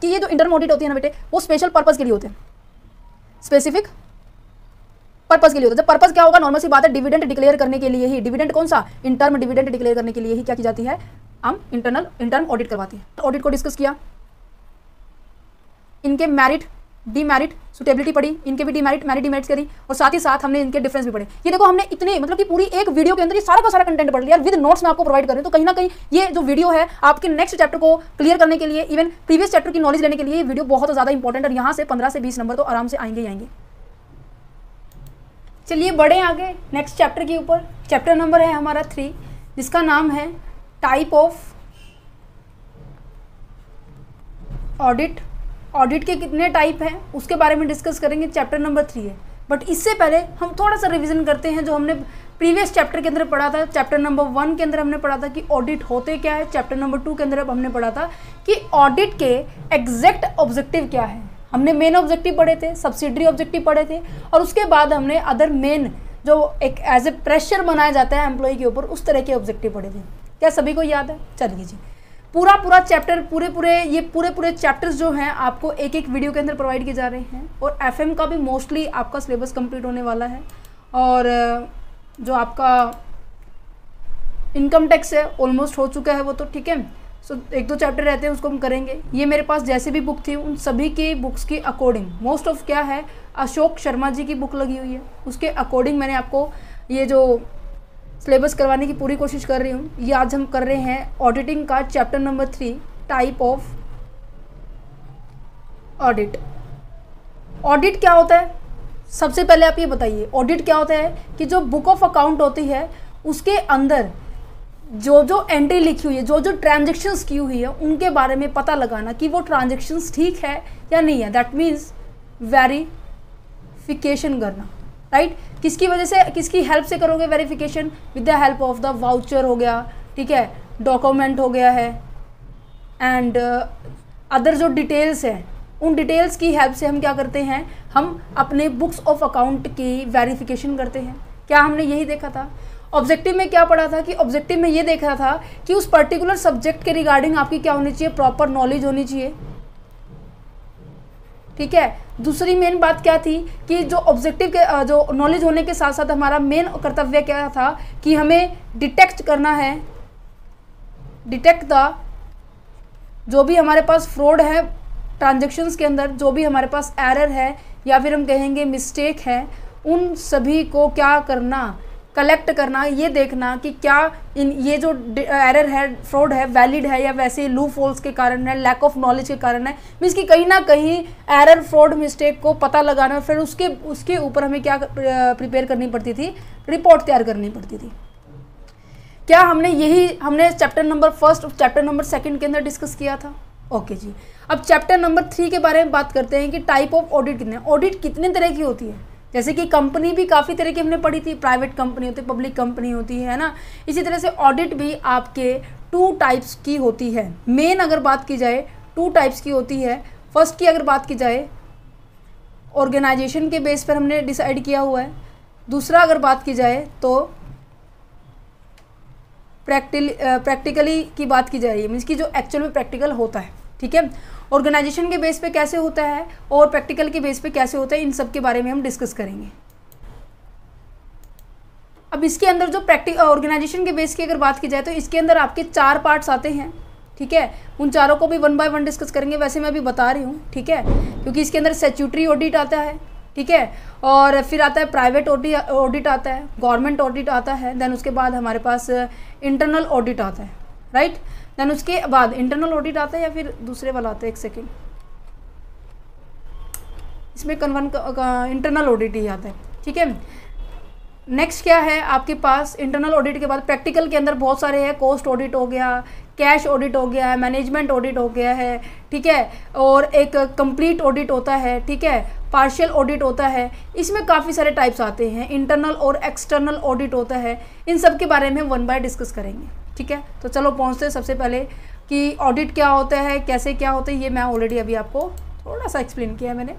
कि ये जो इंटरनल ऑडिट होती है ना बेटे, वो स्पेशल पर्पज़ के लिए होते हैं। स्पेसिफिक पर्पज़ के लिए होता है। जब पर्पज़ क्या होगा? नॉर्मल सी बात है डिविडेंट डिक्लेयर करने के लिए ही। डिविडेंट कौन सा? इंटर्म डिविडेंट डिक्लेयर करने के लिए ही क्या की जाती है? हम इंटरनल इंटर्म ऑडिट करवाते हैं। ऑडिट को डिस्कस किया। इनके मैरिट डीमेरिट सुटेबिलिटी पढ़ी, इनके भी डीमेरिट मैरिट डीमेरिट्स करी, और साथ ही साथ हमने इनके डिफरेंस भी पढ़े। ये देखो, हमने इतने मतलब कि पूरी एक वीडियो के अंदर ये सारा का सारा कंटेंट पढ़ लिया विद नोट्स में आपको प्रोवाइड करें तो कहीं ना कहीं ये जो वीडियो है, आपके नेक्स्ट चैप्टर को क्लियर करने के लिए इवन प्रीवियस चैप्टर की नॉलेज लेने के लिए, ये वीडियो बहुत ज़्यादा इंपॉर्टेंट और यहाँ से पंद्रह से बीस नंबर तो आराम से आएँगे आएँगे। चलिए, बढ़े आगे नेक्स्ट चैप्टर के ऊपर। चैप्टर नंबर है हमारा थ्री जिसका नाम है टाइप ऑफ़ ऑडिट ऑडिट के कितने टाइप हैं, उसके बारे में डिस्कस करेंगे चैप्टर नंबर थ्री है। बट इससे पहले हम थोड़ा सा रिविज़न करते हैं जो हमने प्रीवियस चैप्टर के अंदर पढ़ा था। चैप्टर नंबर वन के अंदर हमने पढ़ा था कि ऑडिट होते क्या है। चैप्टर नंबर टू के अंदर अब हमने पढ़ा था कि ऑडिट के एग्जैक्ट ऑब्जेक्टिव क्या है। हमने मेन ऑब्जेक्टिव पढ़े थे सब्सिडरी ऑब्जेक्टिव पढ़े थे, और उसके बाद हमने अदर मेन जो एक एज ए प्रेशर बनाया जाता है एम्प्लॉय के ऊपर, उस तरह के ऑब्जेक्टिव पढ़े थे। क्या सभी को याद है? चलिए जी। पूरा पूरा चैप्टर पूरे पूरे ये पूरे पूरे चैप्टर्स जो हैं आपको एक एक वीडियो के अंदर प्रोवाइड किए जा रहे हैं। और एफएम का भी मोस्टली आपका सिलेबस कंप्लीट होने वाला है। और जो आपका इनकम टैक्स है ऑलमोस्ट हो चुका है वो तो ठीक है? सो so, एक दो चैप्टर रहते हैं उसको हम करेंगे। ये मेरे पास जैसे भी बुक थी उन सभी की बुक्स की अकॉर्डिंग मोस्ट ऑफ़ क्या है अशोक शर्मा जी की बुक लगी हुई है। उसके अकॉर्डिंग मैंने आपको ये जो सिलेबस करवाने की पूरी कोशिश कर रही हूँ। ये आज हम कर रहे हैं ऑडिटिंग का chapter number three type of audit audit क्या होता है? सबसे पहले आप ये बताइए ऑडिट क्या होता है कि जो बुक ऑफ़ अकाउंट होती है, उसके अंदर जो जो एंट्री लिखी हुई है, जो जो ट्रांजेक्शन्स की हुई है, उनके बारे में पता लगाना कि वो ट्रांजेक्शन्स ठीक है या नहीं है। दैट मीन्स वेरीफिकेशन करना। राइट किसकी वजह से किसकी हेल्प से करोगे verification with the help of the voucher हो गया ठीक है? डॉक्यूमेंट हो गया है। एंड अदर uh, जो डिटेल्स हैं उन डिटेल्स की हेल्प से हम क्या करते हैं? हम अपने बुक्स ऑफ़ अकाउंट की वेरिफिकेशन करते हैं। क्या हमने यही देखा था? ऑब्जेक्टिव में क्या पढ़ा था कि ऑब्जेक्टिव में ये देखा था कि उस पर्टिकुलर सब्जेक्ट के रिगार्डिंग आपकी क्या होनी चाहिए? प्रॉपर नॉलेज होनी चाहिए। ठीक है? दूसरी मेन बात क्या थी कि जो ऑब्जेक्टिव के, जो नॉलेज होने के साथ साथ हमारा मेन कर्तव्य क्या था कि हमें डिटेक्ट करना है। डिटेक्ट द जो भी हमारे पास फ्रॉड है ट्रांजेक्शन्स के अंदर, जो भी हमारे पास एरर है या फिर हम कहेंगे मिस्टेक है, उन सभी को क्या करना कलेक्ट करना, ये देखना कि क्या इन, ये जो एरर है फ्रॉड है वैलिड है या वैसे लू फॉल्स के कारण है लैक ऑफ़ नॉलेज के कारण है मीन्स कि कहीं ना कहीं एरर फ्रॉड मिस्टेक को पता लगाना, फिर उसके उसके ऊपर हमें क्या प्रिपेयर करनी पड़ती थी? रिपोर्ट तैयार करनी पड़ती थी। क्या हमने यही, हमने चैप्टर नंबर फ़र्स्ट और चैप्टर नंबर सेकंड के अंदर डिस्कस किया था? ओके जी। अब चैप्टर नंबर थ्री के बारे में बात करते हैं कि टाइप ऑफ़ ऑडिट कितने ऑडिट कितने तरह की होती है? जैसे कि कंपनी भी काफ़ी तरह की हमने पढ़ी थी प्राइवेट कंपनी होती है पब्लिक कंपनी होती, है ना? इसी तरह से ऑडिट भी आपके टू टाइप्स की होती है। मेन अगर बात की जाए टू टाइप्स की होती है। फ़र्स्ट की अगर बात की जाए ऑर्गेनाइजेशन के बेस पर हमने डिसाइड किया हुआ है। दूसरा अगर बात की जाए तो प्रैक्टिकली की बात की जा रही है मीन्स की जो एक्चुअल में प्रैक्टिकल होता है। ठीक है? ऑर्गेनाइजेशन के बेस पे कैसे होता है और प्रैक्टिकल के बेस पे कैसे होता है, इन सब के बारे में हम डिस्कस करेंगे। अब इसके अंदर जो प्रैक्टिक ऑर्गेनाइजेशन के बेस की अगर बात की जाए तो इसके अंदर आपके चार पार्ट्स आते हैं, ठीक है? उन चारों को भी वन बाय वन डिस्कस करेंगे, वैसे मैं अभी बता रही हूँ, ठीक है? क्योंकि इसके अंदर सेच्यूटरी ऑडिट आता है, ठीक है? और फिर आता है प्राइवेट ऑडिट आता है गवर्नमेंट ऑडिट आता है देन उसके बाद हमारे पास इंटरनल ऑडिट आता है राइट देन उसके बाद इंटरनल ऑडिट आता है या फिर दूसरे वाला आता है एक सेकेंड इसमें कन्वन इंटरनल ऑडिट ही आता है, ठीक है? नेक्स्ट क्या है? आपके पास इंटरनल ऑडिट के बाद प्रैक्टिकल के अंदर बहुत सारे हैं कॉस्ट ऑडिट हो गया कैश ऑडिट हो गया है मैनेजमेंट ऑडिट हो गया है, ठीक है? और एक कंप्लीट ऑडिट होता है, ठीक है? पार्शियल ऑडिट होता है। इसमें काफ़ी सारे टाइप्स आते हैं इंटरनल और एक्सटर्नल ऑडिट होता है। इन सब के बारे में वन बाय डिस्कस करेंगे। ठीक है? तो चलो पहुँचते हैं सबसे पहले कि ऑडिट क्या होता है, कैसे क्या होता है, ये मैं ऑलरेडी अभी आपको थोड़ा सा एक्सप्लेन किया है मैंने।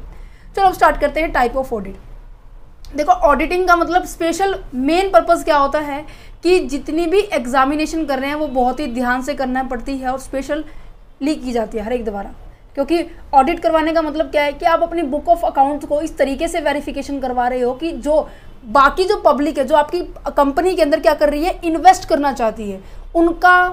चलो अब स्टार्ट करते हैं टाइप ऑफ़ ऑडिट देखो ऑडिटिंग का मतलब स्पेशल मेन पर्पज़ क्या होता है कि जितनी भी एग्जामिनेशन कर रहे हैं, वो बहुत ही ध्यान से करना पड़ती है और स्पेशल स्पेशली की जाती है हर एक द्वारा क्योंकि ऑडिट करवाने का मतलब क्या है कि आप अपनी बुक ऑफ़ अकाउंट्स को इस तरीके से वेरिफिकेशन करवा रहे हो कि जो बाकी जो पब्लिक है, जो आपकी कंपनी के अंदर क्या कर रही है इन्वेस्ट करना चाहती है, उनका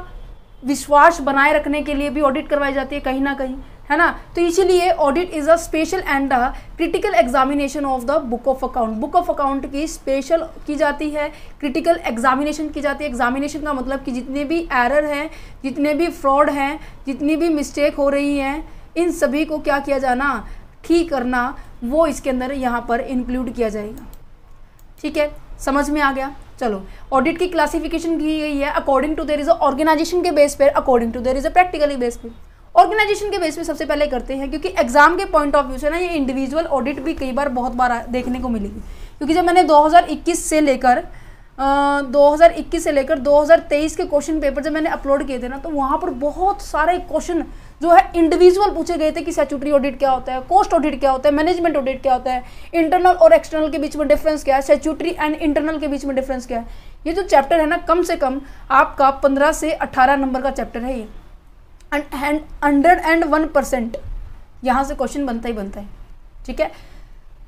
विश्वास बनाए रखने के लिए भी ऑडिट करवाई जाती है कहीं ना कहीं, है ना? तो इसीलिए audit is a special and a critical examination of the book of account book of account की स्पेशल की जाती है क्रिटिकल एग्जामिनेशन की जाती है। एग्जामिनेशन का मतलब कि जितने भी एरर हैं, जितने भी फ्रॉड हैं, जितनी भी मिस्टेक हो रही हैं, इन सभी को क्या किया जाना, ठीक करना, वो इसके अंदर यहाँ पर इंक्लूड किया जाएगा। ठीक है? समझ में आ गया? चलो ऑडिट की क्लासिफिकेशन की गई है according to there is organization के बेस पर according to there is a practically base पर ऑर्गेनाइजेशन के बेस पे सबसे पहले करते हैं, क्योंकि एग्ज़ाम के पॉइंट ऑफ़ व्यू से ना ये इंडिविजुअल ऑडिट भी कई बार बहुत बार देखने को मिलेगी। क्योंकि जब मैंने 2021 से लेकर दो हज़ार इक्कीस से लेकर 2023 के क्वेश्चन पेपर जब मैंने अपलोड किए थे ना तो वहाँ पर बहुत सारे क्वेश्चन जो है इंडिविजुअल पूछे गए थे कि सेचुटरी ऑडिट क्या होता है कॉस्ट ऑडिट क्या होता है मैनेजमेंट ऑडिट क्या होता है इंटरनल और एक्सटर्नल के बीच में डिफरेंस क्या है सेचुटरी एंड इंटरनल के बीच में डिफरेंस क्या है। ये जो चैप्टर है ना, कम से कम आपका पंद्रह से अट्ठारह नंबर का चैप्टर है ये। हंड्रेड एंड वन परसेंट यहाँ से क्वेश्चन बनता ही बनता है, ठीक है?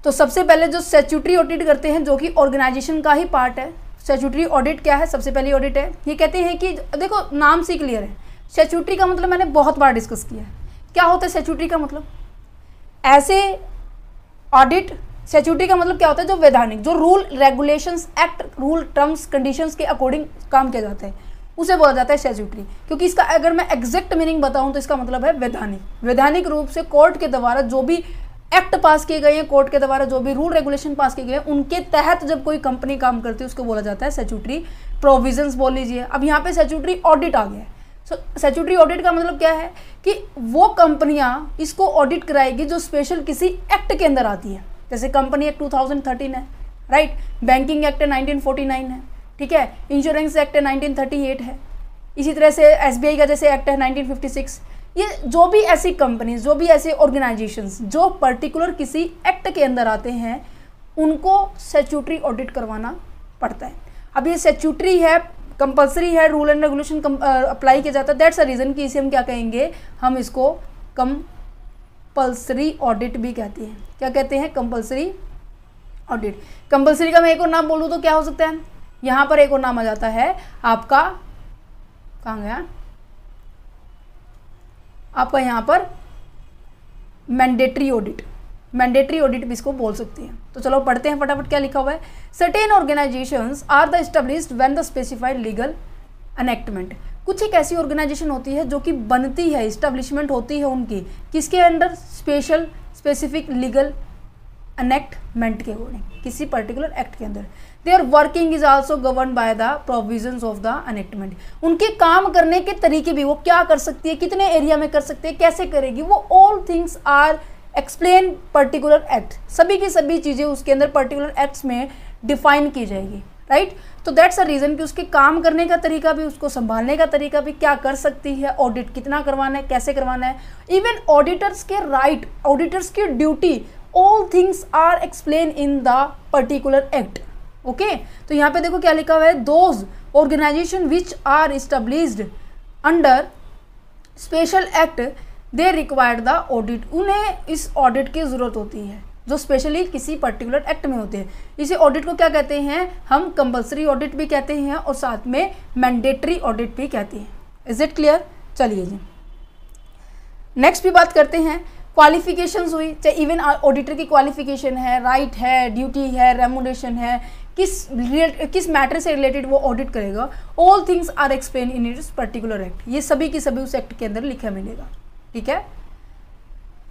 तो सबसे पहले जो सेचुटरी ऑडिट करते हैं, जो कि ऑर्गेनाइजेशन का ही पार्ट है स्टैचूटरी ऑडिट क्या है? सबसे पहली ऑडिट है। ये कहते हैं कि, देखो, नाम से क्लियर है। स्टैचूटरी का मतलब मैंने बहुत बार डिस्कस किया है। क्या होता है स्टैचूटरी का मतलब? ऐसे ऑडिट स्टैचूटरी का मतलब क्या होता है? जो वैधानिक, जो rule regulations act rule terms conditions के अकॉर्डिंग काम किया जाता है। उसे बोला जाता है स्टैचूटरी क्योंकि इसका अगर मैं एग्जैक्ट मीनिंग बताऊँ तो इसका मतलब है वैधानिक। वैधानिक रूप से कोर्ट के द्वारा जो भी एक्ट पास किए गए हैं, कोर्ट के द्वारा जो भी रूल रेगुलेशन पास किए गए हैं, उनके तहत जब कोई कंपनी काम करती है, उसको बोला जाता है सेचुटरी प्रोविजंस बोल लीजिए। अब यहाँ पे सेचुटरी ऑडिट आ गया है। सो सेचुटरी ऑडिट का मतलब क्या है कि वो कंपनियाँ इसको ऑडिट कराएगी जो स्पेशल किसी एक्ट के अंदर आती है। जैसे कंपनी एक्ट 2013 है राइट बैंकिंग एक्ट 1949 है, ठीक है? इंश्योरेंस एक्ट 1938 है। इसी तरह से एसबीआई का जैसे एक्ट है 1956 ये जो भी ऐसी कंपनीज़ जो भी ऐसे ऑर्गेनाइजेशंस जो पर्टिकुलर किसी एक्ट के अंदर आते हैं, उनको सेचूटरी ऑडिट करवाना पड़ता है। अब ये सेचूटरी है कंपलसरी है रूल एंड रेगुलेशन अप्लाई किया जाता है दैट्स अ रीज़न कि इसे हम क्या कहेंगे? हम इसको कंपल्सरी ऑडिट भी कहते हैं। क्या कहते हैं? कंपल्सरी ऑडिट कंपल्सरी का मैं एक और नाम बोलूँ तो क्या हो सकता है? यहाँ पर एक और नाम आ जाता है, आपका, कहाँ गया? आपका यहाँ पर मैंडेटरी ऑडिट मैंडेटरी ऑडिट भी इसको बोल सकते हैं। तो चलो पढ़ते हैं फटाफट क्या लिखा हुआ है। Certain organization are the established when the specified legal enactment कुछ एक ऐसी ऑर्गेनाइजेशन होती है जो कि बनती है इस्टेब्लिशमेंट होती है उनकी, किसके under? Special specific legal enactment के अकॉर्डिंग किसी पर्टिकुलर एक्ट के अंदर। Their working is also govern by the provision of the enactment उनके काम करने के तरीके भी, वो क्या कर सकती है, कितने एरिया में कर सकती है, कैसे करेगी, वो all things are explain particular act सभी की सभी चीज़ें उसके अंदर पर्टिकुलर एक्ट्स में डिफाइन की जाएगी राइट तो दैट्स अ रीज़न कि उसके काम करने का तरीका भी, उसको संभालने का तरीका भी, क्या कर सकती है ऑडिट कितना करवाना है, कैसे करवाना है। इवन ऑडिटर्स के राइट ऑडिटर्स की duty all things are explain in the particular act okay तो यहाँ पे देखो क्या लिखा हुआ है? Those organization which are established under special act they required the audit उन्हें इस ऑडिट की ज़रूरत होती है, जो स्पेशली किसी पर्टिकुलर एक्ट में होते हैं। इसे ऑडिट को क्या कहते हैं? हम कंपलसरी ऑडिट भी कहते हैं और साथ में मैंडेटरी ऑडिट भी कहते हैं। इज़ इट क्लियर चलिए जी। नेक्स्ट भी बात करते हैं। क्वालिफिकेशंस हुई, चाहे इवन ऑडिटर की क्वालिफिकेशन है राइट right है ड्यूटी है रेमोडेशन है किस किस मैटर से रिलेटेड वो ऑडिट करेगा। All things are explain in its particular act ये सभी की सभी उस एक्ट के अंदर लिखा मिलेगा। ठीक है?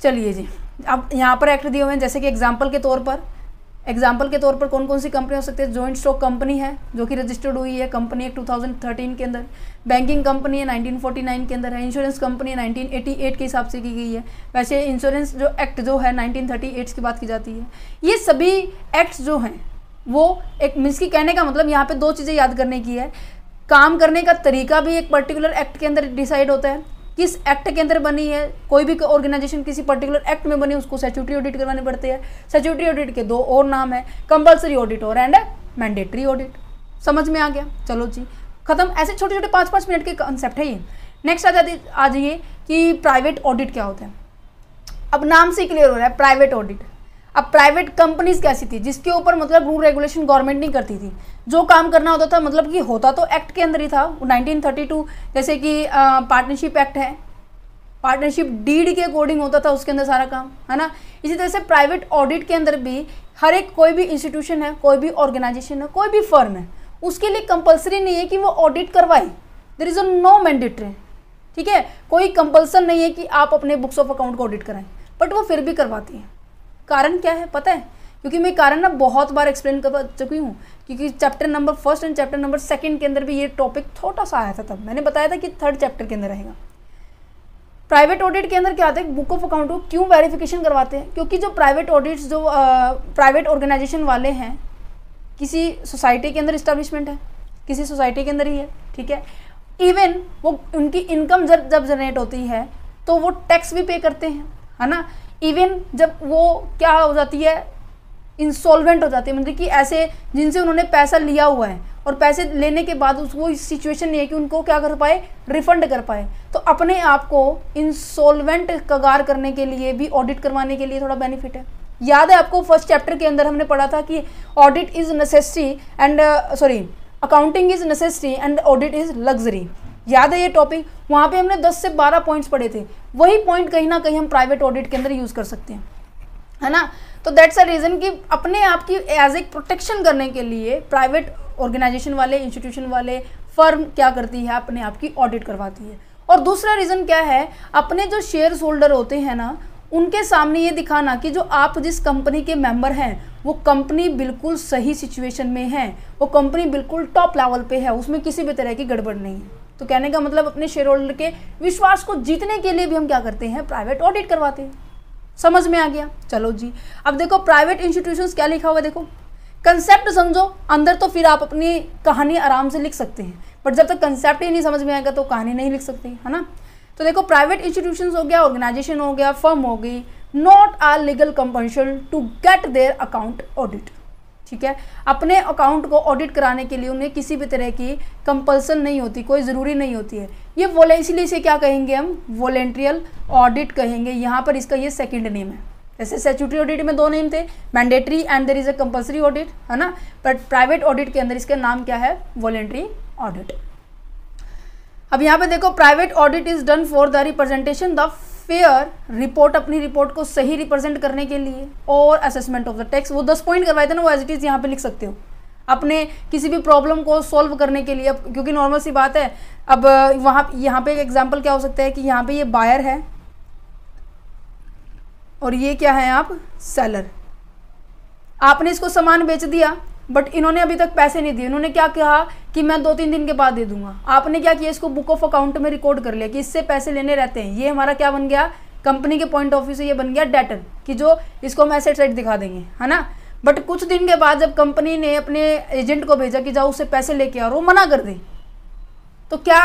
चलिए जी। अब यहाँ पर एक्ट दिए हुए हैं, जैसे कि एग्ज़ाम्पल के तौर पर। एग्ज़ाम्पल के तौर पर कौन कौन सी कंपनी हो सकती है? जॉइंट स्टॉक कंपनी है, जो कि रजिस्टर्ड हुई है कंपनी है 2013 के अंदर। बैंकिंग कंपनी है 1949 के अंदर है। इंश्योरेंस कंपनी है 1988 के हिसाब से की गई है। वैसे इंश्योरेंस जो एक्ट जो है 1938 की बात की जाती है। ये सभी एक्ट्स जो हैं वो एक मीन्स की कहने का मतलब यहाँ पे दो चीज़ें याद करने की है। काम करने का तरीका भी एक पर्टिकुलर एक्ट के अंदर डिसाइड होता है। किस एक्ट के अंदर बनी है, कोई भी ऑर्गेनाइजेशन किसी पर्टिकुलर एक्ट में बनी, उसको सेचुटरी ऑडिट करवाने पड़ते हैं। सेचुटरी ऑडिट के दो और नाम है कंपल्सरी ऑडिट और एंड मैंडेटरी ऑडिट समझ में आ गया? चलो जी। खत्म। ऐसे छोटे छोटे पाँच पाँच मिनट के कॉन्सेप्ट है ये। नेक्स्ट आ जाती आ जाइए कि प्राइवेट ऑडिट क्या होता है। अब नाम से क्लियर हो रहा है प्राइवेट ऑडिट अब प्राइवेट कंपनीज़ कैसी थी, जिसके ऊपर मतलब रूल रेगुलेशन गवर्नमेंट नहीं करती थी? जो काम करना होता था मतलब कि होता तो एक्ट के अंदर ही था 1932 जैसे कि पार्टनरशिप एक्ट है। पार्टनरशिप डीड के अकॉर्डिंग होता था उसके अंदर सारा काम, है ना? इसी तरह से प्राइवेट ऑडिट के अंदर भी हर एक कोई भी इंस्टीट्यूशन है, कोई भी ऑर्गेनाइजेशन है, कोई भी फर्म है, उसके लिए कंपलसरी नहीं है कि वो ऑडिट करवाए। There is a no mandatory ठीक है? कोई कंपल्सन नहीं है कि आप अपने बुक्स ऑफ़ अकाउंट को ऑडिट कराएँ बट वो फिर भी करवाती हैं। कारण क्या है, पता है? क्योंकि मैं कारण ना बहुत बार एक्सप्लेन कर चुकी हूँ, क्योंकि chapter number first and chapter number second के अंदर भी ये टॉपिक छोटा सा आया था तब। मैंने बताया था कि थर्ड चैप्टर के अंदर रहेगा। प्राइवेट ऑडिट के अंदर क्या होता है बुक ऑफ़ अकाउंट को क्यों वेरिफिकेशन करवाते हैं? क्योंकि जो प्राइवेट ऑडिट्स जो प्राइवेट ऑर्गेनाइजेशन वाले हैं, किसी सोसाइटी के अंदर इस्टेब्लिशमेंट है, किसी सोसाइटी के अंदर ही है, ठीक है? इवन वो उनकी इनकम जब जनरेट होती है तो वो टैक्स भी पे करते हैं, है ना? इवन जब वो क्या हो जाती है इंसॉल्वेंट हो जाती है मतलब कि ऐसे जिनसे उन्होंने पैसा लिया हुआ है और पैसे लेने के बाद उसको सिचुएशन नहीं है कि उनको क्या कर पाए रिफंड कर पाए। तो अपने आप को इंसॉल्वेंट कगार करने के लिए भी ऑडिट करवाने के लिए थोड़ा बेनिफिट है। याद है आपको फ़र्स्ट चैप्टर के अंदर हमने पढ़ा था कि audit is necessary and sorry accounting is necessary and audit is luxury याद है ये टॉपिक वहाँ पे हमने 10 से 12 पॉइंट्स पढ़े थे। वही पॉइंट कहीं ना कहीं हम प्राइवेट ऑडिट के अंदर यूज़ कर सकते हैं। है ना? तो दैट्स अ रीज़न कि अपने आप की एज ए प्रोटेक्शन करने के लिए प्राइवेट ऑर्गेनाइजेशन वाले इंस्टीट्यूशन वाले फर्म क्या करती है? अपने आप की ऑडिट करवाती है। और दूसरा रीज़न क्या है? अपने जो शेयर होल्डर होते हैं ना, उनके सामने ये दिखाना कि जो आप जिस कंपनी के मेंबर हैं, वो कंपनी बिल्कुल सही सिचुएशन में है। वो कंपनी बिल्कुल टॉप लेवल पे है। उसमें किसी भी तरह की गड़बड़ नहीं है। तो कहने का मतलब अपने शेयर होल्डर के विश्वास को जीतने के लिए भी हम क्या करते हैं? प्राइवेट ऑडिट करवाते हैं। समझ में आ गया? चलो जी। अब देखो प्राइवेट इंस्टीट्यूशंस क्या लिखा हुआ है देखो? कंसेप्ट समझो, अंदर तो फिर आप अपनी कहानी आराम से लिख सकते हैं। बट जब तक कंसेप्ट ही नहीं समझ में आएगा तो कहानी नहीं लिख सकते, है ना? तो देखो प्राइवेट इंस्टीट्यूशंस हो गया ऑर्गेनाइजेशन हो गया फर्म हो गई। Not are legal compulsion to get their account audit ठीक है? अपने अकाउंट को ऑडिट कराने के लिए उन्हें किसी भी तरह की कंपल्सन नहीं होती, कोई ज़रूरी नहीं होती है। ये वोले इसलिए इसे क्या कहेंगे हम? वॉलेंट्रियल ऑडिट कहेंगे। यहाँ पर इसका ये सेकंड नेम है। जैसे सेचुटरी ऑडिट में दो नेम थे mandatory and there is a compulsory audit है ना? बट प्राइवेट ऑडिट के अंदर इसका नाम क्या है? वॉलेंट्री ऑडिट अब यहाँ पे देखो private audit is done for the representation the fair report अपनी रिपोर्ट को सही रिप्रेजेंट करने के लिए और असेसमेंट ऑफ़ द टैक्स वो दस पॉइंट करवाए थे ना, वो एज इट इज़ यहाँ पे लिख सकते हो। अपने किसी भी प्रॉब्लम को सॉल्व करने के लिए, अब क्योंकि नॉर्मल सी बात है, अब वहाँ, यहाँ पे एक एग्जांपल क्या हो सकता है कि यहाँ पे ये बायर है और ये क्या है आप? सेलर आपने इसको सामान बेच दिया बट इन्होंने अभी तक पैसे नहीं दिए। इन्होंने क्या कहा कि मैं दो तीन दिन के बाद दे दूँगा। आपने क्या किया? इसको बुक ऑफ़ अकाउंट में रिकॉर्ड कर लिया कि इससे पैसे लेने रहते हैं। ये हमारा क्या बन गया? कंपनी के पॉइंट ऑफ़ व्यू से ये बन गया डेटर कि जो इसको हम एसेट साइड दिखा देंगे, है ना? बट कुछ दिन के बाद जब कंपनी ने अपने एजेंट को भेजा कि जाओ उससे पैसे लेके आओ वो मना कर दे। तो क्या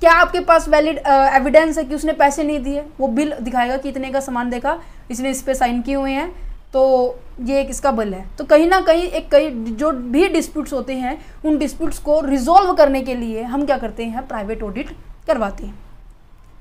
क्या आपके पास वैलिड एविडेंस है कि उसने पैसे नहीं दिए? वो बिल दिखाएगा कि इतने का सामान देखा, इसने इस पर साइन किए हुए हैं। तो ये एक इसका बल है। तो कहीं ना कहीं एक कई जो भी डिस्प्यूट्स होते हैं, उन डिस्प्यूट्स को रिजोल्व करने के लिए हम क्या करते हैं? प्राइवेट ऑडिट करवाते हैं।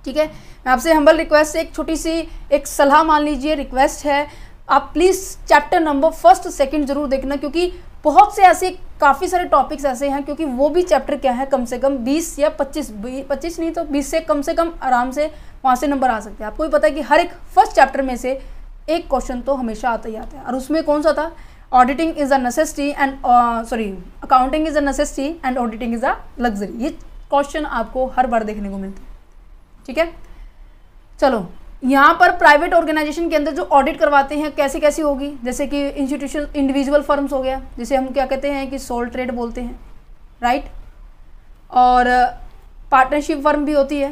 ठीक है? मैं आपसे हम्बल रिक्वेस्ट एक छोटी सी एक सलाह मान लीजिए रिक्वेस्ट है। आप please chapter number first second ज़रूर देखना, क्योंकि बहुत से ऐसे, काफ़ी सारे टॉपिक्स ऐसे हैं, क्योंकि वो भी चैप्टर क्या है? कम से कम 20 या 25 25 नहीं तो 20 से कम से कम आराम से वहाँ से नंबर आ सकते हैं। आपको भी पता है कि हर एक फ़र्स्ट चैप्टर में से एक क्वेश्चन तो हमेशा आता ही आता है। और उसमें कौन सा था? Auditing is a necessity and sorry accounting is a necessity and auditing is a luxury ये क्वेश्चन आपको हर बार देखने को मिलते हैं। ठीक है? चलो, यहाँ पर प्राइवेट ऑर्गेनाइजेशन के अंदर जो ऑडिट करवाते हैं कैसे कैसी होगी? जैसे कि इंस्टीट्यूशन इंडिविजुअल फर्म्स हो गया, जिसे हम क्या कहते हैं कि सोल ट्रेड बोलते हैं राइट और पार्टनरशिप फर्म भी होती है।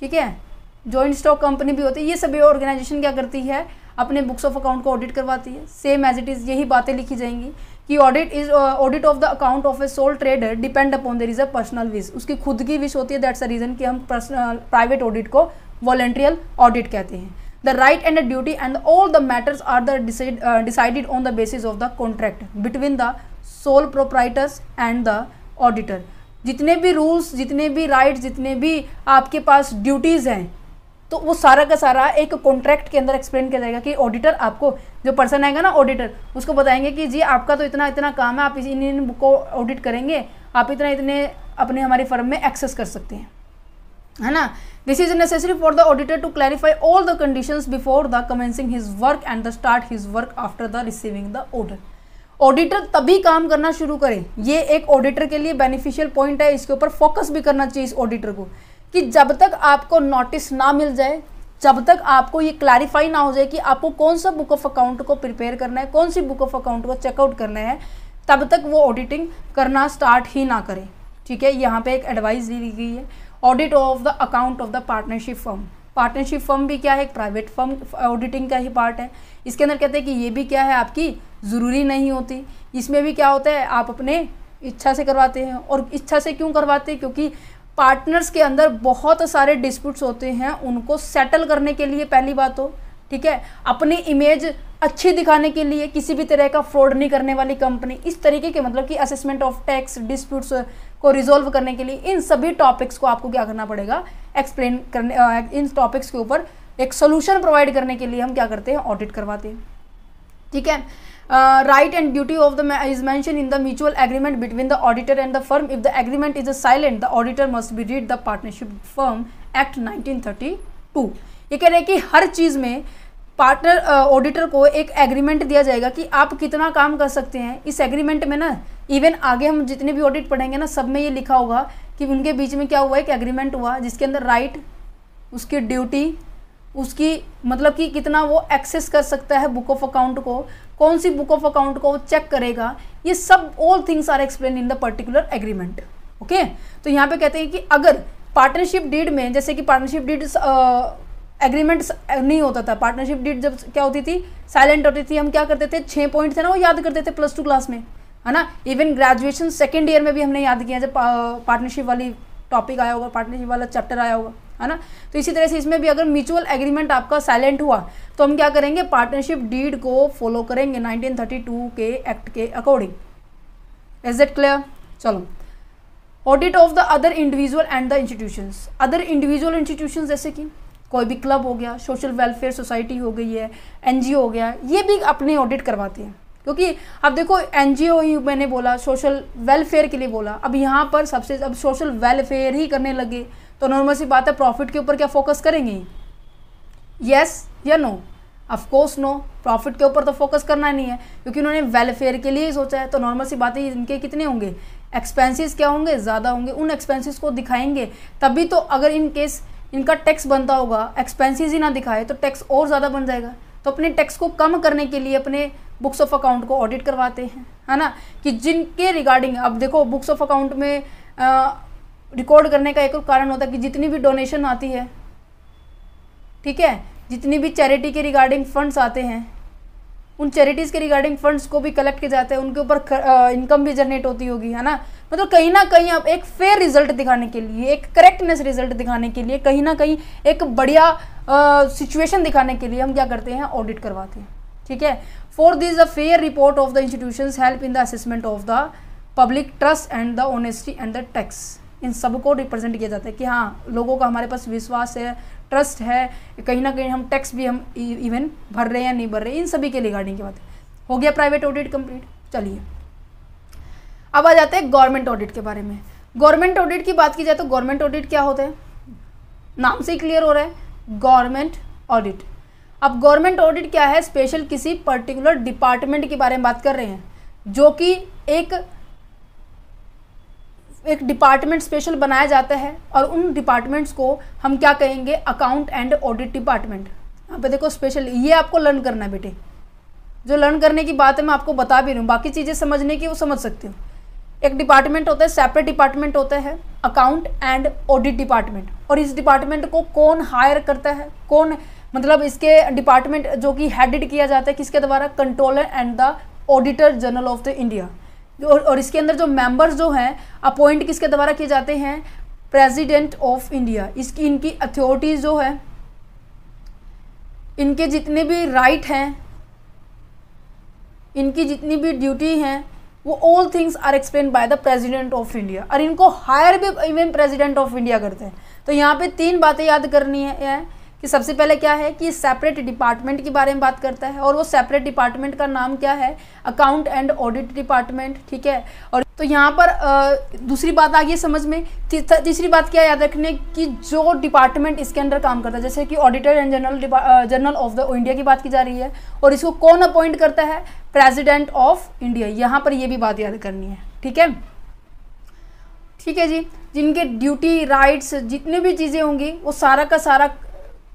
ठीक है? जॉइंट स्टॉक कंपनी भी होती है, ये सभी ऑर्गेनाइजेशन क्या करती है? अपने बुक्स ऑफ़ अकाउंट को ऑडिट करवाती है। सेम एज इट इज़ यही बातें लिखी जाएँगी कि audit is audit of the account of a sole trader depend upon there is a personal wish उसकी खुद की विश होती है दैट्स अ रीज़न कि हम पर्सनल प्राइवेट ऑडिट को वॉलेंट्रियल ऑडिट कहते हैं। The right and the duty and all the matters are the decided on the basis of the contract between the sole proprietors and the auditor जितने भी rules जितने भी rights जितने भी आपके पास ड्यूटीज़ हैं तो वो सारा का सारा एक कॉन्ट्रैक्ट के अंदर एक्सप्लेन किया जाएगा कि ऑडिटर आपको, जो पर्सन आएगा ना ऑडिटर उसको बताएँगे कि जी, आपका तो इतना इतना काम है, आप इन इन को ऑडिट करेंगे, आप इतना, इतने अपने हमारी फर्म में एक्सेस कर सकते हैं। है ना? This is necessary for the auditor to clarify all the condition before the commencing his work and the start his work after the receiving the order auditor तभी काम करना शुरू करे। ये एक ऑडिटर के लिए बेनिफिशियल पॉइंट है, इसके ऊपर फोकस भी करना चाहिए इस ऑडिटर को। कि जब तक आपको नोटिस ना मिल जाए, जब तक आपको ये क्लैरिफाई ना हो जाए कि आपको कौन सा बुक ऑफ़ अकाउंट को प्रिपेयर करना है, कौन सी बुक ऑफ़ अकाउंट को चेकआउट करना है, तब तक वो ऑडिटिंग करना स्टार्ट ही ना करें। ठीक है? यहाँ पे एक एडवाइस दी गई है। Audit of the account of the partnership firm partnership firm भी क्या है? एक प्राइवेट फर्म ऑडिटिंग का ही पार्ट है। इसके अंदर कहते हैं कि ये भी क्या है आपकी? ज़रूरी नहीं होती। इसमें भी क्या होता है? आप अपने इच्छा से करवाते हैं। और इच्छा से क्यों करवाते हैं? क्योंकि पार्टनर्स के अंदर बहुत सारे डिस्प्यूट्स होते हैं, उनको सेटल करने के लिए पहली बात हो ठीक है? अपनी इमेज अच्छी दिखाने के लिए किसी भी तरह का फ्रॉड नहीं करने वाली कंपनी इस तरीके के मतलब कि असेसमेंट ऑफ़ टैक्स डिस्प्यूट्स को रिजोल्व करने के लिए इन सभी टॉपिक्स को आपको क्या करना पड़ेगा? एक्सप्लेन करने इन टॉपिक्स के ऊपर एक सोल्यूशन प्रोवाइड करने के लिए हम क्या करते हैं? ऑडिट करवाते हैं। ठीक है? Right and duty of the is mentioned in the mutual agreement between the auditor and the firm. If the agreement is a silent, the auditor must be read the partnership firm act 1932 ये कह रहे हैं कि हर चीज़ में partner auditor को एक agreement दिया जाएगा कि आप कितना काम कर सकते हैं। इस एग्रीमेंट में ना इवन आगे हम जितने भी ऑडिट पढ़ेंगे ना, सब में ये लिखा होगा कि उनके बीच में क्या हुआ, एक एग्रीमेंट हुआ जिसके अंदर राइट उसकी ड्यूटी उसकी मतलब कि कितना वो एक्सेस कर सकता है बुक ऑफ़ अकाउंट को। कौन सी बुक ऑफ़ अकाउंट को चेक करेगा? ये सब all things are explain in the particular agreement okay तो यहाँ पे कहते हैं कि अगर पार्टनरशिप डीड में, जैसे कि पार्टनरशिप डीड एग्रीमेंट नहीं होता था। पार्टनरशिप डीड जब क्या होती थी? साइलेंट होती थी। हम क्या करते थे? छः पॉइंट थे ना, वो याद करते थे प्लस टू क्लास में। है ना? इवन ग्रेजुएशन सेकेंड ईयर में भी हमने याद किया, जब पार्टनरशिप वाली टॉपिक आया होगा पार्टनरशिप वाला चैप्टर आया होगा। है ना? तो इसी तरह से इसमें भी अगर म्यूचुअल एग्रीमेंट आपका साइलेंट हुआ तो हम क्या करेंगे? पार्टनरशिप डीड को फॉलो करेंगे 1932 के एक्ट के अकॉर्डिंग इज़ इट क्लियर चलो. Audit of the other individual and the institutions other individual institutions जैसे कि कोई भी क्लब हो गया सोशल वेलफेयर सोसाइटी हो गई है एनजीओ हो गया, ये भी अपने ऑडिट करवाते हैं. क्योंकि अब देखो एनजीओ ही मैंने बोला सोशल वेलफेयर के लिए बोला. अब यहाँ पर सबसे, अब सोशल वेलफेयर ही करने लगे. तो नॉर्मल सी बात है प्रॉफिट के ऊपर क्या फोकस करेंगे? यस या नो ऑफकोर्स नो प्रॉफिट के ऊपर तो फोकस करना नहीं है, क्योंकि उन्होंने वेलफेयर के लिए ही सोचा है। तो नॉर्मल सी बात है इनके कितने होंगे? एक्सपेंसेस क्या होंगे? ज़्यादा होंगे। उन एक्सपेंसेस को दिखाएँगे। तभी तो अगर इन केस इनका टैक्स बनता होगा एक्सपेंसेस ही ना दिखाए तो टैक्स और ज़्यादा बन जाएगा। तो अपने टैक्स को कम करने के लिए अपने बुक्स ऑफ़ अकाउंट को ऑडिट करवाते हैं, है ना? कि जिनके रिगार्डिंग अब देखो बुक्स ऑफ़ अकाउंट में रिकॉर्ड करने का एक और कारण होता है कि जितनी भी डोनेशन आती है, ठीक है? जितनी भी चैरिटी के रिगार्डिंग फंड्स आते हैं, उन चैरिटीज़ के रिगार्डिंग फंड्स को भी कलेक्ट किए जाते हैं, उनके ऊपर इनकम भी जनरेट होती होगी, है ना? मतलब कहीं ना कहीं आप एक फेयर रिज़ल्ट दिखाने के लिए, एक करेक्टनेस रिज़ल्ट दिखाने के लिए, कहीं ना कहीं एक बढ़िया सिचुएशन दिखाने के लिए हम क्या करते हैं? ऑडिट करवाते हैं, ठीक है? For this a fair report of the institution help in the assessment of the public trust and the honesty and the tax इन सबको रिप्रेजेंट किया जाता है कि हाँ लोगों का हमारे पास विश्वास है ट्रस्ट है, कहीं ना कहीं हम टैक्स भी हम इवन भर रहे हैं नहीं भर रहे इन सभी के रिगार्डिंग की बात है। हो गया प्राइवेट ऑडिट कंप्लीट चलिए। अब आ जाते हैं गवर्नमेंट ऑडिट के बारे में। गवर्नमेंट ऑडिट की बात की जाए तो गवर्नमेंट ऑडिट क्या होता है? नाम से ही क्लियर हो रहा है गवर्नमेंट ऑडिट अब गवर्नमेंट ऑडिट क्या है? स्पेशल किसी पर्टिकुलर डिपार्टमेंट के बारे में बात कर रहे हैं, जो कि एक एक डिपार्टमेंट स्पेशल बनाया जाता है और उन डिपार्टमेंट्स को हम क्या कहेंगे? अकाउंट एंड ऑडिट डिपार्टमेंट यहाँ पे देखो स्पेशल ये आपको लर्न करना है बेटे। जो लर्न करने की बात है मैं आपको बता भी रही हूँ। बाकी चीज़ें समझने की वो समझ सकती हूँ। एक डिपार्टमेंट होता है सेपरेट डिपार्टमेंट होता है अकाउंट एंड ऑडिट डिपार्टमेंट और इस डिपार्टमेंट को कौन हायर करता है? कौन मतलब इसके डिपार्टमेंट जो कि हेडेड किया जाता है, किसके द्वारा? Controller and the auditor general of the India और और इसके अंदर जो मेंबर्स जो हैं अपॉइंट किसके द्वारा किए जाते हैं? प्रेसिडेंट ऑफ़ इंडिया इसकी इनकी अथॉरिटीज़ जो है इनके जितने भी राइट हैं इनकी जितनी भी ड्यूटी हैं वो all things are explain by the president of India और इनको हायर भी इवन प्रेसिडेंट ऑफ़ इंडिया करते हैं। तो यहाँ पे तीन बातें याद करनी है, है। कि सबसे पहले क्या है कि सेपरेट डिपार्टमेंट के बारे में बात करता है और वो सेपरेट डिपार्टमेंट का नाम क्या है? अकाउंट एंड ऑडिट डिपार्टमेंट ठीक है? और तो यहाँ पर दूसरी बात आ गई समझ में। तीसरी बात क्या याद रखने कि जो डिपार्टमेंट इसके अंदर काम करता है, जैसे कि auditor and general general of the India की बात की जा रही है और इसको कौन अपॉइंट करता है? प्रेसिडेंट ऑफ़ इंडिया यहाँ पर ये भी बात याद करनी है, ठीक है? ठीक है जी। जिनके ड्यूटी राइट्स जितने भी चीज़ें होंगी, वो सारा का सारा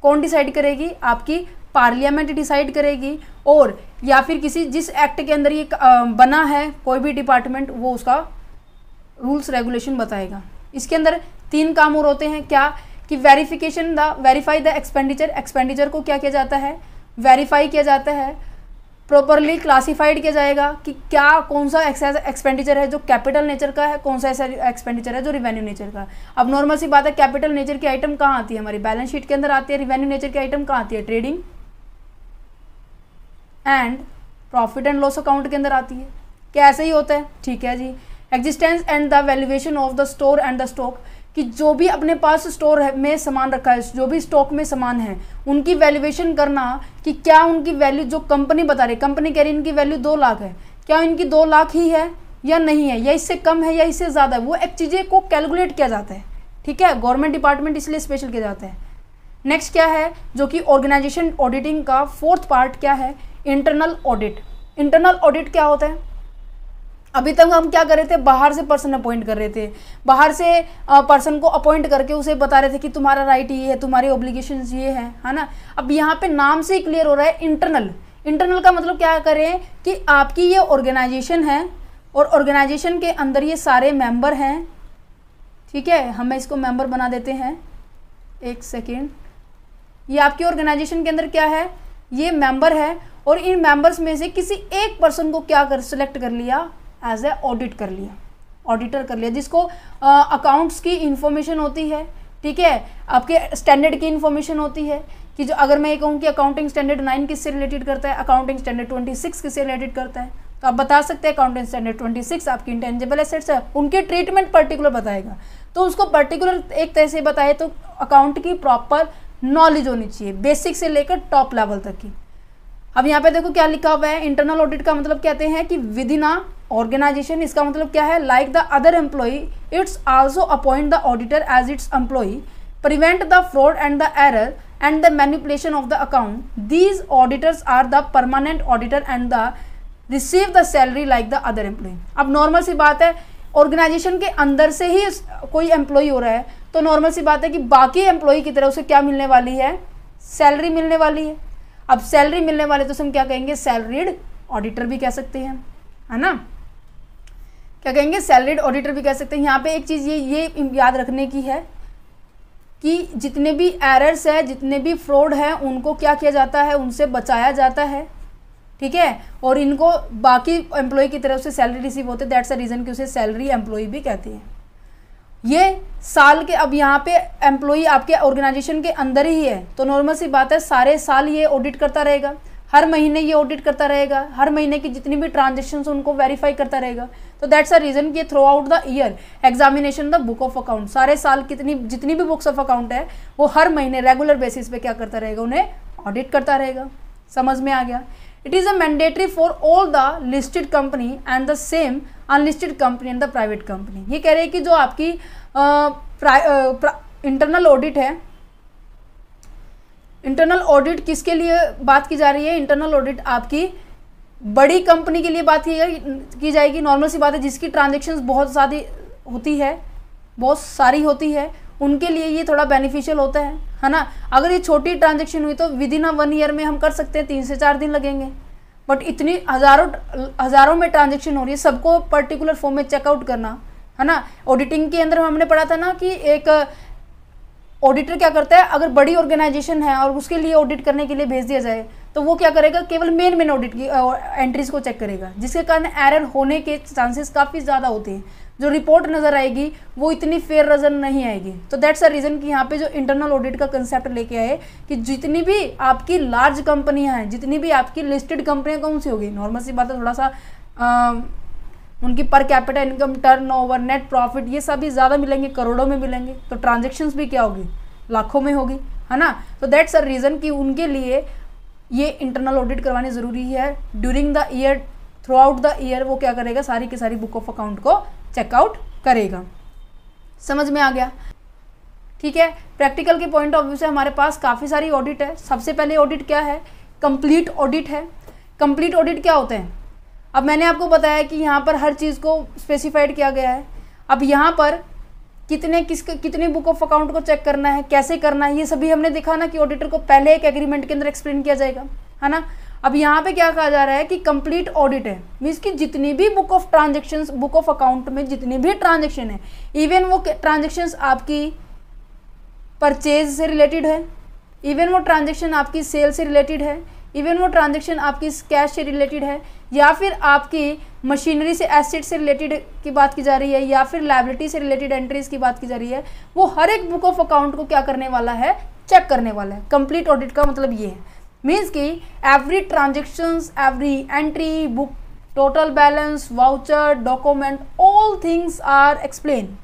कौन डिसाइड करेगी? आपकी पार्लियामेंट डिसाइड करेगी और या फिर किसी जिस एक्ट के अंदर ये बना है, कोई भी डिपार्टमेंट वो उसका रूल्स रेगुलेशन बताएगा। इसके अंदर तीन काम और होते हैं। क्या? कि verification the verify the expenditure expenditure को क्या किया जाता है? वेरीफाई किया जाता है। प्रॉपरली क्लासिफाइड किया जाएगा कि क्या, कौन सा एक्सपेंडिचर है जो कैपिटल नेचर का है, कौन सा ऐसा एक्सपेंडिचर है जो रिवेन्यू नेचर का अब नॉर्मल सी बात है कैपिटल नेचर की आइटम कहाँ आती है हमारी? बैलेंस शीट के अंदर आती है रिवेन्यू नेचर की आइटम कहाँ आती है? Trading and profit and loss account के अंदर आती है। क्या ऐसे ही होता है? ठीक है जी। Existence and the valuation of the store and the stock कि जो भी अपने पास स्टोर है, में सामान रखा है, जो भी स्टॉक में सामान है, उनकी वैल्यूएशन करना कि क्या उनकी वैल्यू जो कंपनी बता रही कंपनी कह रही इनकी वैल्यू दो लाख है। क्या इनकी दो लाख ही है या नहीं है, या इससे कम है या इससे ज़्यादा है, वो एक चीज़ें को कैलकुलेट किया जाता है, ठीक है? गवर्नमेंट डिपार्टमेंट इसलिए स्पेशल किया जाता है। नेक्स्ट क्या है? जो कि ऑर्गेनाइजेशन ऑडिटिंग का फोर्थ पार्ट क्या है? इंटरनल ऑडिट इंटरनल ऑडिट क्या होता है? अभी तक हम क्या कर रहे थे? बाहर से पर्सन अपॉइंट कर रहे थे। बाहर से पर्सन को अपॉइंट करके उसे बता रहे थे कि तुम्हारा राइट ये है, तुम्हारी ऑब्लिगेशन ये है है ना? अब यहाँ पे नाम से ही क्लियर हो रहा है इंटरनल इंटरनल का मतलब क्या करें कि आपकी ये ऑर्गेनाइजेशन है और ऑर्गेनाइजेशन के अंदर ये सारे मेंबर हैं। ठीक है? हमें इसको मेंबर बना देते हैं। एक सेकेंड ये आपकी ऑर्गेनाइजेशन के अंदर क्या है? ये मेंबर है और इन मेंबर्स में से किसी एक पर्सन को क्या कर सिलेक्ट कर लिया? एज ए ऑडिट कर लिया। ऑडिटर कर लिया, जिसको अकाउंट्स की इंफॉर्मेशन होती है, ठीक है? आपके स्टैंडर्ड की इंफॉर्मेशन होती है कि जो, अगर मैं ये कहूँ कि अकाउंटिंग स्टैंडर्ड नाइन किससे रिलेटेड करता है? अकाउंटिंग स्टैंडर्ड ट्वेंटी सिक्स किससे रिलेटेड करता है? तो आप बता सकते हैं अकाउंटिंग स्टैंडर्ड ट्वेंटी सिक्स आपकी इंटेंजिबल एसेट्स है, उनके ट्रीटमेंट पर्टिकुलर बताएगा। तो उसको पर्टिकुलर एक तरह से बताए तो अकाउंट की प्रॉपर नॉलेज होनी चाहिए बेसिक से लेकर टॉप लेवल तक की। अब यहाँ पे देखो क्या लिखा हुआ है इंटरनल ऑडिट का मतलब कहते हैं कि विद इन ऑर्गेनाइजेशन इसका मतलब क्या है? Like the other employee it's also appoint the auditor as its employee prevent the fraud and the error and the manipulation of the account these auditors are the permanent auditor and the receive the salary like the other employee अब normal सी बात है organisation के अंदर से ही कोई employ हो रहा है तो नॉर्मल सी बात है कि बाकी एम्प्लॉय की तरह उसे क्या मिलने वाली है? सैलरी मिलने वाली है। अब सैलरी मिलने वाले तो हम क्या कहेंगे? सैलरीड ऑडिटर भी कह सकते हैं, है ना? क्या कहेंगे? सैलरीड ऑडिटर भी कह सकते हैं। यहाँ पे एक चीज़ ये ये याद रखने की है कि जितने भी एरर्स है, जितने भी फ्रॉड है, उनको क्या किया जाता है? उनसे बचाया जाता है, ठीक है? और इनको बाकी एम्प्लॉय की तरफ़ से सैलरी रिसीव होते दैट्स अ रीज़न कि उसे सैलरी एम्प्लॉय भी कहते हैं। ये साल के, अब यहाँ पे एम्प्लॉई आपके ऑर्गेनाइजेशन के अंदर ही है। तो नॉर्मल सी बात है, सारे साल ये ऑडिट करता रहेगा। हर महीने ये ऑडिट करता रहेगा। हर महीने की जितनी भी ट्रांजेक्शन उनको वेरीफाई करता रहेगा। तो दैट्स अ रीज़न कि throughout the year examination the book of account सारे साल कितनी, जितनी भी बुक्स ऑफ़ अकाउंट है, वो हर महीने रेगुलर बेसिस पे क्या करता रहेगा? उन्हें ऑडिट करता रहेगा। समझ में आ गया? It is a mandatory for all the listed company and the same unlisted company and the private company ये कह रहे हैं कि जो आपकी इंटरनल ऑडिट है इंटरनल ऑडिट किसके लिए बात की जा रही है? इंटरनल ऑडिट आपकी बड़ी कंपनी के लिए बात की, की जाएगी। नॉर्मल सी बात है जिसकी ट्रांजेक्शन बहुत ज़्यादा होती है बहुत सारी होती है। उनके लिए ये थोड़ा बेनिफिशियल होता है है ना? अगर ये छोटी ट्रांजेक्शन हुई तो within a one year में हम कर सकते हैं, तीन से चार दिन लगेंगे। बट इतनी हज़ारों हज़ारों में ट्रांजेक्शन हो रही है, सबको पर्टिकुलर फॉर्म में चेकआउट करना, है ना? ऑडिटिंग के अंदर हमने पढ़ा था ना कि एक ऑडिटर क्या करता है, अगर बड़ी ऑर्गेनाइजेशन है और उसके लिए ऑडिट करने के लिए भेज दिया जाए तो वो क्या करेगा, केवल मेन मेन ऑडिट की एंट्रीज को चेक करेगा, जिसके कारण एरर होने के चांसेस काफ़ी ज़्यादा होते हैं। जो रिपोर्ट नज़र आएगी वो इतनी फेयर नज़र नहीं आएगी। तो दैट्स अ रीज़न कि यहाँ पे जो इंटरनल ऑडिट का कंसेप्ट लेके आए कि जितनी भी आपकी लार्ज कंपनियाँ हैं जितनी भी आपकी लिस्टेड कंपनियाँ कौन सी होगी? नॉर्मल सी बात है थोड़ा सा आ, उनकी पर capital income turnover net profit ये सभी ज़्यादा मिलेंगे करोड़ों में मिलेंगे। तो ट्रांजेक्शन्स भी क्या होगी? लाखों में होगी है ना? तो दैट्स अ रीज़न कि उनके लिए ये इंटरनल ऑडिट करवानी ज़रूरी है। During the year throughout the year वो क्या करेगा? सारी की सारी बुक ऑफ़ अकाउंट को चेकआउट करेगा। समझ में आ गया? ठीक है? प्रैक्टिकल के पॉइंट ऑफ़ व्यू से हमारे पास काफ़ी सारी ऑडिट है। सबसे पहले ऑडिट क्या है? कंप्लीट ऑडिट है। कंप्लीट ऑडिट क्या होते हैं? अब मैंने आपको बताया कि यहाँ पर हर चीज़ को स्पेसिफाइड किया गया है। अब यहाँ पर कितने किस कितने बुक ऑफ़ अकाउंट को चेक करना है, कैसे करना है, ये सभी हमने देखा ना कि ऑडिटर को पहले एक एग्रीमेंट के अंदर एक्सप्लेन किया जाएगा। है ना? अब यहाँ पे क्या कहा जा रहा है कि कंप्लीट ऑडिट है। मीन्स कि जितनी भी book of transaction book of account में जितनी भी ट्रांजेक्शन है इवन वो ट्रांजेक्शन आपकी परचेज से रिलेटेड है इवन वो ट्रांजेक्शन आपकी सेल से रिलेटेड है इवन वो ट्रांजेक्शन आपकी कैश से रिलेटेड है, या फिर आपकी मशीनरी से एसेट से रिलेटेड की बात की जा रही है, या फिर लाइबिलिटी से रिलेटेड एंट्रीज की बात की जा रही है, वो हर एक बुक ऑफ़ अकाउंट को क्या करने वाला है? चेक करने वाला है। कंप्लीट ऑडिट का मतलब ये है। मीन्स कि every transactions every entry book total balance voucher document all things are explain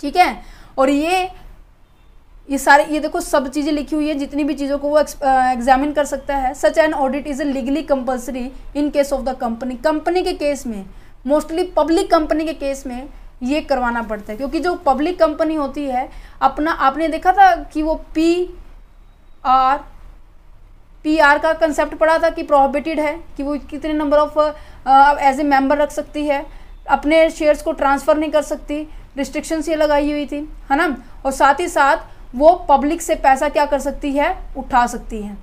ठीक है? और ये ये सारे, ये देखो सब चीज़ें लिखी हुई है, जितनी भी चीज़ों को वो एग्जामिन कर सकता है। Such an audit is a legally compulsory in case of the company company के केस में मोस्टली पब्लिक कंपनी के केस में ये करवाना पड़ता है। क्योंकि जो पब्लिक कंपनी होती है, अपना, आपने देखा था कि वो पी आर पी आर का कंसेप्ट पढ़ा था कि प्रोहिबिटेड है, कि वो कितने number of as a member रख सकती है, अपने शेयर्स को ट्रांसफ़र नहीं कर सकती रिस्ट्रिक्शंस ये लगाई हुई थी, है ना? और साथ ही साथ वो पब्लिक से पैसा क्या कर सकती है? उठा सकती है।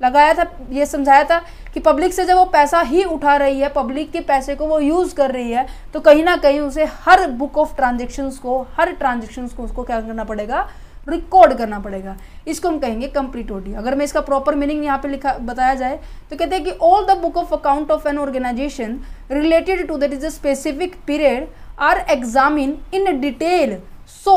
लगाया था, ये समझाया था कि पब्लिक से जब वो पैसा ही उठा रही है पब्लिक के पैसे को वो यूज़ कर रही है तो कहीं ना कहीं उसे हर बुक ऑफ़ ट्रांजेक्शन्स को, हर ट्रांजेक्शन्स को उसको क्या करना पड़ेगा? रिकॉर्ड करना पड़ेगा। इसको हम कहेंगे कंप्लीट ओडी अगर मैं इसका प्रॉपर मीनिंग यहाँ पे लिखा, बताया जाए तो कहते हैं कि all the book of account of an organization related to that is a specific period are examine in detail so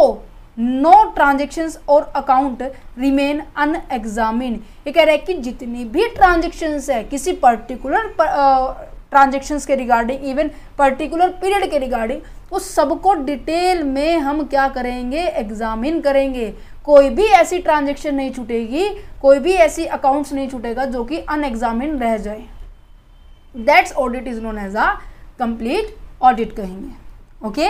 no transactions और अकाउंट रिमेन अनएग्जामिन ये कह रहा है कि जितनी भी ट्रांजेक्शन्स है, किसी पर्टिकुलर ट्रांजेक्शन्स के रिगार्डिंग इवन पर्टिकुलर पीरियड के रिगार्डिंग उस सबको डिटेल में हम क्या करेंगे? एग्जामिन करेंगे। कोई भी ऐसी ट्रांजेक्शन नहीं छूटेगी, कोई भी ऐसी अकाउंट्स नहीं छूटेगा जो कि अनएग्जामिन रह जाए। That's audit is known as a complete audit कहेंगे। ओके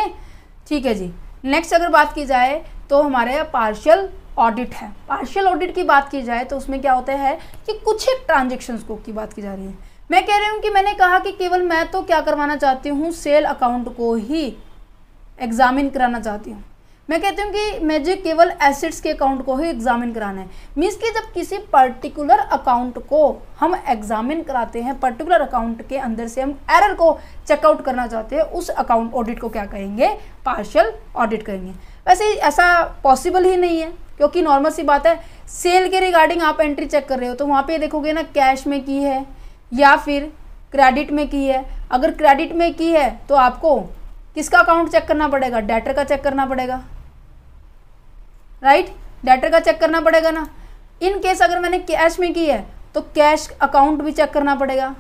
ठीक है जी। नेक्स्ट अगर बात की जाए तो हमारे पार्शियल ऑडिट है। पार्शियल ऑडिट की बात की जाए तो उसमें क्या होता है कि कुछ एक ट्रांजेक्शन्स को की बात की जा रही है। मैं कह रही हूँ कि मैंने कहा कि केवल मैं तो क्या करवाना चाहती हूँ? सेल अकाउंट को ही एग्जामिन कराना चाहती हूँ। मैं कहती हूँ कि मुझे केवल एसेट्स के अकाउंट को ही एग्जामिन कराना है। मीन्स कि जब किसी पर्टिकुलर अकाउंट को हम एग्जामिन कराते हैं पर्टिकुलर अकाउंट के अंदर से हम एरर को चेकआउट करना चाहते हैं, उस अकाउंट ऑडिट को क्या कहेंगे? पार्शियल ऑडिट कहेंगे। वैसे ऐसा पॉसिबल ही नहीं है, क्योंकि नॉर्मल सी बात है सेल के रिगार्डिंग आप एंट्री चेक कर रहे हो तो वहाँ पर देखोगे ना कैश में की है, या फिर क्रेडिट में की है। अगर क्रेडिट में की है तो आपको किसका अकाउंट चेक करना पड़ेगा? डेटर का चेक करना पड़ेगा। राइट डेटर का चेक करना पड़ेगा ना। इन केस अगर मैंने कैश में की है तो कैश अकाउंट भी चेक करना पड़ेगा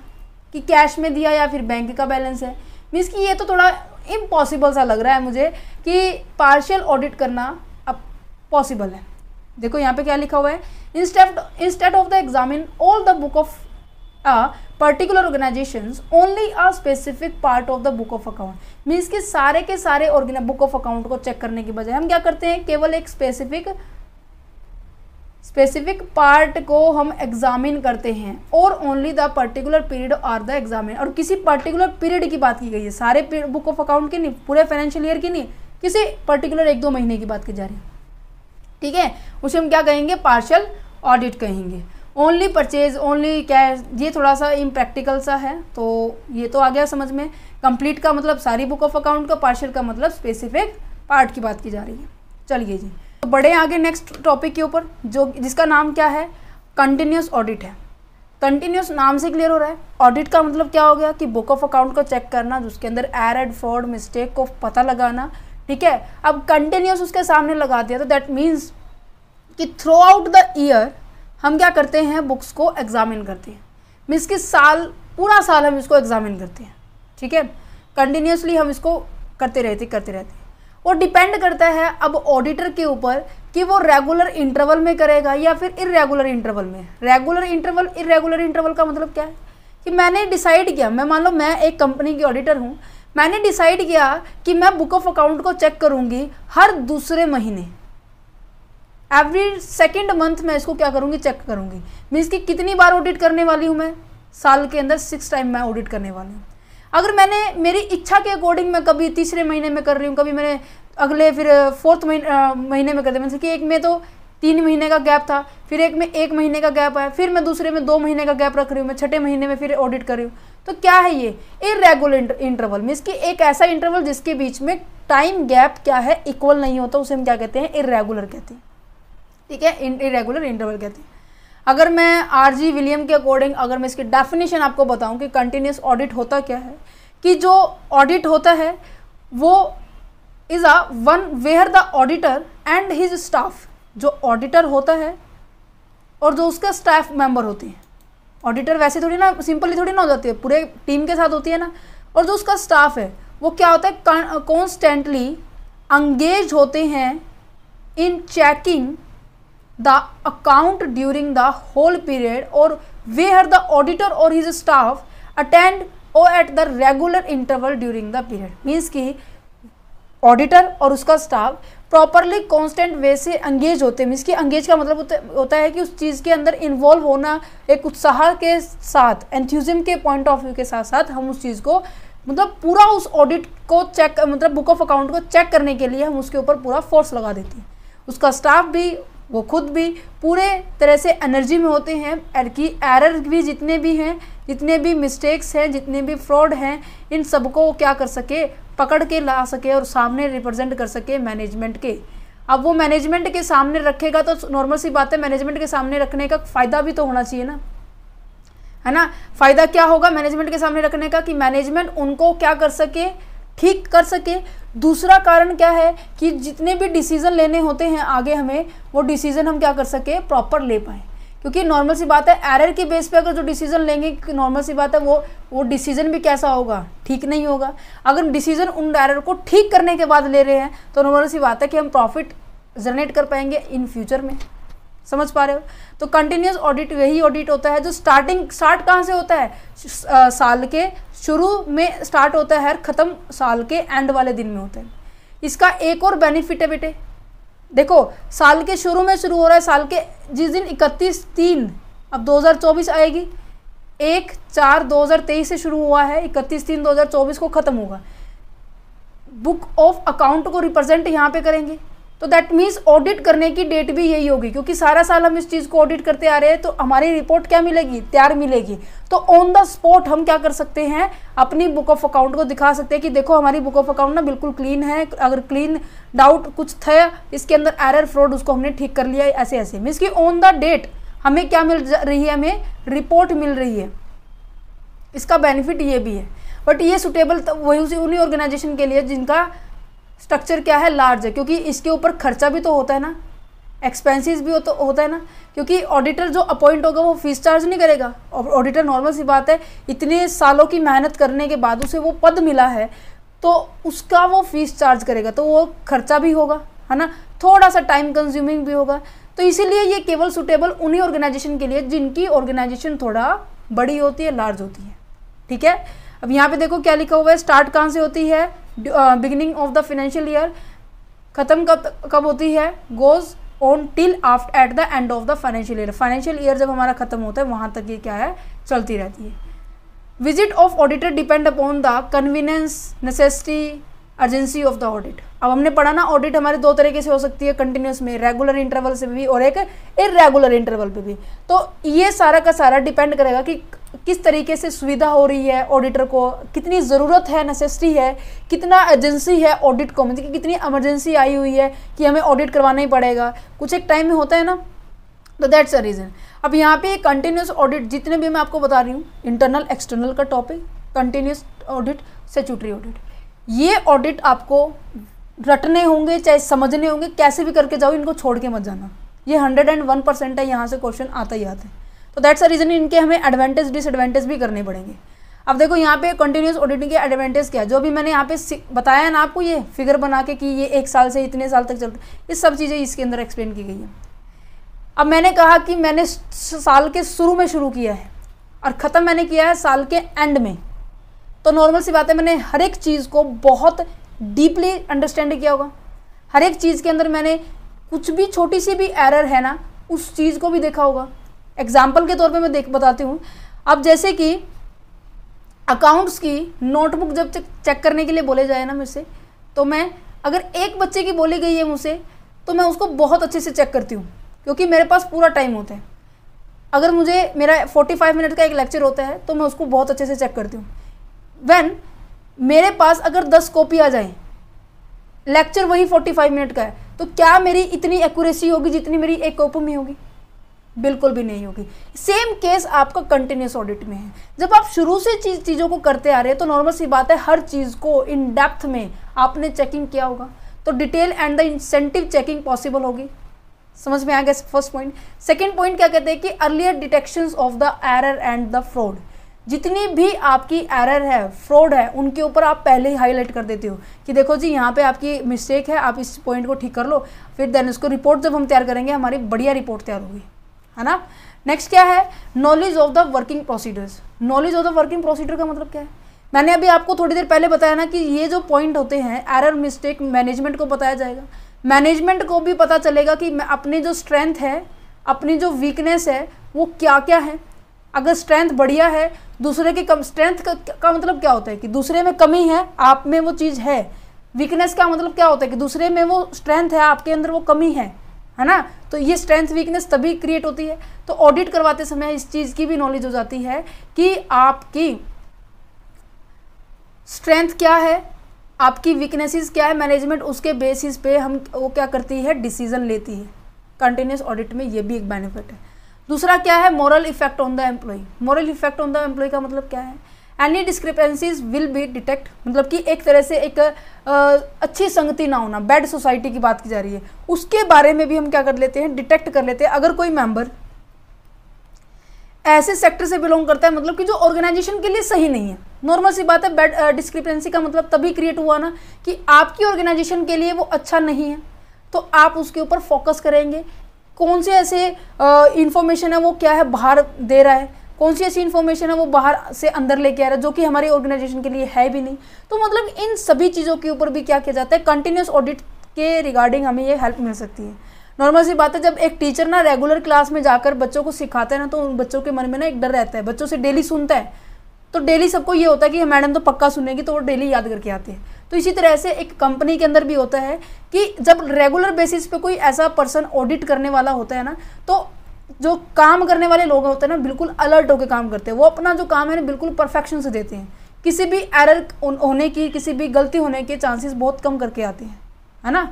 कि कैश में दिया या फिर बैंक का बैलेंस है। मीन्स कि ये तो थोड़ा इम्पॉसिबल सा लग रहा है मुझे कि पार्शियल ऑडिट करना अब पॉसिबल है। देखो यहाँ पे क्या लिखा हुआ है। Instead instead of the examine all the book of particular organization only a specific part of the book of account means कि सारे के सारे बुक ऑफ़ अकाउंट को चेक करने की बजाय हम क्या करते हैं? केवल एक स्पेसिफिक स्पेसिफिक पार्ट को हम एग्जामिन करते हैं। और only the particular period are the examine और किसी पर्टिकुलर पीरियड की बात की गई है, सारे बुक ऑफ़ अकाउंट की नहीं, पूरे फाइनेंशियल ईयर की नहीं, किसी पर्टिकुलर एक दो महीने की बात की जा रही है। ठीक है? उसे हम क्या कहेंगे? पार्शल ऑडिट कहेंगे। ओनली परचेज ओनली कैश ये थोड़ा सा इम्प्रैक्टिकल सा है तो ये तो आ गया समझ में। कंप्लीट का मतलब सारी बुक ऑफ़ अकाउंट का पार्शियल का मतलब स्पेसिफिक पार्ट की बात की जा रही है। चलिए जी। तो बड़े आगे नेक्स्ट टॉपिक के ऊपर, जो जिसका नाम क्या है? कंटिन्यूस ऑडिट है। कंटिन्यूस नाम से क्लियर हो रहा है। ऑडिट का मतलब क्या हो गया कि बुक ऑफ़ अकाउंट को चेक करना, जिसके अंदर एर एड फ्रॉड मिस्टेक को पता लगाना, ठीक है? अब कंटिन्यूस उसके सामने लगा दिया तो दैट मीन्स कि थ्रू आउट द ईयर हम क्या करते हैं बुक्स को एग्जामिन करते हैं। मीन्स कि साल, पूरा साल हम इसको एग्जामिन करते हैं, ठीक है? कंटिन्यूसली हम इसको करते रहते करते रहते वो डिपेंड करता है अब ऑडिटर के ऊपर कि वो रेगुलर इंटरवल में करेगा या फिर इरेगुलर इंटरवल में। रेगुलर इंटरवल इरेगुलर इंटरवल का मतलब क्या है? कि मैंने डिसाइड किया, मैं मान लो मैं एक कंपनी की ऑडिटर हूँ, मैंने डिसाइड किया कि मैं बुक ऑफ़ अकाउंट को चेक करूँगी हर दूसरे महीने। एवरी सेकेंड मंथ मैं इसको क्या करूँगी? चेक करूँगी। मीन्स कि कितनी बार ऑडिट करने वाली हूँ मैं? साल के अंदर सिक्स टाइम मैं ऑडिट करने वाली हूँ। अगर मैंने मेरी इच्छा के अकॉर्डिंग मैं कभी तीसरे महीने में कर रही हूँ, कभी मैंने अगले फिर फोर्थ महीने में कर दिया। मतलब कि एक में तो तीन महीने का गैप था, फिर एक में एक महीने का गैप आया, फिर मैं दूसरे में दो महीने का गैप रख रही हूँ, मैं छठे महीने में फिर ऑडिट कर रही हूँ। तो क्या है ये? इरेगुलर इंटरवल मीन्स कि एक ऐसा इंटरवल जिसके बीच में टाइम गैप क्या है? इक्वल नहीं होता, उसे हम क्या कहते हैं? इरेगुलर कहते हैं। ठीक है इरेगुलर इंटरवल कहते हैं। अगर मैं आर जी विलियम के अकॉर्डिंग अगर मैं इसकी डेफिनेशन आपको बताऊँ कि कंटिन्यूस ऑडिट होता क्या है, कि जो ऑडिट होता है, वो is a one where the auditor and his staff जो ऑडिटर होता है और जो उसका स्टाफ मेंबर होती है। ऑडिटर वैसे थोड़ी ना सिंपली थोड़ी ना हो जाती है, पूरे टीम के साथ होती है ना। और जो उसका स्टाफ है, वो क्या होता है कॉन्स्टेंटली अंगेज होते हैं in checking the account during the whole period or where the auditor or his staff attend or at the regular interval during the period. Means कि ऑडिटर और उसका स्टाफ प्रॉपरली कांस्टेंट वे से अंगेज होते हैं। Means कि अंगेज का मतलब होता है कि उस चीज़ के अंदर इन्वॉल्व होना एक उत्साह के साथ एंथ्यूजम के पॉइंट ऑफ़ व्यू के साथ साथ हम उस चीज़ को मतलब पूरा उस ऑडिट को चेक मतलब बुक ऑफ़ अकाउंट को चेक करने के लिए हम उसके ऊपर पूरा फोर्स लगा देते हैं। उसका स्टाफ भी वो खुद भी पूरे तरह से एनर्जी में होते हैं कि एरर भी जितने भी हैं, जितने भी मिस्टेक्स हैं, जितने भी फ्रॉड हैं, इन सबको क्या कर सके, पकड़ के ला सके और सामने रिप्रेजेंट कर सके मैनेजमेंट के। अब वो मैनेजमेंट के सामने रखेगा तो नॉर्मल सी बात है मैनेजमेंट के सामने रखने का फ़ायदा भी तो होना चाहिए ना। है ना? फ़ायदा क्या होगा मैनेजमेंट के सामने रखने का कि मैनेजमेंट उनको क्या कर सके ठीक कर सके। दूसरा कारण क्या है कि जितने भी डिसीज़न लेने होते हैं, आगे हमें वो डिसीज़न हम क्या कर सके प्रॉपर ले पाए। क्योंकि नॉर्मल सी बात है एरर के बेस पे अगर जो डिसीज़न लेंगे नॉर्मल सी बात है, वो वो डिसीज़न भी कैसा होगा? ठीक नहीं होगा। अगर डिसीज़न उन एरर को ठीक करने के बाद ले रहे हैं तो नॉर्मल सी बात है कि हम प्रॉफिट जनरेट कर पाएँगे इन फ्यूचर में। समझ पा रहे हो? तो कंटिन्यूस ऑडिट वही ऑडिट होता है जो स्टार्टिंग स्टार्ट कहाँ से होता है? साल के शुरू में स्टार्ट होता है ख़त्म साल के एंड वाले दिन में होता है। इसका एक और बेनिफिट है बेटे। देखो, साल के शुरू में शुरू हो रहा है, साल के जिस दिन इकतीस तीन, अब 2024 आएगी। एक चार 2023 से शुरू हुआ है, इकतीस तीन 2024 को ख़त्म होगा। बुक ऑफ़ अकाउंट को रिप्रेजेंट यहाँ पे करेंगे। तो दैट मीन्स ऑडिट करने की डेट भी यही होगी, क्योंकि सारा साल हम इस चीज़ को ऑडिट करते आ रहे हैं तो हमारी रिपोर्ट क्या मिलेगी? तैयार मिलेगी। तो ऑन द स्पॉट हम क्या कर सकते हैं? अपनी बुक ऑफ़ अकाउंट को दिखा सकते हैं कि देखो, हमारी बुक ऑफ़ अकाउंट ना बिल्कुल क्लीन है। अगर क्लीन डाउट कुछ था, इसके अंदर एरर फ्रॉड उसको हमने ठीक कर लिया ऐसे ऐसे मीन्स की ऑन द डेट हमें क्या मिल रही है? हमें रिपोर्ट मिल रही है। इसका बेनिफिट ये भी है। बट ये सुटेबल वही उसी उन्हीं ऑर्गेनाइजेशन के लिए जिनका स्ट्रक्चर क्या है? लार्ज है, क्योंकि इसके ऊपर खर्चा भी तो होता है ना। एक्सपेंसिस भी हो तो होता है ना। क्योंकि ऑडिटर जो अपॉइंट होगा, वो फ़ीस चार्ज नहीं करेगा। और ऑडिटर नॉर्मल सी बात है, इतने सालों की मेहनत करने के बाद उसे वो पद मिला है तो उसका वो फ़ीस चार्ज करेगा तो वो खर्चा भी होगा, है ना? थोड़ा सा टाइम कंज्यूमिंग भी होगा। तो इसीलिए ये केवल सुटेबल उन्हीं ऑर्गेनाइजेशन के लिए, जिनकी ऑर्गेनाइजेशन थोड़ा बड़ी होती है लार्ज होती है। ठीक है? अब यहाँ पे देखो क्या लिखा हुआ है स्टार्ट कहाँ से होती है? Beginning of the financial year ख़त्म कब कब होती है? Goes on till after at the end of the financial year financial year जब हमारा खत्म होता है, वहाँ तक ये क्या है? चलती रहती है। Visit of auditor depend upon the convenience necessity urgency of the audit अब हमने पढ़ा ना ऑडिट हमारे दो तरीके से हो सकती है कंटिन्यूस में रेगुलर इंटरवल से भी और एक इरेगुलर इंटरवल पे भी। तो ये सारा का सारा डिपेंड करेगा कि किस तरीके से सुविधा हो रही है ऑडिटर को, कितनी ज़रूरत है नेसेसिटी है, कितना एजेंसी है ऑडिट को मतलब कि कितनी इमरजेंसी आई हुई है कि हमें ऑडिट करवाना ही पड़ेगा। कुछ एक टाइम में होता है ना तो दैट्स अ रीज़न अब यहाँ पे कंटिन्यूस ऑडिट जितने भी मैं आपको बता रही हूँ इंटरनल एक्सटर्नल का topic continuous audit statutory audit ये ऑडिट आपको रटने होंगे, चाहे समझने होंगे, कैसे भी करके जाओ, इनको छोड़ के मत जाना। ये हंड्रेड एंड वन परसेंट है, यहाँ से क्वेश्चन आता ही आता है। तो दैट्स अ रीज़न इनके हमें एडवांटेज डिसएडवांटेज भी करने पड़ेंगे। अब देखो, यहाँ पे कंटिन्यूस ऑडिटिंग के एडवांटेज क्या है? जो भी मैंने यहाँ पे बताया ना आपको, ये फिगर बना के कि ये एक साल से इतने साल तक चलता ये सब चीज़ें इसके अंदर एक्सप्लेन की गई है। अब मैंने कहा कि मैंने साल के शुरू में शुरू किया है, और ख़त्म मैंने किया है साल के एंड में। तो नॉर्मल सी बात है, मैंने हर एक चीज़ को बहुत डीपली अंडरस्टैंड किया होगा। हर एक चीज़ के अंदर मैंने कुछ भी छोटी सी भी एरर है ना, उस चीज़ को भी देखा होगा। एग्ज़ाम्पल के तौर पे मैं देख, बताती हूँ। अब जैसे कि अकाउंट्स की नोटबुक जब चेक करने के लिए बोले जाए ना मुझसे तो मैं अगर एक बच्चे की बोली गई है मुझसे तो मैं उसको बहुत अच्छे से चेक करती हूँ, क्योंकि मेरे पास पूरा टाइम होता है। अगर मुझे मेरा 45 मिनट का एक लेक्चर होता है तो मैं उसको बहुत अच्छे से चेक करती हूँ। वैन मेरे पास अगर 10 कॉपी आ जाए लेक्चर वही 45 मिनट का है तो क्या मेरी इतनी एक्यूरेसी होगी जितनी मेरी एक कॉपी में होगी? बिल्कुल भी नहीं होगी। सेम केस आपका कंटिन्यूस ऑडिट में है। जब आप शुरू से चीज़ चीज़ों को करते आ रहे हैं तो नॉर्मल सी बात है, हर चीज़ को इन डेप्थ में आपने चेकिंग किया होगा। तो detail and the intensive checking possible होगी। समझ में आ गया फ़र्स्ट पॉइंट सेकेंड पॉइंट क्या कहते हैं कि earlier detection of the error and the fraud जितनी भी आपकी एरर है फ्रॉड है, उनके ऊपर आप पहले ही हाईलाइट कर देते हो कि देखो जी, यहाँ पे आपकी मिस्टेक है, आप इस पॉइंट को ठीक कर लो, फिर देन उसको रिपोर्ट जब हम तैयार करेंगे, हमारी बढ़िया रिपोर्ट तैयार होगी, है ना? नेक्स्ट क्या है? Knowledge of the working procedures knowledge of the working procedure का मतलब क्या है? मैंने अभी आपको थोड़ी देर पहले बताया ना कि ये जो पॉइंट होते हैं एरर मिस्टेक मैनेजमेंट को बताया जाएगा। मैनेजमेंट को भी पता चलेगा कि अपनी जो स्ट्रेंथ है, अपनी जो वीकनेस है, वो क्या क्या है। अगर स्ट्रेंथ बढ़िया है दूसरे की कम स्ट्रेंथ का, का मतलब क्या होता है कि दूसरे में कमी है आप में वो चीज़ है। वीकनेस का मतलब क्या होता है कि दूसरे में वो स्ट्रेंथ है आपके अंदर वो कमी है है ना? तो ये स्ट्रेंथ वीकनेस तभी क्रिएट होती है। तो ऑडिट करवाते समय इस चीज़ की भी नॉलेज हो जाती है कि आपकी स्ट्रेंथ क्या है आपकी वीकनेसेस क्या है मैनेजमेंट उसके बेसिस पे हम वो क्या करती है डिसीज़न लेती है। कंटिन्यूस ऑडिट में ये भी एक बेनिफिट है। दूसरा क्या है? Moral effect on the employee moral effect on the employee का मतलब क्या है? Any discrepancies will be detect मतलब कि एक तरह से एक आ, अच्छी संगति ना होना बैड सोसाइटी की बात की जा रही है। उसके बारे में भी हम क्या कर लेते हैं? डिटेक्ट कर लेते हैं। अगर कोई मेंबर ऐसे सेक्टर से बिलोंग करता है मतलब कि जो ऑर्गेनाइजेशन के लिए सही नहीं है। नॉर्मल सी बात है बैड डिस्क्रिपेंसी का मतलब तभी क्रिएट हुआ ना कि आपकी ऑर्गेनाइजेशन के लिए वो अच्छा नहीं है। तो आप उसके ऊपर फोकस करेंगे। कौन से ऐसे इंफॉर्मेशन है वो क्या है बाहर दे रहा है? कौन सी ऐसी इन्फॉर्मेशन है वो बाहर से अंदर लेके आ रहा है जो कि हमारी ऑर्गेनाइजेशन के लिए है भी नहीं? तो मतलब इन सभी चीज़ों के ऊपर भी क्या किया जाता है? कंटिन्यूस ऑडिट के रिगार्डिंग हमें ये हेल्प मिल सकती है। नॉर्मल सी बात है, जब एक टीचर ना रेगुलर क्लास में जाकर बच्चों को सिखाता है ना तो उन बच्चों के मन में ना एक डर रहता है। बच्चों से डेली सुनता है। तो डेली सबको ये होता है कि मैडम तो पक्का सुनेगी तो वो डेली याद करके आते हैं। तो इसी तरह से एक कंपनी के अंदर भी होता है कि जब रेगुलर बेसिस पे कोई ऐसा पर्सन ऑडिट करने वाला होता है ना तो जो काम करने वाले लोग होते हैं ना, बिल्कुल अलर्ट होकर काम करते हैं। वो अपना जो काम है ना, बिल्कुल परफेक्शन से देते हैं। किसी भी एरर होने की, किसी भी गलती होने के चांसेस बहुत कम करके आते हैं, है ना?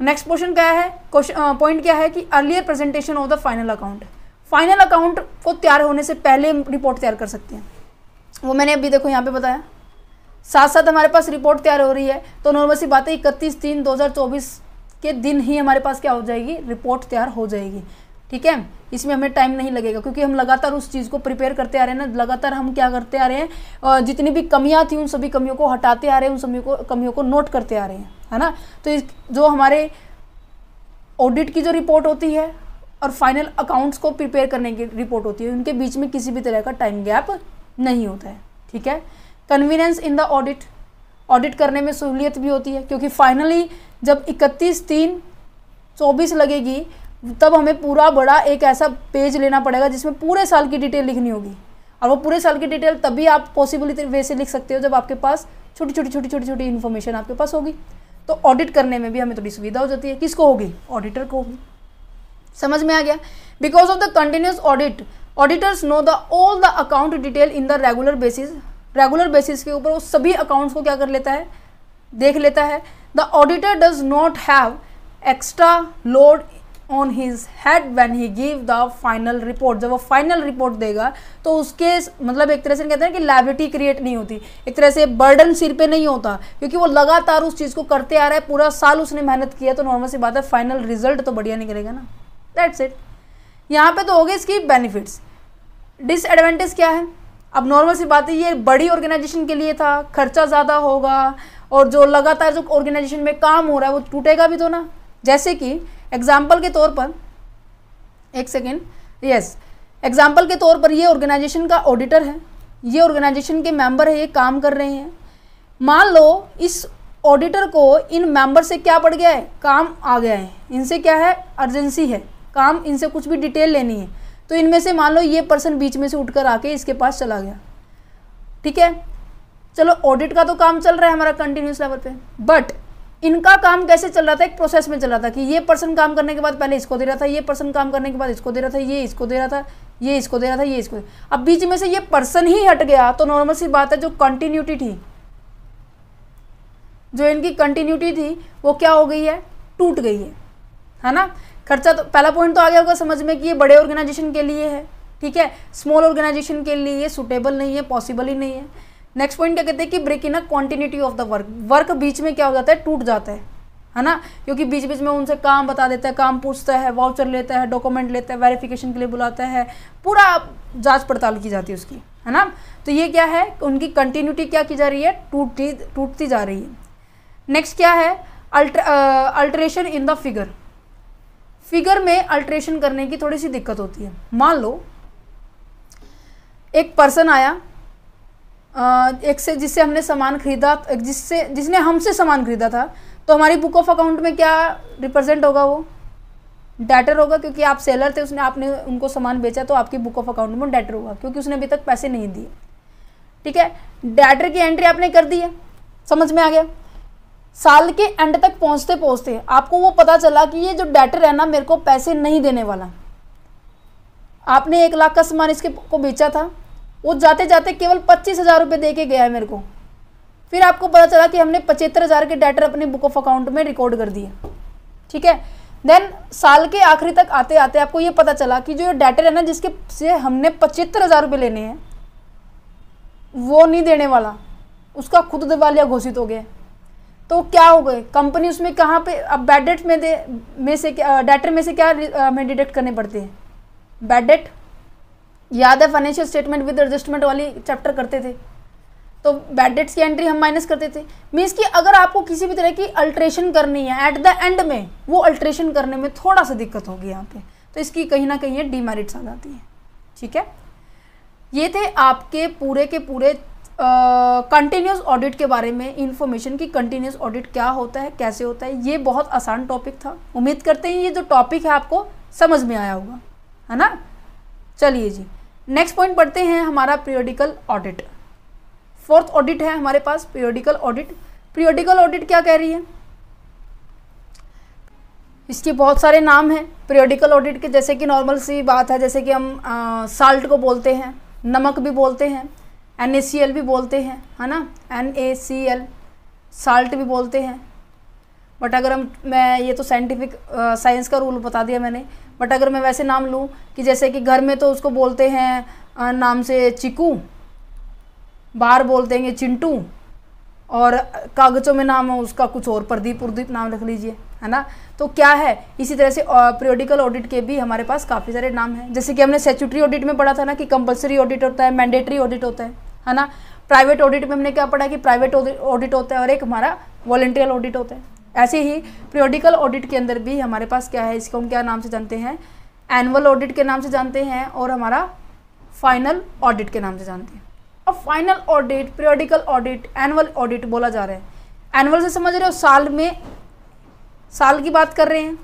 नेक्स्ट क्वेश्चन क्या है? पॉइंट क्या है कि earlier presentation of the final account final account को तैयार होने से पहले रिपोर्ट तैयार कर सकते हैं। वो मैंने अभी देखो यहाँ पे बताया। साथ साथ हमारे पास रिपोर्ट तैयार हो रही है। तो नॉर्मल सी बात है, इकतीस तीन दो के दिन ही हमारे पास क्या हो जाएगी? रिपोर्ट तैयार हो जाएगी। ठीक है? इसमें हमें टाइम नहीं लगेगा, क्योंकि हम लगातार उस चीज़ को प्रिपेयर करते आ रहे हैं ना। लगातार हम क्या करते आ रहे हैं? जितनी भी कमियाँ थी, उन सभी कमियों को हटाते आ रहे हैं, उन सभी को, कमियों को नोट करते आ रहे हैं, है ना? तो इस, जो हमारे ऑडिट की जो रिपोर्ट होती है और फाइनल अकाउंट्स को प्रिपेयर करने की रिपोर्ट होती है, उनके बीच में किसी भी तरह का टाइम गैप नहीं होता है। ठीक है? Convenience in the audit audit करने में सहूलियत भी होती है, क्योंकि फाइनली जब इकतीस तीन चौबीस लगेगी, तब हमें पूरा बड़ा एक ऐसा पेज लेना पड़ेगा जिसमें पूरे साल की डिटेल लिखनी होगी। और वो पूरे साल की डिटेल तभी आप पॉसिबल वे से लिख सकते हो जब आपके पास छोटी छोटी छोटी छोटी छोटी इन्फॉर्मेशन आपके पास होगी। तो ऑडिट करने में भी हमें थोड़ी सुविधा हो जाती है। किसको होगी? ऑडिटर को होगी। समझ में आ गया? Because of the continuous audit auditors know the all the account detail in the regular basis regular basis के ऊपर वो सभी अकाउंट्स को क्या कर लेता है? देख लेता है। The auditor does not have extra load on his head when he give the final report जब वो फाइनल रिपोर्ट देगा तो उसके मतलब एक तरह से कहते हैं कि लाइबिलिटी क्रिएट नहीं होती। एक तरह से बर्डन सिर पे नहीं होता, क्योंकि वो लगातार उस चीज़ को करते आ रहा है। पूरा साल उसने मेहनत किया तो नॉर्मल सी बात है फाइनल रिज़ल्ट तो बढ़िया निकलेगा ना। दैट्स इट यहाँ पे तो हो गए इसकी बेनिफिट्स डिसएडवांटेज क्या है? अब नॉर्मल सी बात है, ये बड़ी ऑर्गेनाइजेशन के लिए था, खर्चा ज़्यादा होगा, और जो लगातार जो ऑर्गेनाइजेशन में काम हो रहा है, वो टूटेगा भी तो ना। जैसे कि एग्ज़ाम्पल के तौर पर, एक सेकेंड यस एग्ज़ाम्पल के तौर पर ये ऑर्गेनाइजेशन का ऑडिटर है, ये ऑर्गेनाइजेशन के मेंबर है, ये काम कर रहे हैं। मान लो, इस ऑडिटर को इन मेंबर से क्या पड़ गया है? काम आ गया है। इनसे क्या है? अर्जेंसी है। काम इनसे कुछ भी डिटेल लेनी है। तो इनमें से मान लो ये पर्सन बीच में से उठकर आके इसके पास चला गया। ठीक है? चलो ऑडिट का तो काम चल रहा है हमारा कंटिन्यूस लेवल पे। बट इनका काम कैसे चल रहा था? एक प्रोसेस में चल रहा था कि ये पर्सन काम करने के बाद पहले इसको दे रहा था, ये पर्सन काम करने के बाद इसको दे रहा था, ये इसको दे रहा था, ये इसको दे रहा था, ये इसको अब बीच में से ये पर्सन ही हट गया तो नॉर्मल सी बात है, जो कंटिन्यूटी थी, जो इनकी कंटिन्यूटी थी, वो क्या हो गई है? टूट गई है। है ना? खर्चा तो पहला पॉइंट तो आ गया होगा समझ में कि ये बड़े ऑर्गेनाइजेशन के लिए है, ठीक है? स्मॉल ऑर्गेनाइजेशन के लिए सुटेबल नहीं है पॉसिबल ही नहीं है। नेक्स्ट पॉइंट क्या कहते हैं कि break in a quantity of the work work बीच में क्या हो जाता है? टूट जाता है है ना? क्योंकि बीच बीच में उनसे काम बता देता है, काम पूछता है वाउचर लेता है डॉक्यूमेंट लेता है वेरिफिकेशन के लिए बुलाता है, पूरा जाँच पड़ताल की जाती है उसकी, है ना? तो ये क्या है? उनकी कंटिन्यूटी क्या की जा रही है? टूटती टूटती जा रही है। नेक्स्ट क्या है? Alteration in the figure figure में अल्ट्रेशन करने की थोड़ी सी दिक्कत होती है। मान लो, एक पर्सन आया एक से जिससे हमने सामान खरीदा जिससे, जिसने हमसे सामान खरीदा था तो हमारी बुक ऑफ़ अकाउंट में क्या रिप्रेजेंट होगा वो? डेटर होगा, क्योंकि आप सेलर थे, उसने, आपने उनको सामान बेचा तो आपकी बुक ऑफ़ अकाउंट में डेटर होगा, क्योंकि उसने अभी तक पैसे नहीं दिए। ठीक है? डेटर की एंट्री आपने कर दी है। समझ में आ गया? साल के एंड तक पहुँचते पहुँचते आपको वो पता चला कि ये जो डेटर है ना, मेरे को पैसे नहीं देने वाला। आपने एक लाख का सामान इसके को बेचा था, वो जाते जाते केवल पच्चीस हज़ार रुपये दे के गया है मेरे को। फिर आपको पता चला कि हमने पचहत्तर हज़ार के डेटर अपने बुक ऑफ़ अकाउंट में रिकॉर्ड कर दिए ठीक है? देन साल के आखिरी तक आते आते आपको ये पता चला कि जो ये डेटर है ना, जिसके से हमने पचहत्तर हज़ार रुपये लेने हैं, वो नहीं देने वाला। उसका खुद दिवालिया घोषित हो गया। तो क्या हो गए? कंपनी उसमें कहाँ पे, अब बैड डेट में दे, में से डेटर में से क्या हमें डिडक्ट करने पड़ते हैं? बैड डेट याद है फाइनेंशियल स्टेटमेंट विद एडजस्टमेंट वाली चैप्टर करते थे। तो बैड डेट्स की एंट्री हम माइनस करते थे। मीन्स कि अगर आपको किसी भी तरह की अल्ट्रेशन करनी है एट द एंड में, वो अल्ट्रेशन करने में थोड़ा सा दिक्कत होगी यहाँ पे। तो इसकी कहीं ना कहीं डीमेरिट्स आ जाती हैं। ठीक है? ये थे आपके पूरे के पूरे कंटिन्यूस uh, ऑडिट के बारे में इंफॉर्मेशन की कंटिन्यूस ऑडिट क्या होता है कैसे होता है ये बहुत आसान टॉपिक था। उम्मीद करते हैं ये जो टॉपिक है आपको समझ में आया होगा है ना? चलिए जी नेक्स्ट पॉइंट पढ़ते हैं हमारा पीरियोडिकल ऑडिट फोर्थ ऑडिट है हमारे पास पीरियोडिकल ऑडिट पीरियोडिकल ऑडिट क्या कह रही है? इसके बहुत सारे नाम हैं। पीरियोडिकल ऑडिट के जैसे कि नॉर्मल सी बात है जैसे कि हम आ, साल्ट को बोलते हैं नमक भी बोलते हैं। एन भी बोलते हैं, है ना? एन साल्ट भी बोलते हैं। बट अगर हम, मैं ये तो साइंटिफिक साइंस का रूल बता दिया मैंने। बट अगर मैं वैसे नाम लूँ कि जैसे कि घर में तो उसको बोलते हैं नाम से चिकू बाहर बोलते हैं चिंटू, और कागज़ों में नाम उसका कुछ और, प्रदीप उर्दीप नाम रख लीजिए, है ना? तो क्या है, इसी तरह से पीरियोडिकल ऑडिट के भी हमारे पास काफ़ी सारे नाम हैं। जैसे कि हमने सेचुटरी ऑडिट में पढ़ा था ना कि कंपलसरी ऑडिट होता है मैंडेटरी ऑडिट होता है। है ना? प्राइवेट ऑडिट में हमने क्या पढ़ा कि प्राइवेट ऑडिट होता है और एक हमारा वॉलेंटियल ऑडिट होता है। ऐसे ही पीरियोडिकल ऑडिट के अंदर भी हमारे पास क्या है, इसको हम क्या नाम से जानते हैं? एनुअल ऑडिट के नाम से जानते हैं और हमारा फाइनल ऑडिट के नाम से जानते हैं। अब final audit periodical audit annual audit बोला जा रहा है। एनुअल से समझ रहे हो, साल में साल की बात कर रहे हैं।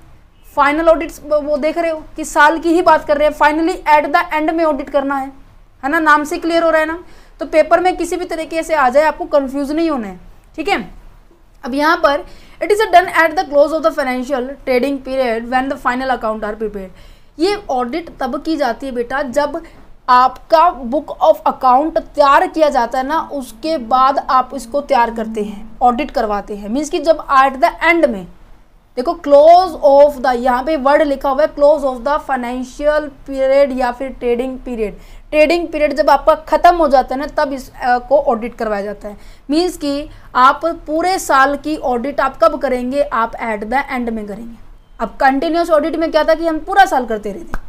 फाइनल ऑडिट वो देख रहे हो कि साल की ही बात कर रहे हैं। फाइनली एट द एंड में ऑडिट करना है। है ना? नाम से क्लियर हो रहा है ना? तो पेपर में किसी भी तरीके से आ जाए, आपको कंफ्यूज नहीं होना है, ठीक है? अब यहाँ पर it is done at the close of the financial trading period when the final account are prepare ये ऑडिट तब की जाती है बेटा, जब आपका बुक ऑफ़ अकाउंट तैयार किया जाता है ना, उसके बाद आप इसको तैयार करते हैं ऑडिट करवाते हैं। मीन्स कि जब एट द एंड में, देखो क्लोज ऑफ़ द यहाँ पे वर्ड लिखा हुआ है close of the financial period या फिर ट्रेडिंग पीरियड ट्रेडिंग पीरियड जब आपका ख़त्म हो जाता है ना, तब इसको ऑडिट करवाया जाता है। मीन्स कि आप पूरे साल की ऑडिट आप कब करेंगे? आप एट द एंड में करेंगे। अब कंटिन्यूस ऑडिट में क्या था कि हम पूरा साल करते रहते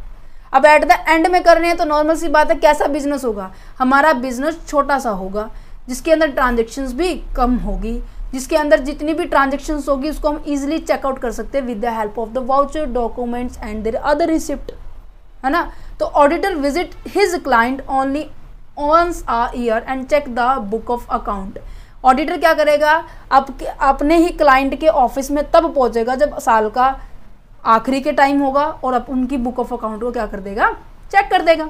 अब एट द एंड में कर रहे हैं तो नॉर्मल सी बात है, कैसा बिज़नेस होगा? हमारा बिज़नेस छोटा सा होगा, जिसके अंदर ट्रांजेक्शन भी कम होगी, जिसके अंदर जितनी भी ट्रांजेक्शन होगी, उसको हम इजिली चेकआउट कर सकते हैं with the help of the voucher documents and their other receipt है ना? तो auditor visit his client only once a year and check the book of account auditor क्या करेगा? आपके, अपने ही क्लाइंट के ऑफ़िस में तब पहुंचेगा जब साल का आखिरी के टाइम होगा और अब उनकी बुक ऑफ़ अकाउंट को क्या कर देगा? चेक कर देगा।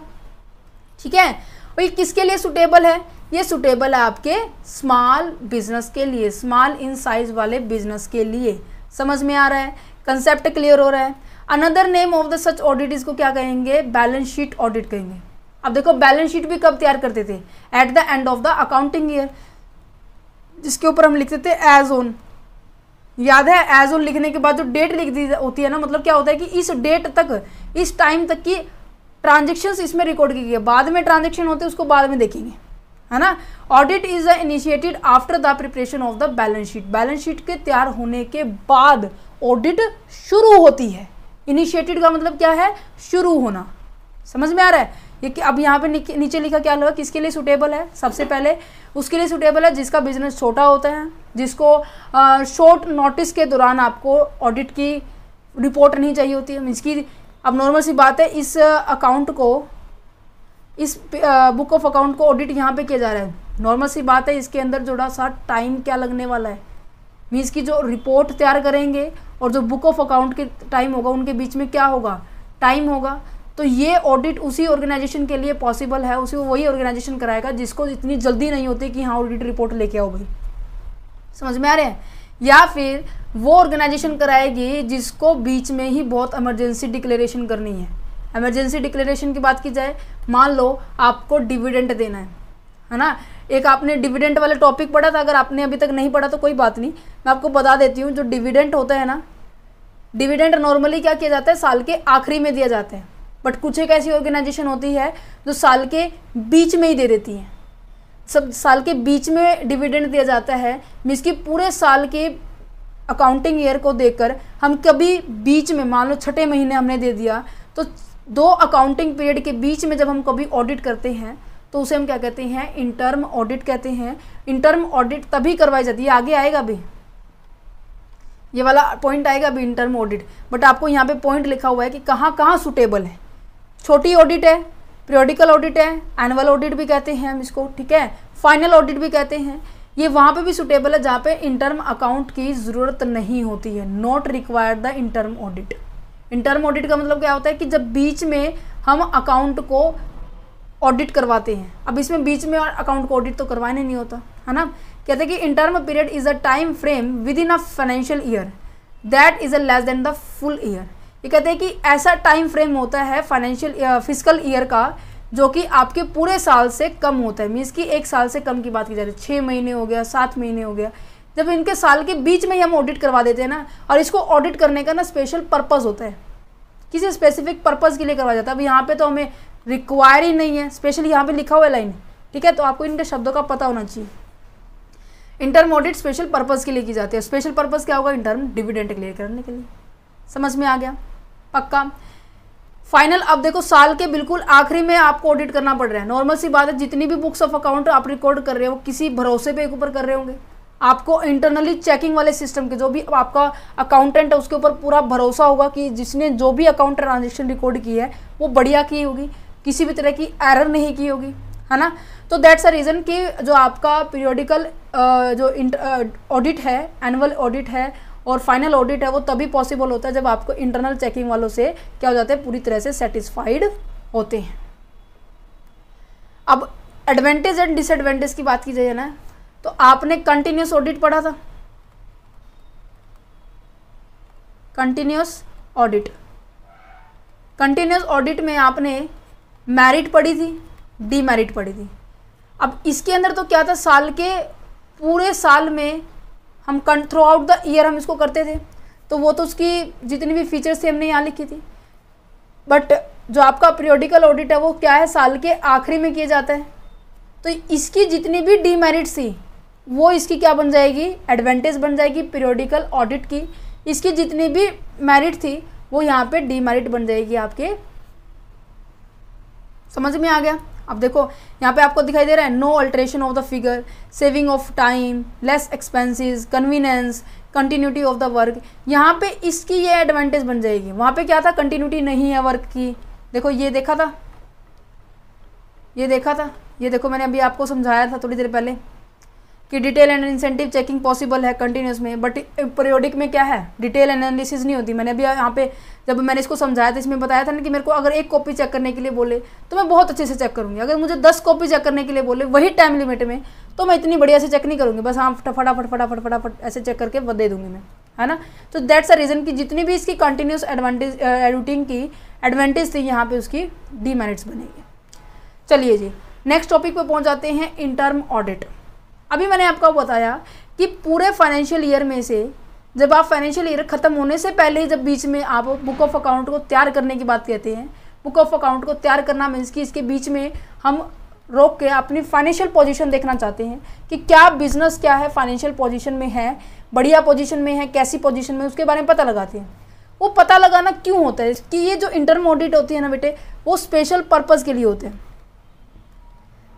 ठीक है? और ये किसके लिए सुटेबल है? ये सुटेबल है आपके स्मॉल बिज़नेस के लिए स्मॉल इन साइज़ वाले बिज़नेस के लिए। समझ में आ रहा है? कंसेप्ट क्लियर हो रहा है? Another name of the such audit इसको क्या कहेंगे? बैलेंस शीट ऑडिट कहेंगे। अब देखो बैलेंस शीट भी कब तैयार करते थे? At the end of the accounting year जिसके ऊपर हम लिखते थे एज ऑन याद है एज ऑन लिखने के बाद जो डेट लिख दी होती है ना मतलब क्या होता है कि इस डेट तक, इस टाइम तक की ट्रांजेक्शन इसमें रिकॉर्ड की गई है। बाद में ट्रांजेक्शन होते हैं, उसको बाद में देखेंगे। है ना? Audit is initiated after the preparation of the balance sheet balance sheet के तैयार होने के बाद ऑडिट शुरू होती है। इनिशिएटेड का मतलब क्या है? शुरू होना। समझ में आ रहा है? ये कि अब यहाँ पे नीचे लिखा क्या लगा किसके लिए सुटेबल है? सबसे पहले उसके लिए सुटेबल है जिसका बिज़नेस छोटा होता है, जिसको शॉर्ट नोटिस के दौरान आपको ऑडिट की रिपोर्ट नहीं चाहिए होती। है मीन्स की अब नॉर्मल सी बात है, इस अकाउंट को, इस बुक ऑफ़ अकाउंट को ऑडिट यहाँ पे किया जा रहा है। नॉर्मल सी बात है, इसके अंदर थोड़ा सा टाइम क्या लगने वाला है? मीन्स की जो रिपोर्ट तैयार करेंगे और जो बुक ऑफ़ अकाउंट के टाइम होगा, उनके बीच में क्या होगा? टाइम होगा। तो ये ऑडिट उसी ऑर्गेनाइजेशन के लिए पॉसिबल है, उसी वही ऑर्गेनाइजेशन कराएगा जिसको इतनी जल्दी नहीं होती कि हाँ ऑडिट रिपोर्ट लेके आओ भाई। समझ में आ रहे हैं? या फिर वो ऑर्गेनाइजेशन कराएगी जिसको बीच में ही बहुत इमरजेंसी डिक्लेरेशन करनी है। इमरजेंसी डिक्लेरेशन की बात की जाए, मान लो आपको डिविडेंट देना है है ना? एक आपने डिविडेंट वाला टॉपिक पढ़ा था, अगर आपने अभी तक नहीं पढ़ा तो कोई बात नहीं। मैं आपको बता देती हूँ, जो डिविडेंट होता है ना, डिविडेंट नॉर्मली क्या किया जाता है, साल के आखिरी में दिया जाता है। बट कुछ एक ऐसी ऑर्गेनाइजेशन होती है, जो साल के बीच में ही दे देती है। सब साल के बीच में डिविडेंड दिया जाता है मीन्स कि पूरे साल के अकाउंटिंग ईयर को देखकर हम कभी बीच में, मान लो छठे महीने हमने दे दिया तो दो अकाउंटिंग पीरियड के बीच में जब हम कभी ऑडिट करते हैं तो उसे हम क्या कहते हैं? इंटर्म ऑडिट कहते हैं। इंटर्म ऑडिट तभी करवाई जाती है। आगे आएगा भी ये वाला पॉइंट आएगा अभी इंटर्म ऑडिट बट आपको यहाँ पे पॉइंट लिखा हुआ है कि कहाँ कहाँ सुटेबल है। छोटी ऑडिट है पीरियोडिकल ऑडिट है एनुअल ऑडिट भी कहते हैं हम इसको, ठीक है? फाइनल ऑडिट भी कहते हैं। ये वहाँ पे भी सुटेबल है जहाँ पे इंटर्म अकाउंट की ज़रूरत नहीं होती है। Not required the interim audit interim audit का मतलब क्या होता है कि जब बीच में हम अकाउंट को ऑडिट करवाते हैं। अब इसमें बीच में अकाउंट को ऑडिट तो करवाने नहीं होता, है ना? कहते हैं कि interim period is a time frame within a financial year that is a less than the full year ये कहते हैं कि ऐसा टाइम फ्रेम होता है फाइनेंशियल फ़िज़िकल ईयर का जो कि आपके पूरे साल से कम होता है। मीन्स कि एक साल से कम की बात की जा रही है। छः महीने हो गया, सात महीने हो गया। जब इनके साल के बीच में ही हम ऑडिट करवा देते हैं ना, और इसको ऑडिट करने का ना स्पेशल पर्पज़ होता है। किसी स्पेसिफिक पर्पज़ के लिए करवाया जाता है। अब यहाँ पे तो हमें रिक्वायर ही नहीं है स्पेशली यहाँ पे लिखा हुआ है लाइन ठीक है तो आपको इनके शब्दों का पता होना चाहिए। इंटर्म ऑडिट स्पेशल पर्पज़ के लिए की जाती है। स्पेशल पर्पज़ क्या होगा? इंटर्म डिविडेंट क्लियर करने के लिए। समझ में आ गया? पक्का? फाइनल अब देखो, साल के बिल्कुल आखिरी में आपको ऑडिट करना पड़ रहा है। नॉर्मल सी बात है, जितनी भी बुक्स ऑफ़ अकाउंट आप रिकॉर्ड कर रहे हो, किसी भरोसे पे ऊपर कर रहे होंगे। आपको इंटरनली चेकिंग वाले सिस्टम के जो भी आपका अकाउंटेंट है, उसके ऊपर पूरा भरोसा होगा कि जिसने जो भी अकाउंट ट्रांजेक्शन रिकॉर्ड की है, वो बढ़िया की होगी। किसी भी तरह की एरर नहीं की होगी, है ना? तो दैट्स अ रीज़न कि जो आपका पीरियोडिकल जो ऑडिट है एनुअल ऑडिट है और फाइनल ऑडिट है, वो तभी पॉसिबल होता है जब आपको इंटरनल चेकिंग वालों से क्या हो जाता है, पूरी तरह से सेटिस्फाइड होते हैं। अब एडवांटेज एंड डिसएडवांटेज की बात की जाए ना तो आपने कंटिन्यूस ऑडिट पढ़ा था? कंटिन्यूस ऑडिट कंटिन्यूस ऑडिट में आपने मैरिट पड़ी थी डी मैरिट पढ़ी थी। अब इसके अंदर तो क्या था, साल के पूरे साल में हम थ्रू आउट द ईयर हम इसको करते थे। तो वो तो उसकी जितनी भी फीचर्स थी, हमने यहाँ लिखी थी। बट जो आपका पीरियोडिकल ऑडिट है, वो क्या है, साल के आखिरी में किया जाता है। तो इसकी जितनी भी डीमेरिट्स थी, वो इसकी क्या बन जाएगी एडवांटेज बन जाएगी पीरियोडिकल ऑडिट की। इसकी जितनी भी मेरिट थी, वो यहाँ पे डीमेरिट बन जाएगी आपके समझ में आ गया? अब देखो, यहाँ पे आपको दिखाई दे रहा है no alteration of the figure saving of time less expenses convenience continuity of the work यहाँ पे इसकी ये एडवांटेज बन जाएगी। वहाँ पे क्या था? कंटिन्यूटी नहीं है वर्क की। देखो, ये देखा था? ये देखा था? ये देखो, मैंने अभी आपको समझाया था थोड़ी देर पहले। कि detail and incentive checking possible है कंटिन्यूस में बट पीरियोडिक में क्या है? डिटेल एनालिसिस नहीं होती। मैंने अभी यहाँ पे जब मैंने इसको समझाया था, इसमें बताया था ना कि मेरे को अगर एक कॉपी चेक करने के लिए बोले तो मैं बहुत अच्छे से चेक करूँगी। अगर मुझे दस कॉपी चेक करने के लिए बोले, वही टाइम लिमिट में तो मैं इतनी बढ़िया से चेक नहीं करूँगी। बस हाँ फटाफट फटाफट फटाफट ऐसे चेक करके दे दूँगी मैं, है ना? तो दैट्स अ रीज़न कि जितनी भी इसकी कंटिन्यूस एडवांटेज एडिटिंग की एडवांटेज थी, यहाँ पर उसकी डीमेरिट्स बनेगी। चलिए जी नेक्स्ट टॉपिक पर पहुँच जाते हैं इन टर्म ऑडिट अभी मैंने आपको बताया कि पूरे फाइनेंशियल ईयर में से, जब आप फाइनेंशियल ईयर ख़त्म होने से पहले जब बीच में आप बुक ऑफ़ अकाउंट को तैयार करने की बात कहते हैं बुक ऑफ़ अकाउंट को तैयार करना मीन्स कि इसके बीच में हम रोक के अपनी फाइनेंशियल पोजीशन देखना चाहते हैं कि क्या बिज़नेस क्या है फाइनेंशियल पोजीशन में है, बढ़िया पोजीशन में है, कैसी पोजीशन में उसके बारे में पता लगाते हैं। वो पता लगाना क्यों होता है? कि ये जो इंटरम ऑडिट होती है ना बेटे, वो स्पेशल पर्पज़ के लिए होते हैं।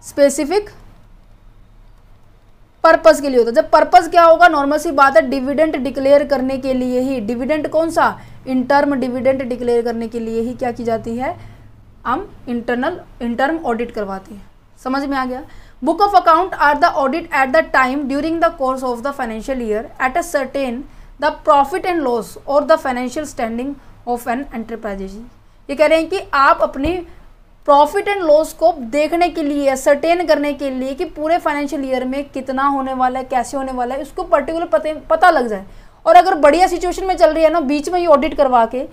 स्पेसिफिक पर्पस के लिए होता है। जब पर्पस क्या होगा? नॉर्मल सी बात है डिविडेंट डिक्लेयर करने के लिए ही। डिविडेंट कौन सा? इंटर्म डिविडेंट डिक्लेयर करने के लिए ही क्या की जाती है? हम इंटरनल इंटर्म ऑडिट करवाते हैं। समझ में आ गया? Book of account are the audit at the time during the course of the financial year at a certain the profit and loss और the financial standing of an enterprises ये कह रहे हैं कि आप अपनी प्रॉफिट एंड लॉस को देखने के लिए सर्टेन करने के लिए कि पूरे फाइनेंशियल ईयर में कितना होने वाला है, कैसे होने वाला है, उसको पर्टिकुलर पते, पता लग जाए। और अगर बढ़िया सिचुएशन में चल रही है ना, बीच में ही ऑडिट करवा के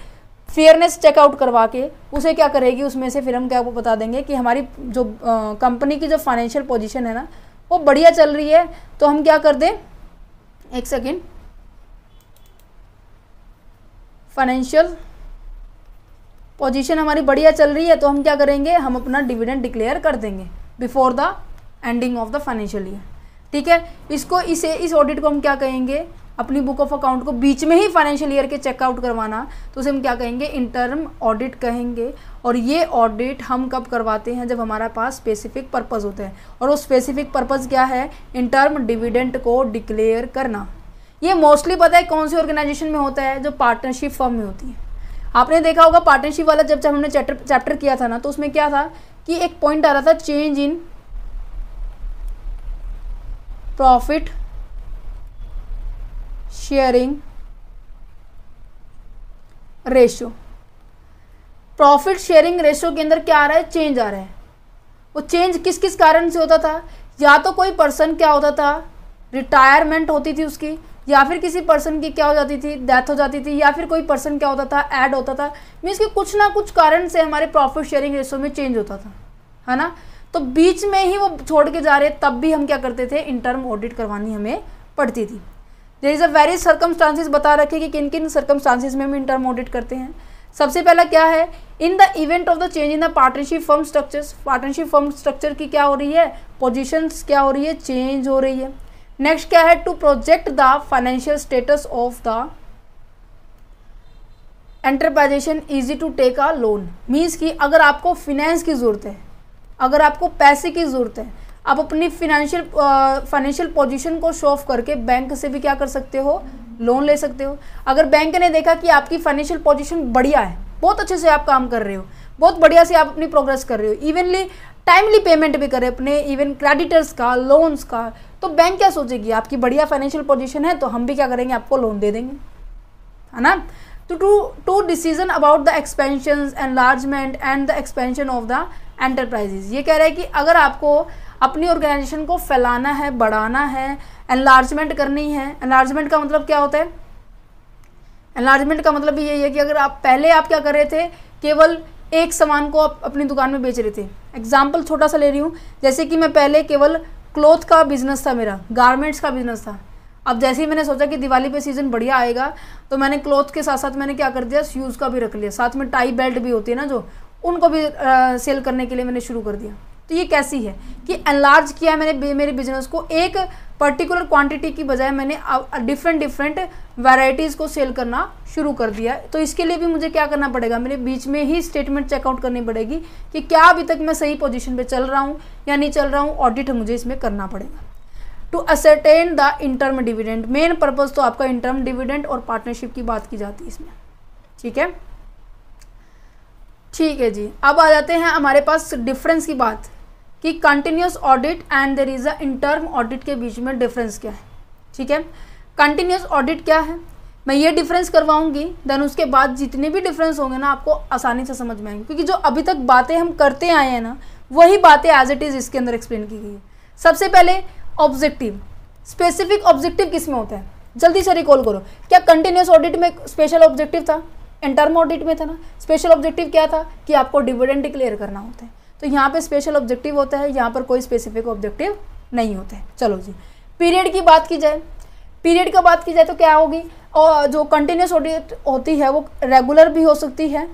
फेयरनेस चेकआउट करवा के, उसे क्या करेगी, उसमें से फिर हम क्या बता देंगे कि हमारी जो कंपनी की जो फाइनेंशियल पोजीशन है ना, वो बढ़िया चल रही है तो हम क्या कर दें? एक सेकेंड फाइनेंशियल पोजीशन हमारी बढ़िया चल रही है तो हम क्या करेंगे? हम अपना डिविडेंड डिक्लेयर कर देंगे before the ending of the financial year ठीक है? इसको, इसे, इस ऑडिट को हम क्या कहेंगे? अपनी बुक ऑफ़ अकाउंट को बीच में ही फाइनेंशियल ईयर के चेकआउट करवाना तो उसे हम क्या कहेंगे? इंटर्म ऑडिट कहेंगे। और ये ऑडिट हम कब करवाते हैं? जब हमारा पास स्पेसिफिक पर्पज़ होते हैं। और वो स्पेसिफिक पर्पज़ क्या है? इंटर्म डिविडेंट को डिक्लेयर करना। ये मोस्टली पता है कौन सी ऑर्गेनाइजेशन में होता है? जो पार्टनरशिप फर्म में होती है। आपने देखा होगा पार्टनरशिप वाला जब जब हमने चैप्टर चैप्टर किया था ना तो उसमें क्या था कि एक पॉइंट आ रहा था change in profit sharing ratio profit sharing ratio के अंदर क्या आ रहा है? चेंज आ रहा है। वो चेंज किस किस कारण से होता था? या तो कोई पर्सन क्या होता था? रिटायरमेंट होती थी उसकी। या फिर किसी पर्सन की क्या हो जाती थी? डेथ हो जाती थी, या फिर कोई पर्सन क्या होता था? ऐड होता था। मीन्स कि कुछ ना कुछ कारण से हमारे प्रॉफिट शेयरिंग रेशो में चेंज होता था, है ना? तो बीच में ही वो छोड़ के जा रहे, तब भी हम क्या करते थे? इंटर्म ऑडिट करवानी हमें पड़ती थी। There is a very circumstances बता रखे कि किन किन सर्कमस्टांसिस में हम इंटर्म ऑडिट करते हैं। सबसे पहला क्या है? In the event of the change in the partnership firm structures partnership firm structure की क्या हो रही है? पोजिशंस क्या हो रही है? चेंज हो रही है। नेक्स्ट क्या है to project the financial status of the enterprisation easy to take a loan means कि अगर आपको फिनेंस की ज़रूरत है, अगर आपको पैसे की ज़रूरत है, आप अपनी फिनेंशियल फाइनेंशियल पोजीशन को शो ऑफ़ करके बैंक से भी क्या कर सकते हो? लोन ले सकते हो। अगर बैंक ने देखा कि आपकी फाइनेंशियल पोजीशन बढ़िया है, बहुत अच्छे से आप काम कर रहे हो, बहुत बढ़िया से आप अपनी प्रोग्रेस कर रहे हो इवनली टाइमली पेमेंट भी करें अपने इवन क्रेडिटर्स का लोन्स का तो बैंक क्या सोचेगी? आपकी बढ़िया फाइनेंशियल पोजीशन है तो हम भी क्या करेंगे? आपको लोन दे देंगे। है ना? तो to to decision about the expansion enlargement and the expansion of the enterprises ये कह रहे हैं कि अगर आपको अपनी ऑर्गेनाइजेशन को फैलाना है, बढ़ाना है एनलार्जमेंट करनी है एनलार्जमेंट का मतलब क्या होता है? एनलार्जमेंट का मतलब ये है कि अगर आप, पहले आप क्या कर रहे थे? केवल एक सामान को आप अपनी दुकान में बेच रहे थे। एग्ज़ाम्पल छोटा सा ले रही हूँ। जैसे कि मैं पहले केवल क्लोथ का बिज़नेस था मेरा गारमेंट्स का बिज़नेस था। अब जैसे ही मैंने सोचा कि दिवाली पे सीज़न बढ़िया आएगा तो मैंने क्लोथ के साथ साथ मैंने क्या कर दिया शूज़ का भी रख लिया। साथ में टाई बेल्ट भी होती है ना जो उनको भी आ, सेल करने के लिए मैंने शुरू कर दिया। तो ये कैसी है कि एनलार्ज किया मैंने मेरे बिज़नेस को, एक पर्टिकुलर क्वांटिटी की बजाय मैंने डिफरेंट डिफरेंट वैरायटीज़ को सेल करना शुरू कर दिया तो इसके लिए भी मुझे क्या करना पड़ेगा? मेरे बीच में ही स्टेटमेंट चेकआउट करनी पड़ेगी कि क्या अभी तक मैं सही पोजीशन पे चल रहा हूँ या नहीं चल रहा हूँ। ऑडिट मुझे इसमें करना पड़ेगा। To ascertain the interim dividend main purpose तो आपका इंटर्म डिविडेंड और पार्टनरशिप की बात की जाती है इसमें। ठीक है? ठीक है जी। अब आ जाते हैं हमारे पास डिफरेंस की बात। कि continuous audit and there is a interim audit के बीच में डिफरेंस क्या है? ठीक है? कंटिन्यूस ऑडिट क्या है? मैं ये डिफरेंस करवाऊँगी देन उसके बाद जितने भी डिफरेंस होंगे ना, आपको आसानी से समझ में आएँगे। क्योंकि जो अभी तक बातें हम करते आए हैं ना, वही बातें एज इट इज़ इसके अंदर एक्सप्लेन की गई है। सबसे पहले ऑब्जेक्टिव स्पेसिफिक ऑब्जेक्टिव किसमें होता है? जल्दी से रिकॉल करो। क्या कंटिन्यूस ऑडिट में स्पेशल ऑब्जेक्टिव था? इंटर्म ऑडिट में था ना? स्पेशल ऑब्जेक्टिव क्या था? कि आपको डिविडेंड डिक्लेयर करना होता है। तो यहाँ पे स्पेशल ऑब्जेक्टिव होता है, यहाँ पर कोई स्पेसिफिक ऑब्जेक्टिव नहीं होते हैं। चलो जी पीरियड की बात की जाए। पीरियड की बात की जाए तो क्या होगी? और जो कंटिन्यूस ऑडिट होती है, वो रेगुलर भी हो सकती है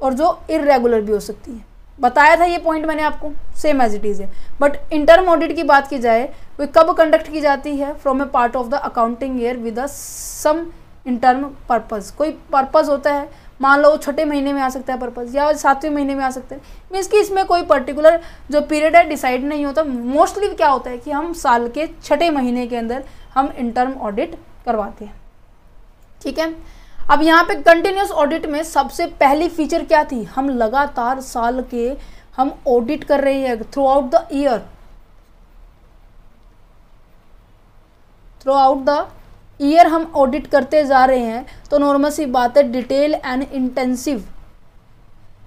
और जो इरेगुलर भी हो सकती है। बताया था ये पॉइंट मैंने आपको सेम एज इट इज़ है। बट इंटर्म ऑडिट की बात की जाए, वो कब कंडक्ट की जाती है? From a part of the accounting year with a some interim purpose कोई पर्पज़ होता है मान लो छठे महीने में आ सकता है पर्पज़ या सातवें महीने में आ सकता है। मीन्स कि इसमें कोई पर्टिकुलर जो पीरियड है डिसाइड नहीं होता। मोस्टली क्या होता है कि हम साल के छठे महीने के अंदर हम इंटर्म ऑडिट करवाते हैं। ठीक है? अब यहाँ पे कंटिन्यूस ऑडिट में सबसे पहली फीचर क्या थी? हम लगातार साल के हम ऑडिट कर रहे हैं throughout the year throughout the year हम ऑडिट करते जा रहे हैं तो नॉर्मल सी बात है डिटेल एंड इंटेंसिव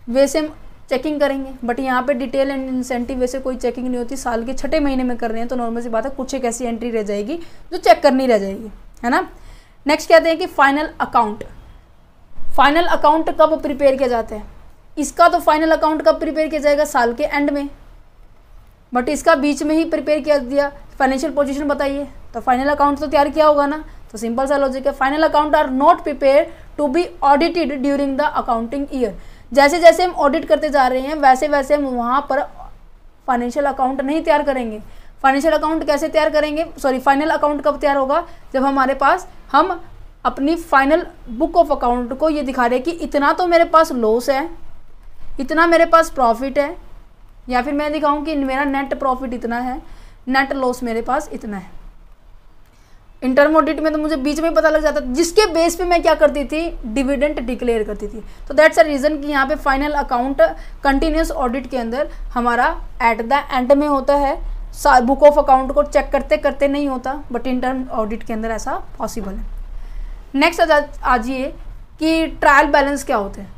वैसे हम चेकिंग करेंगे। बट यहाँ पे डिटेल एंड इंसेंटिव वैसे कोई चेकिंग नहीं होती। साल के छठे महीने में कर रहे हैं तो नॉर्मल सी बात है, कुछ एक ऐसी एंट्री रह जाएगी जो चेक करनी रह जाएगी, है ना? नेक्स्ट कहते हैं कि फाइनल अकाउंट फाइनल अकाउंट कब प्रिपेयर किया जाता है? इसका तो फाइनल अकाउंट कब प्रिपेयर किया जाएगा? साल के एंड में। बट इसका बीच में ही प्रिपेयर किया दिया। फाइनेंशियल पोजीशन बताइए। तो फाइनल अकाउंट तो तैयार किया होगा ना। तो सिंपल सा लॉजिक है। Final account are not prepare to be audited during the accounting year जैसे जैसे हम ऑडिट करते जा रहे हैं वैसे वैसे हम वहाँ पर फाइनेंशियल अकाउंट नहीं तैयार करेंगे। फाइनेंशियल अकाउंट कैसे तैयार करेंगे? सॉरी फाइनल अकाउंट कब तैयार होगा? जब हमारे पास हम अपनी फाइनल बुक ऑफ़ अकाउंट को ये दिखा रहे हैं कि इतना तो मेरे पास लॉस है, इतना मेरे पास प्रॉफिट है, या फिर मैं दिखाऊँ कि मेरा नेट प्रॉफिट इतना है नेट लॉस मेरे पास इतना है। इंटरम ऑडिट में तो मुझे बीच में पता लग जाता जिसके बेस पे मैं क्या करती थी? डिविडेंट डिक्लेयर करती थी। तो दैट्स अ रीज़न कि यहाँ पे फाइनल अकाउंट कंटिन्यूस ऑडिट के अंदर हमारा एट द एंड में होता है। बुक ऑफ़ अकाउंट को चेक करते करते नहीं होता बट इंटर्म ऑडिट के अंदर ऐसा पॉसिबल है। नेक्स्ट आ जाइए कि ट्रायल बैलेंस क्या होते हैं?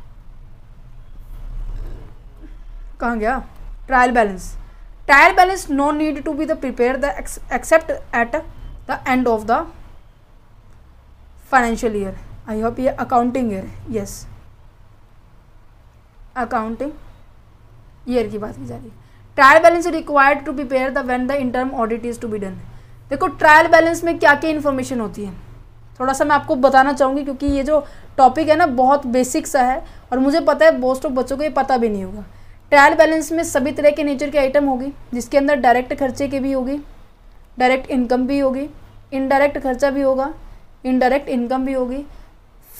कहाँ गया? Trial balance trial balance no need to be the prepare the except at the end of the financial year I hope ये accounting year yes accounting year की बात की जा रही है. Trial balance required to prepare the when the interim audit is to be done देखो trial balance में क्या क्या इन्फॉर्मेशन होती है? थोड़ा सा मैं आपको बताना चाहूँगी क्योंकि ये जो टॉपिक है ना, बहुत बेसिक सा है और मुझे पता है मोस्ट ऑफ़ बच्चों को ये पता भी नहीं होगा. ट्रायल बैलेंस में सभी तरह के नेचर के आइटम होगी, जिसके अंदर डायरेक्ट खर्चे की भी होगी डायरेक्ट इनकम भी होगी, इनडायरेक्ट खर्चा भी होगा, इनडायरेक्ट इनकम भी होगी,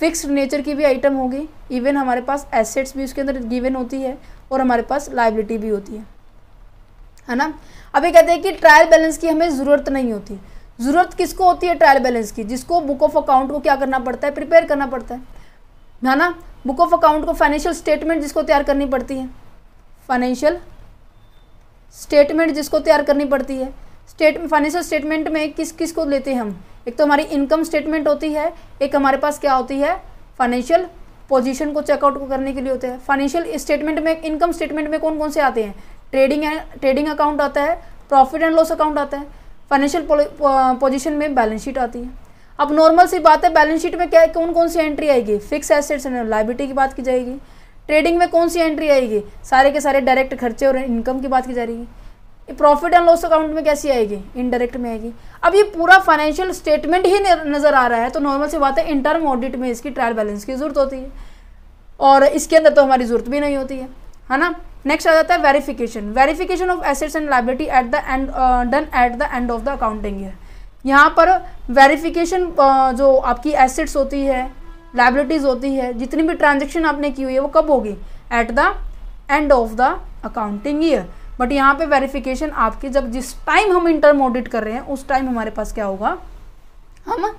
फिक्स्ड नेचर की भी आइटम होगी, इवन हमारे पास एसेट्स भी उसके अंदर गिवन होती है और हमारे पास लाइबिलिटी भी होती है। है ना? अभी कहते हैं कि ट्रायल बैलेंस की हमें ज़रूरत नहीं होती। ज़रूरत किसको होती है ट्रायल बैलेंस की? जिसको बुक ऑफ़ अकाउंट को क्या करना पड़ता है? प्रिपेयर करना पड़ता है। है ना? बुक ऑफ़ अकाउंट को फाइनेंशियल स्टेटमेंट जिसको तैयार करनी पड़ती है। फाइनेंशियल स्टेटमेंट जिसको तैयार करनी पड़ती है। स्टेट फाइनेंशियल स्टेटमेंट में किस किस को लेते हैं हम? एक तो हमारी इनकम स्टेटमेंट होती है, एक हमारे पास क्या होती है? फाइनेंशियल पोजीशन को चेकआउट को करने के लिए होते हैं। फाइनेंशियल स्टेटमेंट में इनकम स्टेटमेंट में कौन कौन से आते हैं? ट्रेडिंग एंड ट्रेडिंग अकाउंट आता है प्रॉफिट एंड लॉस अकाउंट आता है। फाइनेंशियल पोजीशन में बैलेंस शीट आती है। अब नॉर्मल सी बात है बैलेंस शीट में क्या है कौन कौन सी एंट्री आएगी? फिक्स एसेट्स एंड लाइबिलिटी की बात की जाएगी। ट्रेडिंग में कौन सी एंट्री आएगी? सारे के सारे डायरेक्ट खर्चे और इनकम की बात की जा रही है। प्रॉफिट एंड लॉस अकाउंट में कैसी आएगी? इनडायरेक्ट में आएगी। अब ये पूरा फाइनेंशियल स्टेटमेंट ही नज़र आ रहा है तो नॉर्मल सी बात है इंटर्म ऑडिट में इसकी ट्रायल बैलेंस की ज़रूरत होती है। और इसके अंदर तो हमारी ज़रूरत भी नहीं होती है है ना? नेक्स्ट आ जाता है verification verification of assets and liability at the end done at the end of the accounting year यहाँ पर वेरिफिकेशन uh, जो आपकी एसेट्स होती है लाइबिलिटीज होती है जितनी भी ट्रांजेक्शन आपने की हुई है वो कब होगी? At the end of the accounting year but यहाँ पे वेरिफिकेशन आपकी जब जिस टाइम हम इंटरम ऑडिट कर रहे हैं, उस टाइम हमारे पास क्या होगा? हम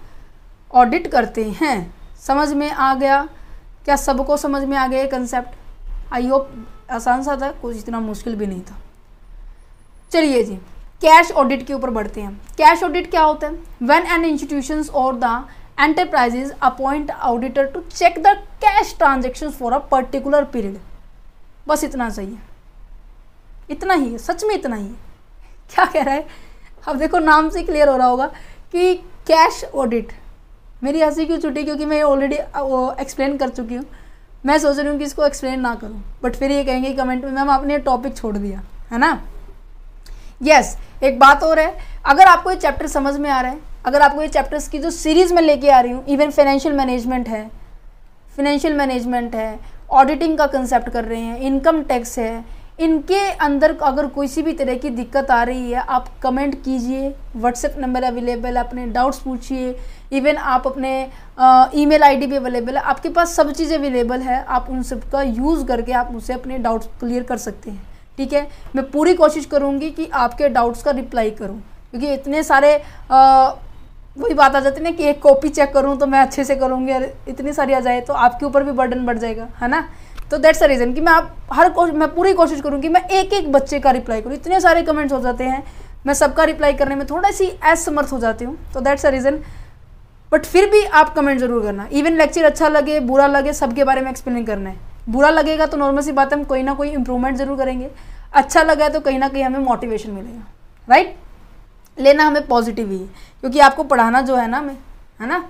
ऑडिट करते हैं। समझ में आ गया? क्या सबको समझ में आ गया ये कंसेप्ट आई होप आसान सा था, कुछ इतना मुश्किल भी नहीं था। चलिए जी कैश ऑडिट के ऊपर बढ़ते हैं। कैश ऑडिट क्या होता है? व्हेन एन इंस्टीट्यूशन और the enterprises appoint auditor to check the cash transaction for a particular period बस इतना सही है। इतना ही है सच में इतना ही है। क्या कह रहा है? अब देखो नाम से क्लियर हो रहा होगा कि कैश ऑडिट मेरी हँसी क्यों छुट्टी क्योंकि मैं ऑलरेडी एक्सप्लेन कर चुकी हूँ। मैं सोच रही हूँ कि इसको एक्सप्लेन ना करूँ बट फिर ये कहेंगे कमेंट में मैम आपने टॉपिक छोड़ दिया है ना? यस yes, एक बात और है अगर आपको ये चैप्टर समझ में आ रहा है अगर आपको ये चैप्टर्स की जो सीरीज़ में लेके आ रही हूँ इवन फाइनेंशियल मैनेजमेंट है फाइनेंशियल मैनेजमेंट है ऑडिटिंग का कंसेप्ट कर रहे हैं इनकम टैक्स है इनके अंदर अगर कोई सी भी तरह की दिक्कत आ रही है आप कमेंट कीजिए व्हाट्सएप नंबर अवेलेबल है अपने डाउट्स पूछिए इवन आप अपने ईमेल आईडी भी अवेलेबल है आपके पास सब चीज़ें अवेलेबल है आप उन सब का यूज़ करके आप मुझसे अपने डाउट्स क्लियर कर सकते हैं। ठीक है? मैं पूरी कोशिश करूँगी कि आपके डाउट्स का रिप्लाई करूँ क्योंकि इतने सारे आ, वही बात आ जाती है ना कि एक कॉपी चेक करूँ तो मैं अच्छे से करूँगी और इतनी सारी आ जाए तो आपके ऊपर भी बर्डन बढ़ जाएगा है ना? तो दैट्स अ रीज़न कि मैं आप हर मैं पूरी कोशिश करूँ कि मैं एक एक बच्चे का रिप्लाई करूँ। इतने सारे कमेंट्स हो जाते हैं, मैं सबका रिप्लाई करने में थोड़ा सी असमर्थ हो जाती हूँ। तो दैट्स अ रीज़न बट फिर भी आप कमेंट ज़रूर करना। इवन लेक्चर अच्छा लगे, बुरा लगे, सबके बारे में एक्सप्लेन करना है। बुरा लगेगा तो नॉर्मल सी बात हम कोई ना कोई इंप्रूवमेंट ज़रूर करेंगे। अच्छा लगा तो कहीं ना कहीं हमें मोटिवेशन मिलेगा। राइट लेना हमें पॉजिटिव ही है। क्योंकि आपको पढ़ाना जो है ना हमें, है ना?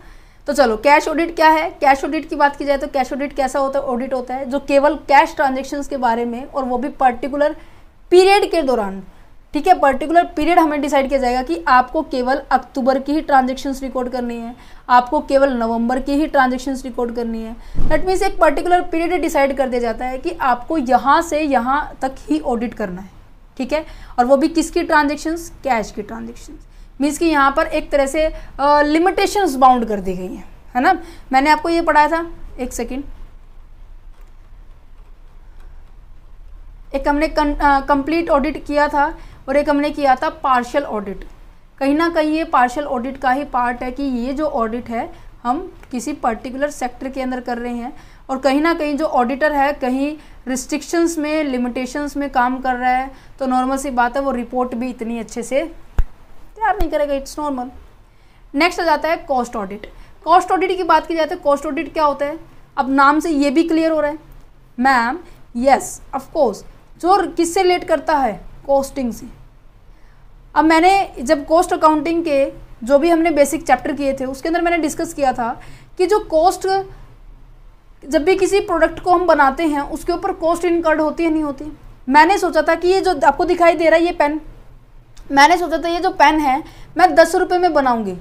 तो चलो कैश ऑडिट क्या है? कैश ऑडिट की बात की जाए तो कैश ऑडिट कैसा होता है ऑडिट होता है, जो केवल कैश ट्रांजेक्शन के बारे में और वो भी पर्टिकुलर पीरियड के दौरान। ठीक है पर्टिकुलर पीरियड हमें डिसाइड किया जाएगा कि आपको केवल अक्टूबर की ही ट्रांजेक्शन रिकॉर्ड करनी है, आपको केवल नवंबर की ही ट्रांजेक्शन रिकॉर्ड करनी है। दैट मीन्स एक पर्टिकुलर पीरियड डिसाइड कर दिया जाता है कि आपको यहाँ से यहाँ तक ही ऑडिट करना है। ठीक है? और वो भी किसकी ट्रांजेक्शन्स कैश की ट्रांजेक्शन्स मीन्स कि यहाँ पर एक तरह से लिमिटेशंस बाउंड कर दी गई हैं, है ना? मैंने आपको ये पढ़ाया था, एक सेकेंड एक हमने कंप्लीट ऑडिट किया था और एक हमने किया था पार्शियल ऑडिट कहीं ना कहीं ये पार्शियल ऑडिट का ही पार्ट है कि ये जो ऑडिट है, हम किसी पर्टिकुलर सेक्टर के अंदर कर रहे हैं और कहीं ना कहीं जो ऑडिटर है, कहीं रिस्ट्रिक्शंस में लिमिटेशंस में काम कर रहा है तो नॉर्मल सी बात है, वो रिपोर्ट भी इतनी अच्छे से तैयार नहीं करेगा इट्स नॉर्मल नेक्स्ट आ जाता है कॉस्ट ऑडिट कॉस्ट ऑडिट की बात की जाए तो कॉस्ट ऑडिट क्या होता है? अब नाम से ये भी क्लियर हो रहा है. मैम यस ऑफकोर्स जो किससे रिलेट करता है? कॉस्टिंग से. अब मैंने जब कॉस्ट अकाउंटिंग के जो भी हमने बेसिक चैप्टर किए थे, उसके अंदर मैंने डिस्कस किया था कि जो कॉस्ट जब भी किसी प्रोडक्ट को हम बनाते हैं, उसके ऊपर कॉस्ट इनकर्ड होती है, नहीं होती? मैंने सोचा था कि ये जो आपको दिखाई दे रहा है, ये पेन मैंने सोचा था ये जो पेन है मैं दस रुपये में बनाऊँगी।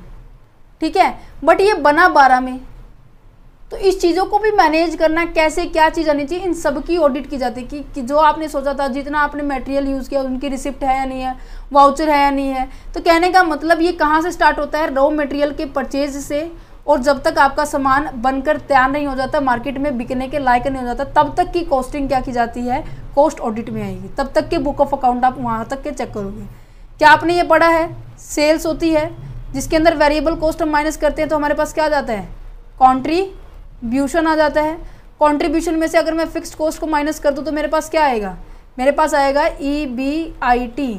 ठीक है? बट ये बना बारह में। तो इस चीज़ों को भी मैनेज करना कैसे क्या चीज़ आनी चाहिए इन सब की ऑडिट की जाती है कि, कि जो आपने सोचा था जितना आपने मटेरियल यूज़ किया उनकी रिसिप्ट है या नहीं है वाउचर है या नहीं है। तो कहने का मतलब ये कहाँ से स्टार्ट होता है? रॉ मटेरियल के परचेज से। और जब तक आपका सामान बनकर तैयार नहीं हो जाता मार्केट में बिकने के लायक नहीं हो जाता तब तक की कॉस्टिंग क्या की जाती है? कॉस्ट ऑडिट में आएगी। तब तक के बुक ऑफ़ अकाउंट आप वहाँ तक के चेक करोगे। क्या आपने ये पढ़ा है? सेल्स होती है जिसके अंदर वेरिएबल कॉस्ट हम माइनस करते हैं तो हमारे पास क्या जाता है? कॉन्ट्रीब्यूशन आ जाता है। कॉन्ट्रीब्यूशन में से अगर मैं फिक्स कॉस्ट को माइनस कर दूँ तो मेरे पास क्या आएगा? मेरे पास आएगा ई बी आई टी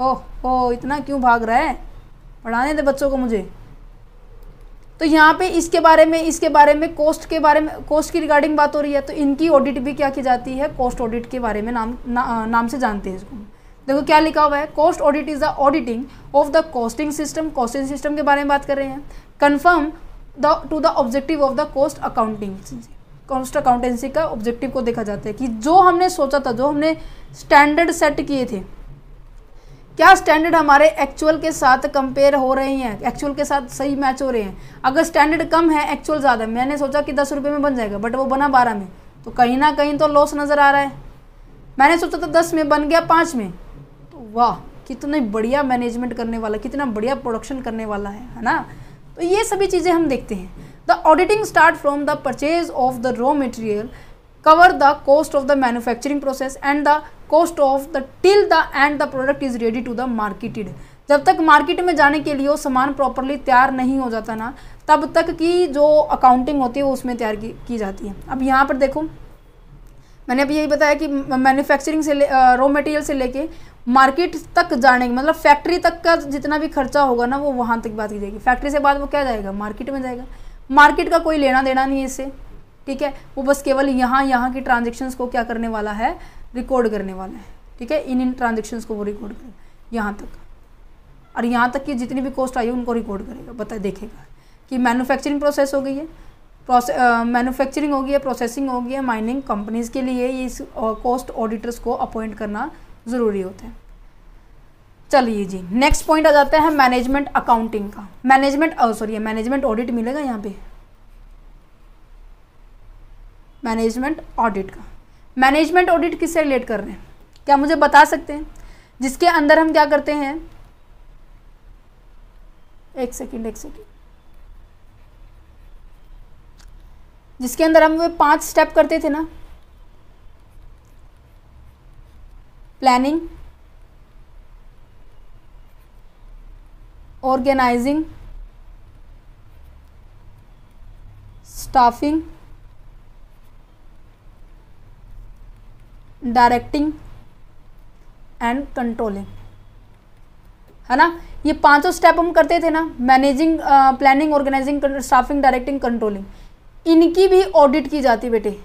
ओह ओह इतना क्यों भाग रहा है? पढ़ाने दे बच्चों को मुझे। तो यहाँ पे इसके बारे में इसके बारे में कॉस्ट के बारे में कॉस्ट की रिगार्डिंग बात हो रही है तो इनकी ऑडिट भी क्या की जाती है? कॉस्ट ऑडिट के बारे में नाम ना, नाम से जानते हैं इसको। देखो क्या लिखा हुआ है? Cost audit is the auditing of the costing system costing system के बारे में बात कर रहे हैं। Confirm the to the objective of the cost accounting cost accountancy का ऑब्जेक्टिव को देखा जाता है कि जो हमने सोचा था, जो हमने स्टैंडर्ड सेट किए थे, क्या स्टैंडर्ड हमारे एक्चुअल के साथ कंपेयर हो रहे हैं? एक्चुअल के साथ सही मैच हो रहे हैं? अगर स्टैंडर्ड कम है एक्चुअल ज़्यादा मैंने सोचा कि दस रुपये में बन जाएगा बट वो बना बारह में। तो कहीं ना कहीं तो लॉस नज़र आ रहा है। मैंने सोचा था दस में बन गया, पाँच में। वाह कितने बढ़िया मैनेजमेंट करने वाला कितना बढ़िया प्रोडक्शन करने वाला है है ना? तो ये सभी चीज़ें हम देखते हैं। The auditing start from the purchase of the raw material cover the cost of the manufacturing process and the cost of the till the end the product is ready to the marketed जब तक market में जाने के लिए वो सामान properly तैयार नहीं हो जाता ना तब तक की जो अकाउंटिंग होती है वो उसमें तैयार की, की जाती है। अब यहाँ पर देखो मैंने अभी यही बताया कि मैन्युफैक्चरिंग से रॉ मटेरियल से लेके मार्केट तक जाने मतलब फैक्ट्री तक का जितना भी खर्चा होगा ना, वो वहाँ तक बात की जाएगी। फैक्ट्री से बाद वो क्या जाएगा? मार्केट में जाएगा। मार्केट का कोई लेना देना नहीं है इससे, ठीक है? वो बस केवल यहाँ यहाँ की ट्रांजेक्शन्स को क्या करने वाला है? रिकॉर्ड करने वाला है, ठीक है? इन इन ट्रांजेक्शन्स को वो रिकॉर्ड करेगा यहाँ तक। और यहाँ तक की जितनी भी कॉस्ट आई है, उनको रिकॉर्ड करेगा, बता, देखेगा कि मैन्युफैक्चरिंग प्रोसेस हो गई है। प्रोसे मैन्युफैक्चरिंग हो गई है प्रोसेसिंग हो गई है माइनिंग कंपनीज़ के लिए इस कॉस्ट ऑडिटर्स को अपॉइंट करना ज़रूरी होते हैं। चलिए जी नेक्स्ट पॉइंट आ जाता है मैनेजमेंट अकाउंटिंग का। मैनेजमेंट सॉरी मैनेजमेंट ऑडिट मिलेगा यहाँ पे? मैनेजमेंट ऑडिट का। मैनेजमेंट ऑडिट किससे रिलेट कर रहे हैं? क्या मुझे बता सकते हैं? जिसके अंदर हम क्या करते हैं? एक सेकंड एक सेकंड जिसके अंदर हम वे पाँच स्टेप करते थे ना planning organising staffing directing and controlling है ना? ये पाँचों स्टेप हम करते थे ना managing planning organising staffing directing controlling इनकी भी ऑडिट की जाती बेटे।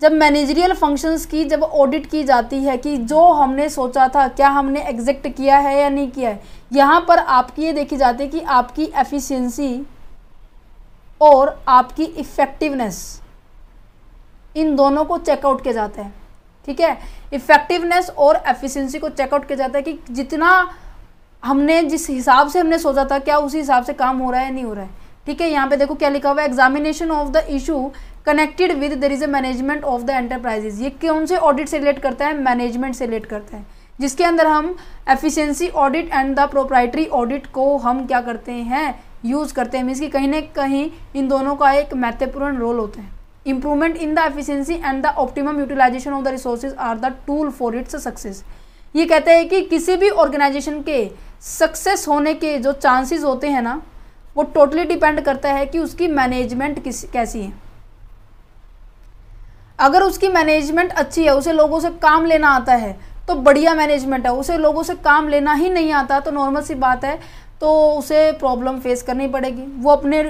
जब मैनेजरियल फ़ंक्शंस की जब ऑडिट की जाती है कि जो हमने सोचा था, क्या हमने एग्जेक्ट किया है या नहीं किया है, यहाँ पर आपकी ये देखी जाती है कि आपकी एफिशिएंसी और आपकी इफ़ेक्टिवनेस इन दोनों को चेकआउट किया जाता है। ठीक है? इफ़ेक्टिवनेस और एफिशिएंसी को चेकआउट किया जाता है कि जितना हमने जिस हिसाब से हमने सोचा था, क्या उसी हिसाब से काम हो रहा है या नहीं हो रहा है। ठीक है? यहाँ पे देखो क्या लिखा हुआ है examination of the issue connected with there is a management of the enterprises ये कौन से ऑडिट से रिलेट करता है? मैनेजमेंट से रिलेट करता है। जिसके अंदर हम efficiency audit and the proprietary audit को हम क्या करते हैं? यूज़ करते हैं। मीन्स कि कहीं ना कहीं इन दोनों का एक महत्वपूर्ण रोल होता है। Improvement in the efficiency and the optimum utilisation of the resources are the tool for its success ये कहते हैं कि किसी भी ऑर्गेनाइजेशन के सक्सेस होने के जो चांसेस होते हैं ना, वो टोटली डिपेंड करता है कि उसकी मैनेजमेंट किस, कैसी है। अगर उसकी मैनेजमेंट अच्छी है, उसे लोगों से काम लेना आता है तो बढ़िया मैनेजमेंट है। उसे लोगों से काम लेना ही नहीं आता तो नॉर्मल सी बात है तो उसे प्रॉब्लम फेस करनी पड़ेगी। वो अपने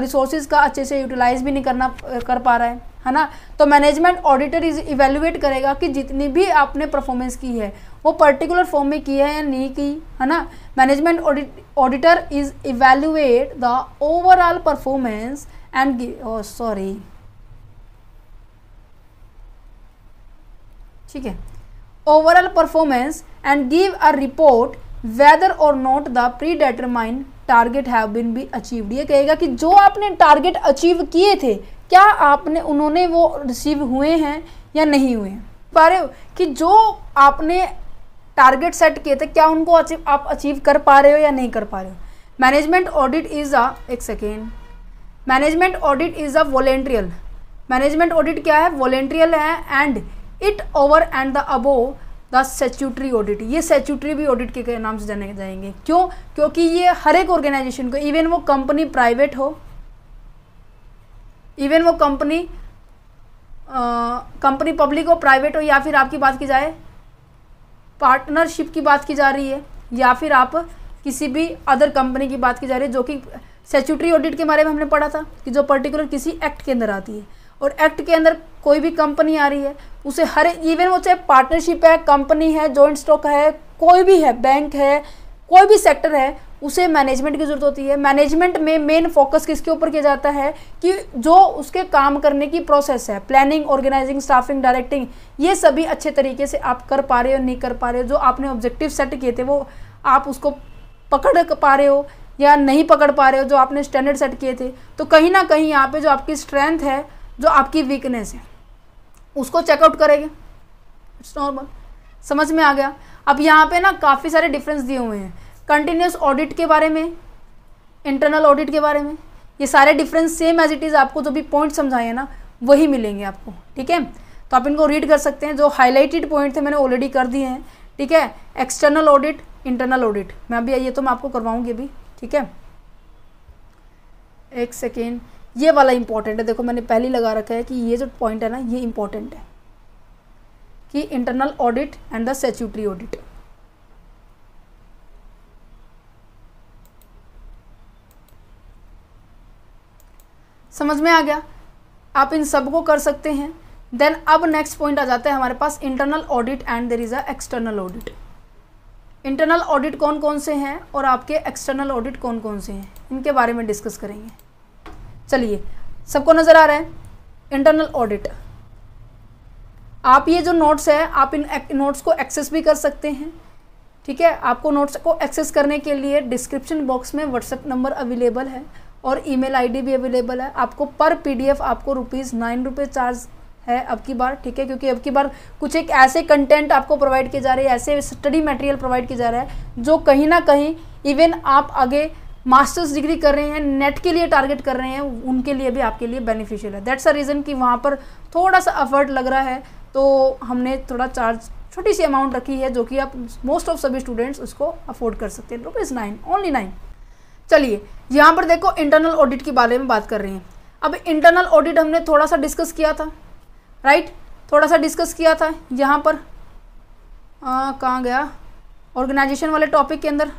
रिसोर्सेज का अच्छे से यूटिलाइज भी नहीं करना कर पा रहा है है ना? तो मैनेजमेंट ऑडिटर इज़ इवेल्युएट करेगा कि जितनी भी आपने परफॉर्मेंस की है, वो पर्टिकुलर फॉर्म में की है या नहीं की, है ना? Management auditor is evaluate the overall performance and sorry ठीक है? Overall performance and give a report whether और not the predetermined target have been be achieved ये कहेगा कि जो आपने टारगेट अचीव किए थे, क्या आपने उन्होंने वो रिसीव हुए हैं या नहीं हुए पा रहे हो कि जो आपने टारगेट सेट किए थे, क्या उनको अचीव आप अचीव कर पा रहे हो या नहीं कर पा रहे हो? मैनेजमेंट ऑडिट इज़ अ एक second management audit is a voluntary management audit क्या है? वॉलेंट्रियल है and it over and the above the statutory audit ये सेचुटरी भी ऑडिट के नाम से जाने जाएँगे। क्यों? क्योंकि ये हर एक ऑर्गेनाइजेशन को इवन वो कंपनी प्राइवेट हो इवन वो कंपनी कंपनी पब्लिक हो प्राइवेट हो, या फिर आपकी बात की जाए पार्टनरशिप की बात की जा रही है, या फिर आप किसी भी अदर कंपनी की बात की जा रही है, जो कि सेचुटरी ऑडिट के बारे में हमने पढ़ा था, कि जो पर्टिकुलर किसी एक्ट के अंदर आती है। और एक्ट के अंदर कोई भी कंपनी आ रही है, उसे हर इवन वो चाहे पार्टनरशिप है कंपनी है जॉइंट स्टॉक है, कोई भी है बैंक है, कोई भी सेक्टर है, उसे मैनेजमेंट की ज़रूरत होती है। मैनेजमेंट में मेन फोकस किसके ऊपर किया जाता है कि जो उसके काम करने की प्रोसेस है प्लानिंग ऑर्गेनाइजिंग स्टाफिंग डायरेक्टिंग ये सभी अच्छे तरीके से आप कर पा रहे हो, नहीं कर पा रहे हो, जो आपने ऑब्जेक्टिव सेट किए थे, वो आप उसको पकड़ पा रहे हो या नहीं पकड़ पा रहे हो, जो आपने स्टैंडर्ड सेट किए थे। तो कहीं ना कहीं यहाँ पे जो आपकी स्ट्रेंथ है जो आपकी वीकनेस है, उसको चेकआउट करेंगे। इट्स नॉर्मल समझ में आ गया? अब यहाँ पे ना काफ़ी सारे डिफरेंस दिए हुए हैं। कंटिन्यूस ऑडिट के बारे में इंटरनल ऑडिट के बारे में, ये सारे difference same as it is आपको जो भी पॉइंट समझाए हैं ना, वही मिलेंगे आपको। ठीक है? तो आप इनको रीड कर सकते हैं। जो हाईलाइटेड पॉइंट थे, मैंने ऑलरेडी कर दिए हैं। ठीक है? एक्सटर्नल ऑडिट इंटरनल ऑडिट मैं अभी आइए तो मैं आपको करवाऊँगी अभी। ठीक है? एक सेकेंड ये वाला इंपॉर्टेंट है। देखो, मैंने पहले लगा रखा है कि ये जो पॉइंट है ना, ये इंपॉर्टेंट है। कि internal audit and the statutory audit समझ में आ गया? आप इन सबको कर सकते हैं। देन अब नेक्स्ट पॉइंट आ जाता है हमारे पास internal audit and there is a external audit internal audit कौन कौन से हैं और आपके एक्सटर्नल ऑडिट कौन कौन से हैं? इनके बारे में डिस्कस करेंगे। चलिए, सबको नज़र आ रहा है इंटरनल ऑडिट आप ये जो नोट्स है, आप इन नोट्स को एक्सेस भी कर सकते हैं, ठीक है? आपको नोट्स को एक्सेस करने के लिए डिस्क्रिप्शन बॉक्स में व्हाट्सएप नंबर अवेलेबल है और ईमेल आईडी भी अवेलेबल है। आपको पर पीडीएफ आपको रुपीज़ नाइन रुपये चार्ज है अब की बार, ठीक है? क्योंकि अब की बार कुछ एक ऐसे कंटेंट आपको प्रोवाइड किए जा रहे हैं, ऐसे स्टडी मटेरियल प्रोवाइड किया जा रहा है, जो कहीं ना कहीं इवन आप आगे मास्टर्स डिग्री कर रहे हैं, नेट के लिए टारगेट कर रहे हैं, उनके लिए भी आपके लिए बेनिफिशियल है। दैट्स अ रीज़न कि वहाँ पर थोड़ा सा एफर्ट लग रहा है। तो हमने थोड़ा चार्ज छोटी सी अमाउंट रखी है जो कि आप मोस्ट ऑफ़ सभी स्टूडेंट्स उसको अफोर्ड कर सकते हैं। रुपीज़ नाइन ओनली नाइन चलिए, यहाँ पर देखो इंटरनल ऑडिट के बारे में बात कर रहे हैं। अब इंटरनल ऑडिट हमने थोड़ा सा डिस्कस किया था राइट थोड़ा सा डिस्कस किया था, यहाँ पर कहाँ गया? ऑर्गेनाइजेशन वाले टॉपिक के अंदर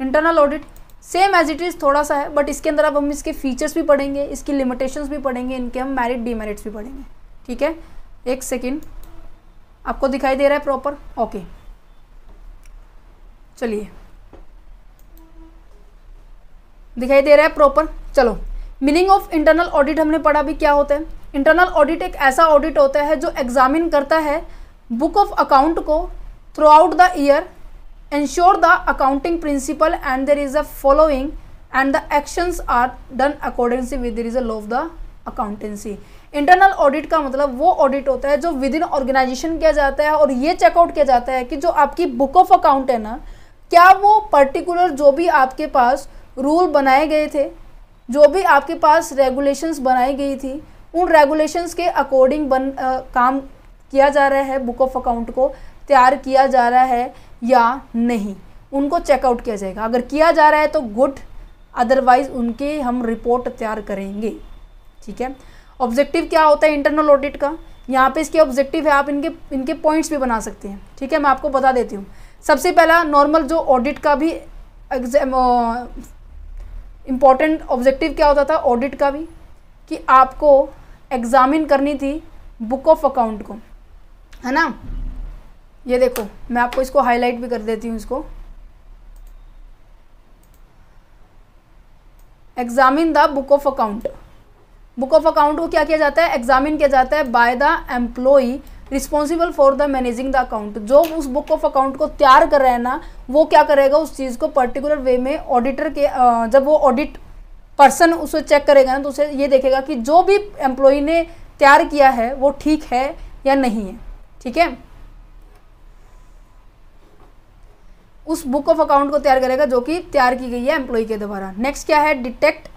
internal audit same as it is थोड़ा सा है बट इसके अंदर अब हम इसके फीचर्स भी पढ़ेंगे, इसकी लिमिटेशंस भी पढ़ेंगे, इनके हम मेरिट डीमेरिट्स भी पढ़ेंगे। ठीक है? एक सेकेंड आपको दिखाई दे रहा है प्रॉपर ओके चलिए। दिखाई दे रहा है प्रॉपर चलो। मीनिंग ऑफ़ इंटरनल ऑडिट हमने पढ़ा भी क्या होता है? इंटरनल ऑडिट एक ऐसा ऑडिट होता है जो एग्जामिन करता है बुक ऑफ़ अकाउंट को throughout the year ensure the accounting principle and there is a following and the actions are done according with there is a law of the accountancy internal audit का मतलब वो audit होता है जो with in organisation किया जाता है और ये चेकआउट किया जाता है कि जो आपकी बुक ऑफ़ अकाउंट है ना क्या वो पर्टिकुलर जो भी आपके पास रूल बनाए गए थे जो भी आपके पास रेगुलेशंस बनाई गई थी उन रेगुलेशंस के अकॉर्डिंग बन आ, काम किया जा रहा है बुक ऑफ़ अकाउंट को तैयार किया जा रहा है या नहीं। उनको चेकआउट किया जाएगा। अगर किया जा रहा है तो गुड अदरवाइज़ उनके हम रिपोर्ट तैयार करेंगे। ठीक है? ऑब्जेक्टिव क्या होता है इंटरनल ऑडिट का? यहाँ पे इसके ऑब्जेक्टिव है, आप इनके इनके पॉइंट्स भी बना सकते हैं। ठीक है? मैं आपको बता देती हूँ। सबसे पहला नॉर्मल जो ऑडिट का भी एग्ज़ाम इंपॉर्टेंट ऑब्जेक्टिव क्या होता था? ऑडिट का भी, कि आपको एग्ज़ामिन करनी थी बुक ऑफ़ अकाउंट को। है ना? ये देखो, मैं आपको इसको हाईलाइट भी कर देती हूँ इसको। Examine the book of account book of account को क्या किया जाता है? एग्जामिन किया जाता है by the employee responsible for the managing the account जो उस बुक ऑफ़ अकाउंट को तैयार कर रहे हैं ना, वो क्या करेगा? उस चीज़ को पर्टिकुलर वे में ऑडिटर के जब वो ऑडिट पर्सन उसे चेक करेगा ना तो उसे ये देखेगा कि जो भी एम्प्लॉय ने तैयार किया है, वो ठीक है या नहीं है। ठीक है? उस बुक ऑफ़ अकाउंट को तैयार करेगा जो कि तैयार की गई है एम्प्लॉय के द्वारा। नेक्स्ट क्या है? Detect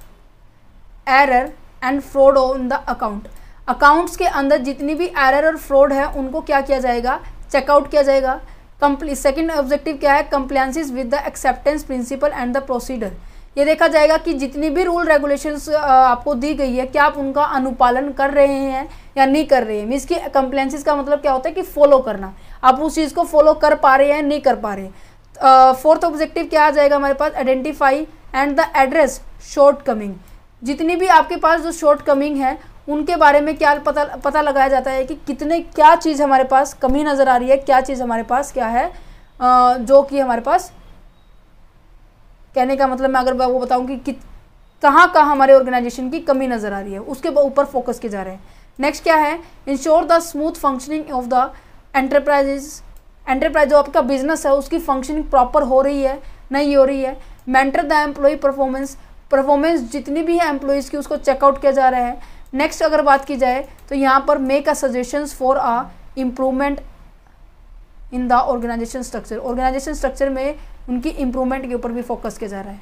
error and fraud on the account accounts के अंदर जितनी भी एरर और फ्रॉड है, उनको क्या किया जाएगा? चेकआउट किया जाएगा। कंप्ली सेकेंड ऑब्जेक्टिव क्या है? Compliances with the acceptance principle and the procedure ये देखा जाएगा कि जितनी भी रूल रेगुलेशंस आपको दी गई है, क्या आप उनका अनुपालन कर रहे हैं या नहीं कर रहे हैं? मीन्स की कंप्लेंसिस का मतलब क्या होता है कि फॉलो करना। आप उस चीज़ को फॉलो कर पा रहे हैं नहीं कर पा रहे फोर्थ ऑब्जेक्टिव क्या आ जाएगा हमारे पास? Identify and the address shortcoming जितनी भी आपके पास जो शॉर्ट कमिंग है, उनके बारे में क्या पता पता लगाया जाता है कि कितने, क्या चीज़ हमारे पास कमी नज़र आ रही है, क्या चीज़ हमारे पास क्या है जो कि हमारे पास कहने का मतलब मैं अगर वो बताऊँ कि कहाँ कहाँ हमारे ऑर्गेनाइजेशन की कमी नज़र आ रही है, उसके ऊपर फोकस किए जा रहे हैं। नेक्स्ट क्या है? Ensure the smooth functioning of the enterprises enterprise जो आपका बिज़नेस है, उसकी फंक्शनिंग प्रॉपर हो रही है, नहीं हो रही है mentor the employ performance performance जितनी भी है एम्प्लॉयज़ की, उसको चेकआउट किया जा रहा है। नेक्स्ट अगर बात की जाए तो यहाँ पर make a suggestions for a improvement in the organisation structure organisation structure में उनकी इंप्रूवमेंट के ऊपर भी फोकस किया जा रहा है।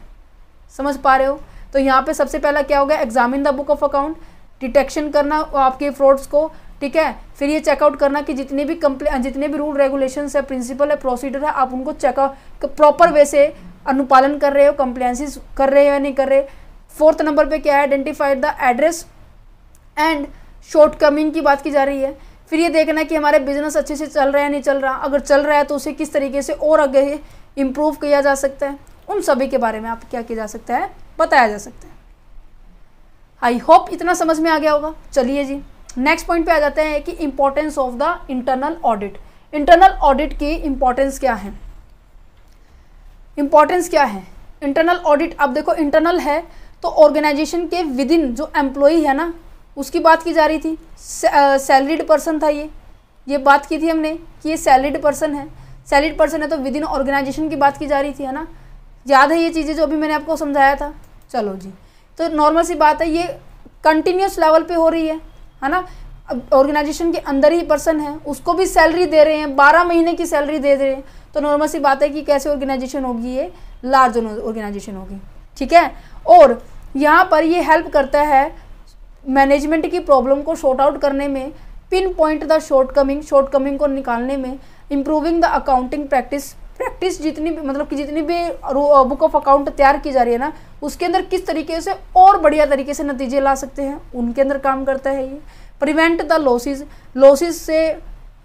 समझ पा रहे हो? तो यहाँ पे सबसे पहला क्या होगा? Examine the book of account detection करना आपके फ्रॉड्स को। ठीक है? फिर ये चेकआउट करना कि जितने भी कंप्ले जितने भी रूल रेगुलेशन है प्रिंसिपल है प्रोसीडर है, आप उनको चेकआउट प्रॉपर वे से अनुपालन कर रहे हो कंप्लेंसिस कर रहे हो या नहीं कर रहे फोर्थ नंबर पे क्या है? Identified the address and shortcoming की बात की जा रही है। फिर ये देखना कि हमारे बिज़नेस अच्छे से चल रहा है या नहीं चल रहा। अगर चल रहा है तो उसे किस तरीके से और आगे इम्प्रूव किया जा सकता है। उन सभी के बारे में आप क्या किया जा सकता है? बताया जा सकता है। आई होप इतना समझ में आ गया होगा। चलिए जी। नेक्स्ट पॉइंट पे आ जाते हैं कि importance of the internal audit internal audit की इंपॉर्टेंस क्या है? इंपॉर्टेंस क्या है? इंटरनल ऑडिट अब देखो इंटरनल है तो ऑर्गेनाइजेशन के विद इन जो एम्प्लॉई है ना, उसकी बात की जा रही थी। सैलरीड पर्सन था ये। ये बात की थी हमने कि ये सैलरीड पर्सन है। सैलरीड पर्सन है तो विद इन ऑर्गेनाइजेशन की बात की जा रही थी, है ना? याद है ये चीज़ें जो अभी मैंने आपको समझाया था? चलो जी। तो नॉर्मल सी बात है, ये कंटिन्यूस लेवल पे हो रही है। है ना? ऑर्गेनाइजेशन के अंदर ही पर्सन है, उसको भी सैलरी दे रहे हैं, बारह महीने की सैलरी दे रहे हैं। तो नॉर्मल सी बात है कि कैसे ऑर्गेनाइजेशन होगी ये? लार्ज ऑर्गेनाइजेशन होगी, ठीक है? और यहाँ पर ये हेल्प करता है मैनेजमेंट की प्रॉब्लम को शॉर्ट आउट करने में pin point the short coming short coming को निकालने में improving the accounting practice practice जितनी भी मतलब कि जितनी भी बुक ऑफ़ अकाउंट तैयार की जा रही है ना, उसके अंदर किस तरीके से और बढ़िया तरीके से नतीजे ला सकते हैं? उनके अंदर काम करता है ये। प्रिवेंट द लॉसेस लॉसेस से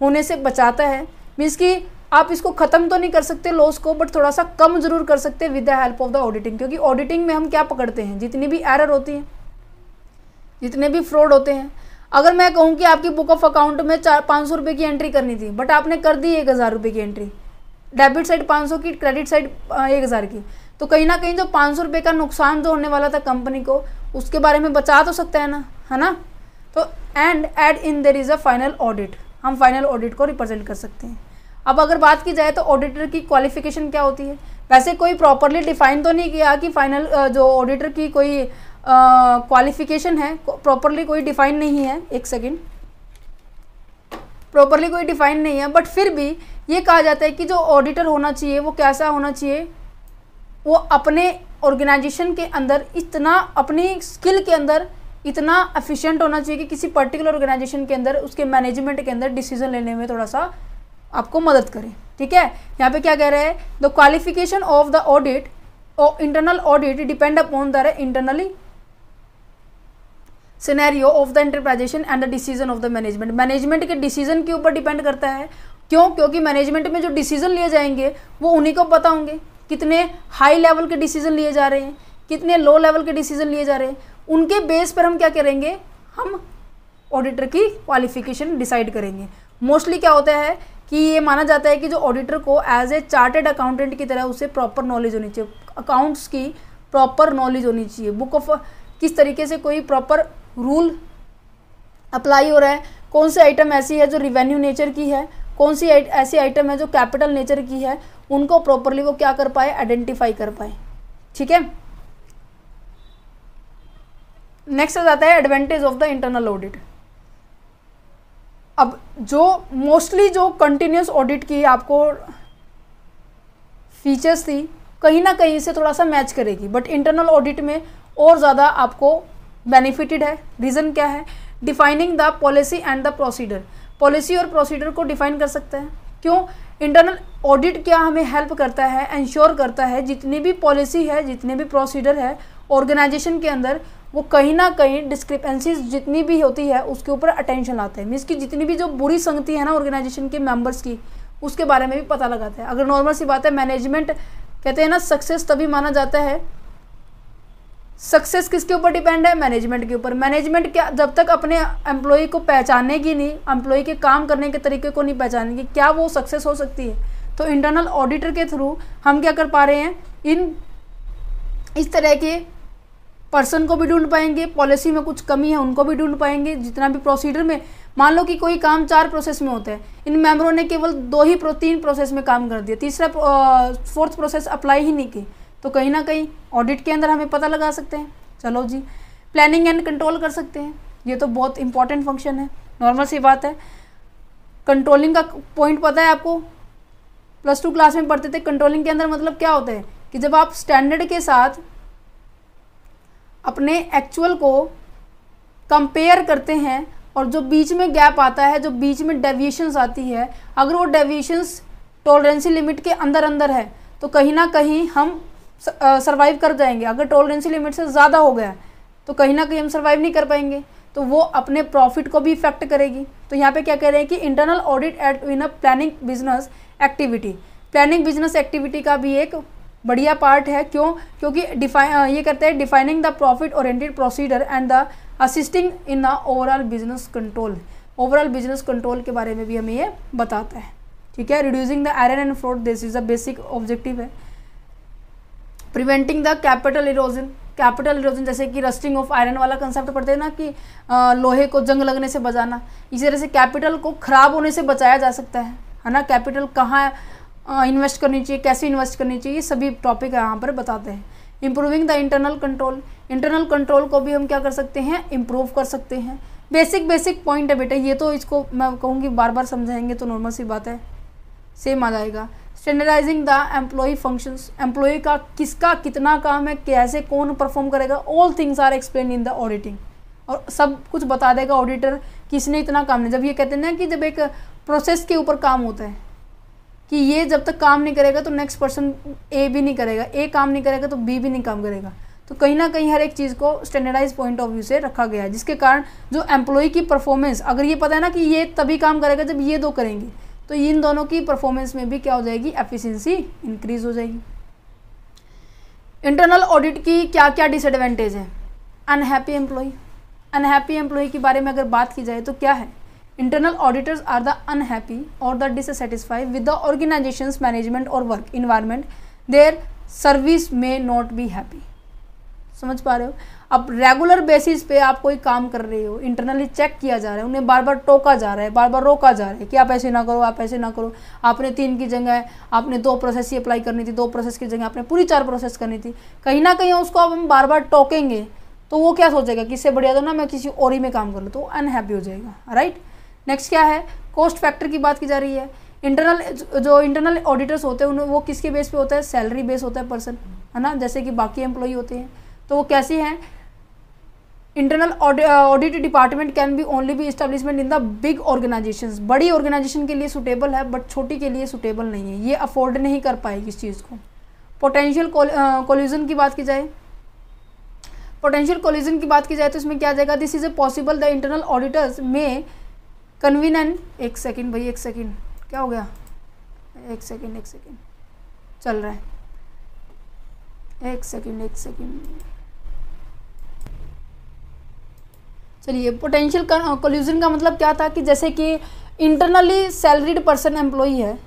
होने से बचाता है। मीन्स कि आप इसको ख़त्म तो नहीं कर सकते लॉस को बट थोड़ा सा कम ज़रूर कर सकते with the help of the auditing क्योंकि ऑडिटिंग में हम क्या पकड़ते हैं? जितनी भी एरर होती है, जितने भी फ्रॉड होते हैं। अगर मैं कहूँ कि आपकी बुक ऑफ़ अकाउंट में चार पाँच सौ रुपये की एंट्री करनी थी बट आपने कर दी एक हज़ार रुपये की एंट्री डेबिट साइड पाँच सौ की, क्रेडिट साइड एक हज़ार की। तो कहीं ना कहीं जो पाँच सौ रुपये का नुकसान जो होने वाला था कंपनी को, उसके बारे में बचा तो सकता है ना है ना? तो and add in there is a final audit हम फाइनल ऑडिट को रिप्रेजेंट कर सकते हैं। अब अगर बात की जाए तो ऑडिटर की क्वालिफिकेशन क्या होती है? वैसे कोई प्रॉपरली डिफाइन तो नहीं किया कि फाइनल जो ऑडिटर की कोई क्वालिफिकेशन है प्रॉपरली कोई डिफाइन नहीं है। एक सेकेंड प्रॉपरली कोई डिफाइन नहीं है बट फिर भी ये कहा जाता है कि जो ऑडिटर होना चाहिए, वो कैसा होना चाहिए? वो अपने ऑर्गेनाइजेशन के अंदर इतना, अपनी स्किल के अंदर इतना एफिशिएंट होना चाहिए कि किसी पर्टिकुलर ऑर्गेनाइजेशन के अंदर, उसके मैनेजमेंट के अंदर डिसीज़न लेने में थोड़ा सा आपको मदद करे। ठीक है? यहाँ पे क्या कह रहे हैं? The qualification of the audit internal audit depend upon the internally scenario of the enterprisation and the decision of the management management के डिसीज़न के ऊपर डिपेंड करता है क्यों? क्योंकि मैनेजमेंट में जो डिसीज़न लिए जाएँगे, वो उन्हीं को पता होंगे कितने हाई लेवल के डिसीज़न लिए जा रहे हैं, कितने लो लेवल के डिसीज़न लिए जा रहे हैं। उनके बेस पर हम क्या करेंगे? हम ऑडिटर की क्वालिफिकेशन डिसाइड करेंगे। मोस्टली क्या होता है कि ये माना जाता है कि जो ऑडिटर को एज ए चार्टेड अकाउंटेंट की तरह उसे प्रॉपर नॉलेज होनी चाहिए। अकाउंट्स की प्रॉपर नॉलेज होनी चाहिए। बुक ऑफ़ किस तरीके से कोई प्रॉपर रूल अप्लाई हो रहा है। कौन सी आइटम ऐसी है जो रिवेन्यू नेचर की है? कौन सी ऐसी आइटम है जो कैपिटल नेचर की है, उनको प्रॉपरली वो क्या कर पाए? आइडेंटिफाई कर पाए। ठीक है? नेक्स्ट आ जाता है advantage of the internal audit अब जो मोस्टली जो कंटिन्यूस ऑडिट की आपको फीचर्स थी, कहीं ना कहीं से थोड़ा सा मैच करेगी। बट इंटरनल ऑडिट में और ज़्यादा आपको बेनिफिटेड है। रीज़न क्या है? Defining the policy and the procedure policy और प्रोसीडर को डिफाइन कर सकते हैं। क्यों? इंटरनल ऑडिट क्या हमें हेल्प करता है इंश्योर करता है? जितनी भी पॉलिसी है, जितने भी प्रोसीडर है, ऑर्गेनाइजेशन के अंदर वो कहीं ना कहीं डिस्क्रिपेंसीज जितनी भी होती है, उसके ऊपर अटेंशन आता हैं। मीन्स की जितनी भी जो बुरी संगति है ना ऑर्गेनाइजेशन के मेंबर्स की, उसके बारे में भी पता लगाता है। अगर नॉर्मल सी बात है मैनेजमेंट कहते हैं ना सक्सेस तभी माना जाता है सक्सेस किसके ऊपर डिपेंड है? मैनेजमेंट के ऊपर। मैनेजमेंट क्या जब तक अपने एम्प्लॉय को पहचानेगी नहीं एम्प्लॉय के काम करने के तरीके को नहीं पहचानेगी, क्या वो सक्सेस हो सकती है? तो इंटरनल ऑडिटर के थ्रू हम क्या कर पा रहे हैं? इन, इस तरह के पर्सन को भी ढूंढ पाएँगे पॉलिसी में कुछ कमी है, उनको भी ढूंढ पाएँगे, जितना भी प्रोसीडर में। मान लो कि कोई काम चार प्रोसेस में होता है, इन मेम्बरों ने केवल दो ही प्रो तीन प्रोसेस में काम कर दिया, तीसरा फोर्थ प्रोसेस अप्लाई ही नहीं की। तो कहीं ना कहीं ऑडिट के अंदर हमें पता लगा सकते हैं। चलो जी प्लानिंग एंड कंट्रोल कर सकते हैं। ये तो बहुत इंपॉर्टेंट फ़ंक्शन है। नॉर्मल सी बात है। कंट्रोलिंग का पॉइंट पता है आपको? प्लस टू क्लास में पढ़ते थे। कंट्रोलिंग के अंदर मतलब क्या होता है? कि जब आप स्टैंडर्ड के साथ अपने एक्चुअल को कंपेयर करते हैं और जो बीच में गैप आता है, जो बीच में डेविएशंस आती है, अगर वो डेविएशंस टॉलरेंसी लिमिट के अंदर अंदर है तो कहीं ना कहीं हम सरवाइव कर जाएँगे। अगर टॉलरेंसी लिमिट से ज़्यादा हो गया तो कहीं ना कहीं हम सर्वाइव नहीं कर पाएँगे। तो वो अपने प्रॉफिट को भी इफ़ेक्ट करेगी। तो यहाँ पे क्या कह रहे हैं कि internal audit at in a planning business activity planning business activity का भी एक बढ़िया पार्ट है। क्यों? क्योंकि डिफाइन ये कहते हैं defining the profit oriented procedure and the assisting in the overall business control overall business control के बारे में भी हमें ये बताता है। ठीक है? Reducing the iron and fraud this is a basic objective है। Preventing the capital erosion capital erosion जैसे कि रस्टिंग ऑफ़ आयरन वाला कंसेप्ट पढ़ते हैं ना कि आ, लोहे को जंग लगने से बचाना। इसी तरह से कैपिटल को खराब होने से बचाया जा सकता है है ना? कैपिटल कहाँ इन्वेस्ट करनी चाहिए कैसे इन्वेस्ट करनी चाहिए ये सभी टॉपिक यहाँ पर बताते हैं। Improving the internal control internal control को भी हम क्या कर सकते हैं? इम्प्रूव कर सकते हैं। बेसिक बेसिक पॉइंट है बेटा ये तो इसको मैं कहूँगी बार बार समझाएँगे तो नॉर्मल सी बात है। सेम आ जाएगा। Standardising the employ functions employ का किसका कितना काम है, कैसे कौन परफॉर्म करेगा all things are explain in the auditing और सब कुछ बता देगा ऑडिटर किसने इतना काम नहीं जब ये कहते हैं ना कि जब एक प्रोसेस के ऊपर काम होता है, कि ये जब तक काम नहीं करेगा तो नेक्स्ट पर्सन ए भी नहीं करेगा ए काम नहीं करेगा तो बी भी नहीं काम करेगा। तो कहीं ना कहीं हर एक चीज़ को स्टैंडर्डाइज पॉइंट ऑफ़ व्यू से रखा गया है, जिसके कारण जो एम्प्लॉय की परफॉर्मेंस अगर ये पता है ना कि ये तभी काम करेगा जब ये दो करेंगे तो इन दोनों की परफॉर्मेंस में भी क्या हो जाएगी? एफिशिएंसी इंक्रीज हो जाएगी। इंटरनल ऑडिट की क्या क्या डिसएडवांटेज है? अनहैप्पी एम्प्लॉय अनहैप्पी एम्प्लॉय के बारे में अगर बात की जाए तो क्या है? Internal auditors are the unhappy और the dissatisfied with the organisation management और वर्क इन्वायरमेंट देयर सर्विस में नॉट बी हैप्पी समझ पा रहे हो? अब रेगुलर बेसिस पे आप कोई काम कर रहे हो इंटरनली चेक किया जा रहा है, उन्हें बार बार टोका जा रहा है बार बार रोका जा रहा है कि आप ऐसे ना करो, आप ऐसे ना करो। आपने तीन की जगह, आपने दो प्रोसेस ही अप्लाई करनी थी, दो प्रोसेस की जगह आपने पूरी चार प्रोसेस करनी थी। कहीं ना कहीं उसको अब हम बार बार टोकेंगे तो वो क्या सोचेगा कि इससे बढ़िया तो ना मैं किसी और ही में काम कर लूँ तो अनहैप्पी हो जाएगा राइट नेक्स्ट क्या है? कॉस्ट फैक्टर की बात की जा रही है। इंटरनल जो इंटरनल ऑडिटर्स होते हैं वो किसके बेस पे होता है? सैलरी बेस होता है पर्सन है ना? जैसे कि बाकी एम्प्लॉय होते हैं। तो वो कैसे हैं? Internal audit department can be only be establishment in the big organisation बड़ी ऑर्गेनाइजेशन के लिए सुटेबल है बट छोटी के लिए सुटेबल नहीं है। ये अफोर्ड नहीं कर पाएगी इस चीज़ को। पोटेंशियल कोल्यूजन की बात की जाए। पोटेंशियल कोल्यूजन की बात की जाए तो इसमें क्या जाएगा? This is a possible the internal auditors में कन्वीनेंट एक सेकेंड भाई, एक सेकेंड क्या हो गया? एक सेकेंड एक सेकेंड चल रहा है। एक सेकेंड एक सेकेंड चलिए पोटेंशियल कोल्यूजन का मतलब क्या था कि जैसे कि इंटरनली सैलरीड पर्सन एम्प्लॉई है।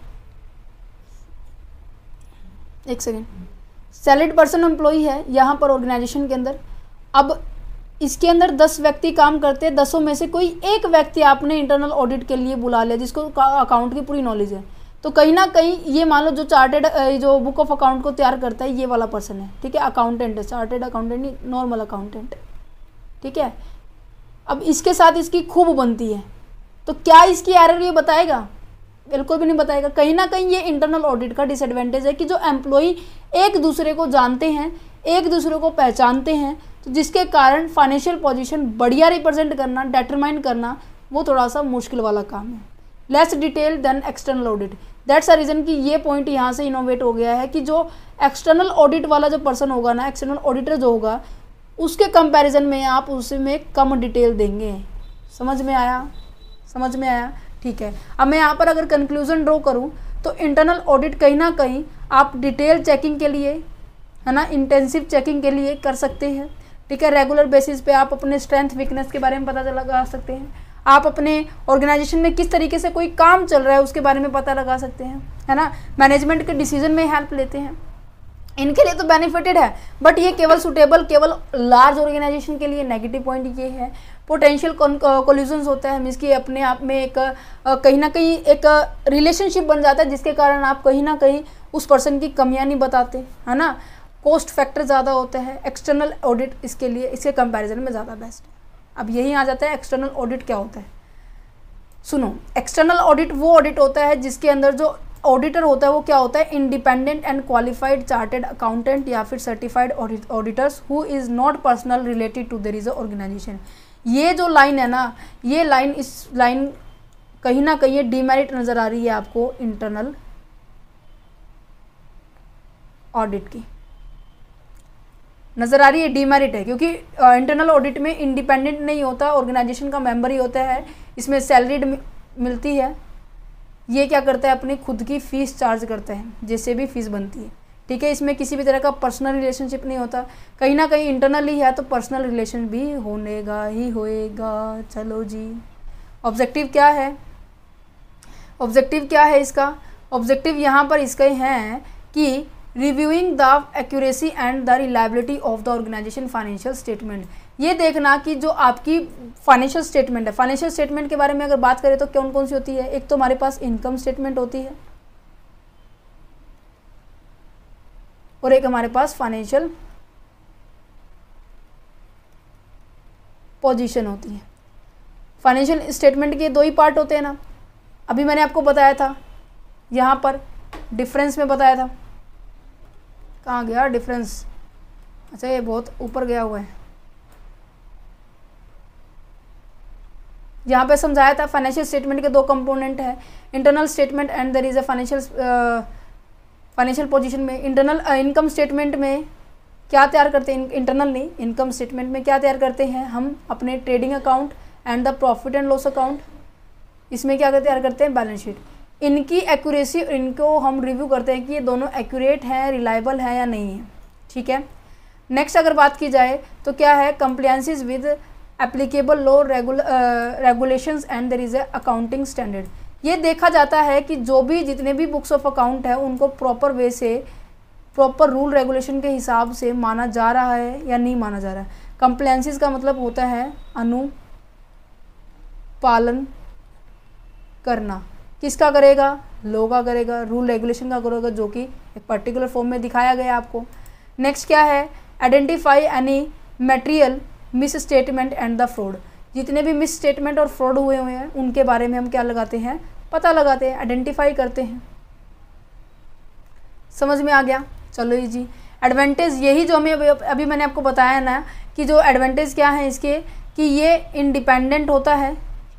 एक सेकेंड सैलरीड पर्सन एम्प्लॉई है यहाँ पर ऑर्गेनाइजेशन के अंदर। अब इसके अंदर दस व्यक्ति काम करते हैं दसों में से कोई एक व्यक्ति आपने इंटरनल ऑडिट के लिए बुला लिया, जिसको अकाउंट की पूरी नॉलेज है। तो कहीं ना कहीं ये मान लो जो चार्टेड जो बुक ऑफ़ अकाउंट को तैयार करता है, ये वाला पर्सन है। ठीक है अकाउंटेंट है। चार्टेड अकाउंटेंट नॉर्मल अकाउंटेंट ठीक है? अब इसके साथ इसकी खूब बनती है। तो क्या इसकी एरर ये बताएगा? बिल्कुल भी नहीं बताएगा। कहीं ना कहीं ये इंटरनल ऑडिट का डिसएडवांटेज है कि जो एम्प्लॉय एक दूसरे को जानते हैं, एक दूसरे को पहचानते हैं तो जिसके कारण फाइनेंशियल पोजीशन बढ़िया रिप्रेजेंट करना डेटरमाइन करना, वो थोड़ा सा मुश्किल वाला काम है। Less detail than external audit that's a reason कि ये पॉइंट यहाँ से इनोवेट हो गया है कि जो एक्सटर्नल ऑडिट वाला जो पर्सन होगा ना एक्सटर्नल ऑडिटर जो होगा उसके कंपैरिजन में आप उसमें कम डिटेल देंगे। समझ में आया? समझ में आया? ठीक है। अब मैं यहाँ पर अगर कंक्लूजन ड्रॉ करूँ तो इंटरनल ऑडिट कहीं ना कहीं आप डिटेल चेकिंग के लिए, है ना इंटेंसिव चेकिंग के लिए कर सकते हैं। ठीक है रेगुलर बेसिस पे आप अपने स्ट्रेंथ वीकनेस के बारे में पता लगा सकते हैं। आप अपने ऑर्गेनाइजेशन में किस तरीके से कोई काम चल रहा है, उसके बारे में पता लगा सकते हैं। है ना? मैनेजमेंट के डिसीज़न में हेल्प लेते हैं। इनके लिए तो बेनिफिटेड है बट ये केवल सुटेबल केवल लार्ज ऑर्गेनाइजेशन के लिए नेगेटिव पॉइंट ये है। पोटेंशियल कोल्यूजन्स होता है मीन्स कि अपने आप में एक कहीं ना कहीं एक रिलेशनशिप बन जाता है, जिसके कारण आप कहीं ना कहीं उस पर्सन की कमियाँ नहीं बताते, है ना? कॉस्ट फैक्टर ज़्यादा होता है एक्सटर्नल ऑडिट इसके लिए, इसके कंपैरिजन में ज़्यादा बेस्ट है। अब यही आ जाता है एक्सटर्नल ऑडिट क्या होता है? सुनो एक्सटर्नल ऑडिट वो ऑडिट होता है जिसके अंदर जो ऑडिटर होता है, वो क्या होता है? Independent and qualified chartered accountant या फिर certified auditors who is not personal related to there is organisation ये जो लाइन है ना, ये लाइन इस लाइन कहीं ना कहीं डीमेरिट नज़र आ रही है आपको इंटरनल ऑडिट की। नज़र आ रही है डीमेरिट है, क्योंकि इंटरनल ऑडिट में इंडिपेंडेंट नहीं होता ऑर्गेनाइजेशन का मेंबर ही होता है, इसमें सैलरीड मिलती है। ये क्या करता है, अपनी खुद की फ़ीस चार्ज करते हैं, जिससे भी फ़ीस बनती है। ठीक है, इसमें किसी भी तरह का पर्सनल रिलेशनशिप नहीं होता। कहीं ना कहीं इंटरनली है तो पर्सनल रिलेशन भी होनेगा ही होएगा। चलो जी। ऑब्जेक्टिव क्या है? ऑब्जेक्टिव क्या है इसका? ऑब्जेक्टिव यहाँ पर इसके है कि reviewing the accuracy and the reliability of the organisation financial statement ये देखना कि जो आपकी फाइनेंशियल स्टेटमेंट है फाइनेंशियल स्टेटमेंट के बारे में अगर बात करें तो कौन कौन सी होती है? एक तो हमारे पास इनकम स्टेटमेंट होती है। और एक हमारे पास फाइनेंशियल पोजीशन होती है। फाइनेंशियल स्टेटमेंट के दो ही पार्ट होते हैं ना। अभी मैंने आपको बताया था, यहाँ पर डिफरेंस में बताया था। कहाँ गया डिफरेंस अच्छा ये बहुत ऊपर गया हुआ है। यहाँ पे समझाया था फाइनेंशियल स्टेटमेंट के दो कंपोनेंट है internal statement and there is a financial financial position में इंटरनल इनकम स्टेटमेंट में क्या तैयार करते हैं? इंटरनल नहीं इनकम स्टेटमेंट में क्या तैयार करते हैं? हम अपने trading account and the profit and loss account इसमें क्या तैयार करते हैं? बैलेंस शीट इनकी एक्यूरेसी इनको हम रिव्यू करते हैं कि ये दोनों एक्यूरेट हैं रिलायबल हैं या नहीं है। ठीक है? नेक्स्ट अगर बात की जाए तो क्या है? Compliances with applicable law regulations and there is a accounting standard ये देखा जाता है कि जो भी, जितने भी बुक्स ऑफ़ अकाउंट है, उनको प्रॉपर वे से प्रॉपर रूल रेगुलेशन के हिसाब से माना जा रहा है या नहीं माना जा रहा है। कंप्लेंसिस का मतलब होता है अनुपालन करना। किसका करेगा? लो का करेगा रूल रेगुलेशन का करेगा, जो कि एक पर्टिकुलर फॉर्म में दिखाया गया आपको। नेक्स्ट क्या है? Identify any material misstatement and the fraud जितने भी मिस स्टेटमेंट और फ्रॉड हुए हुए हैं, उनके बारे में हम क्या लगाते हैं? पता लगाते हैं आइडेंटिफाई करते हैं। समझ में आ गया? चलो जी एडवांटेज यही जो हमें अभी मैंने आपको बताया ना कि जो एडवांटेज क्या है इसके? कि ये इंडिपेंडेंट होता है,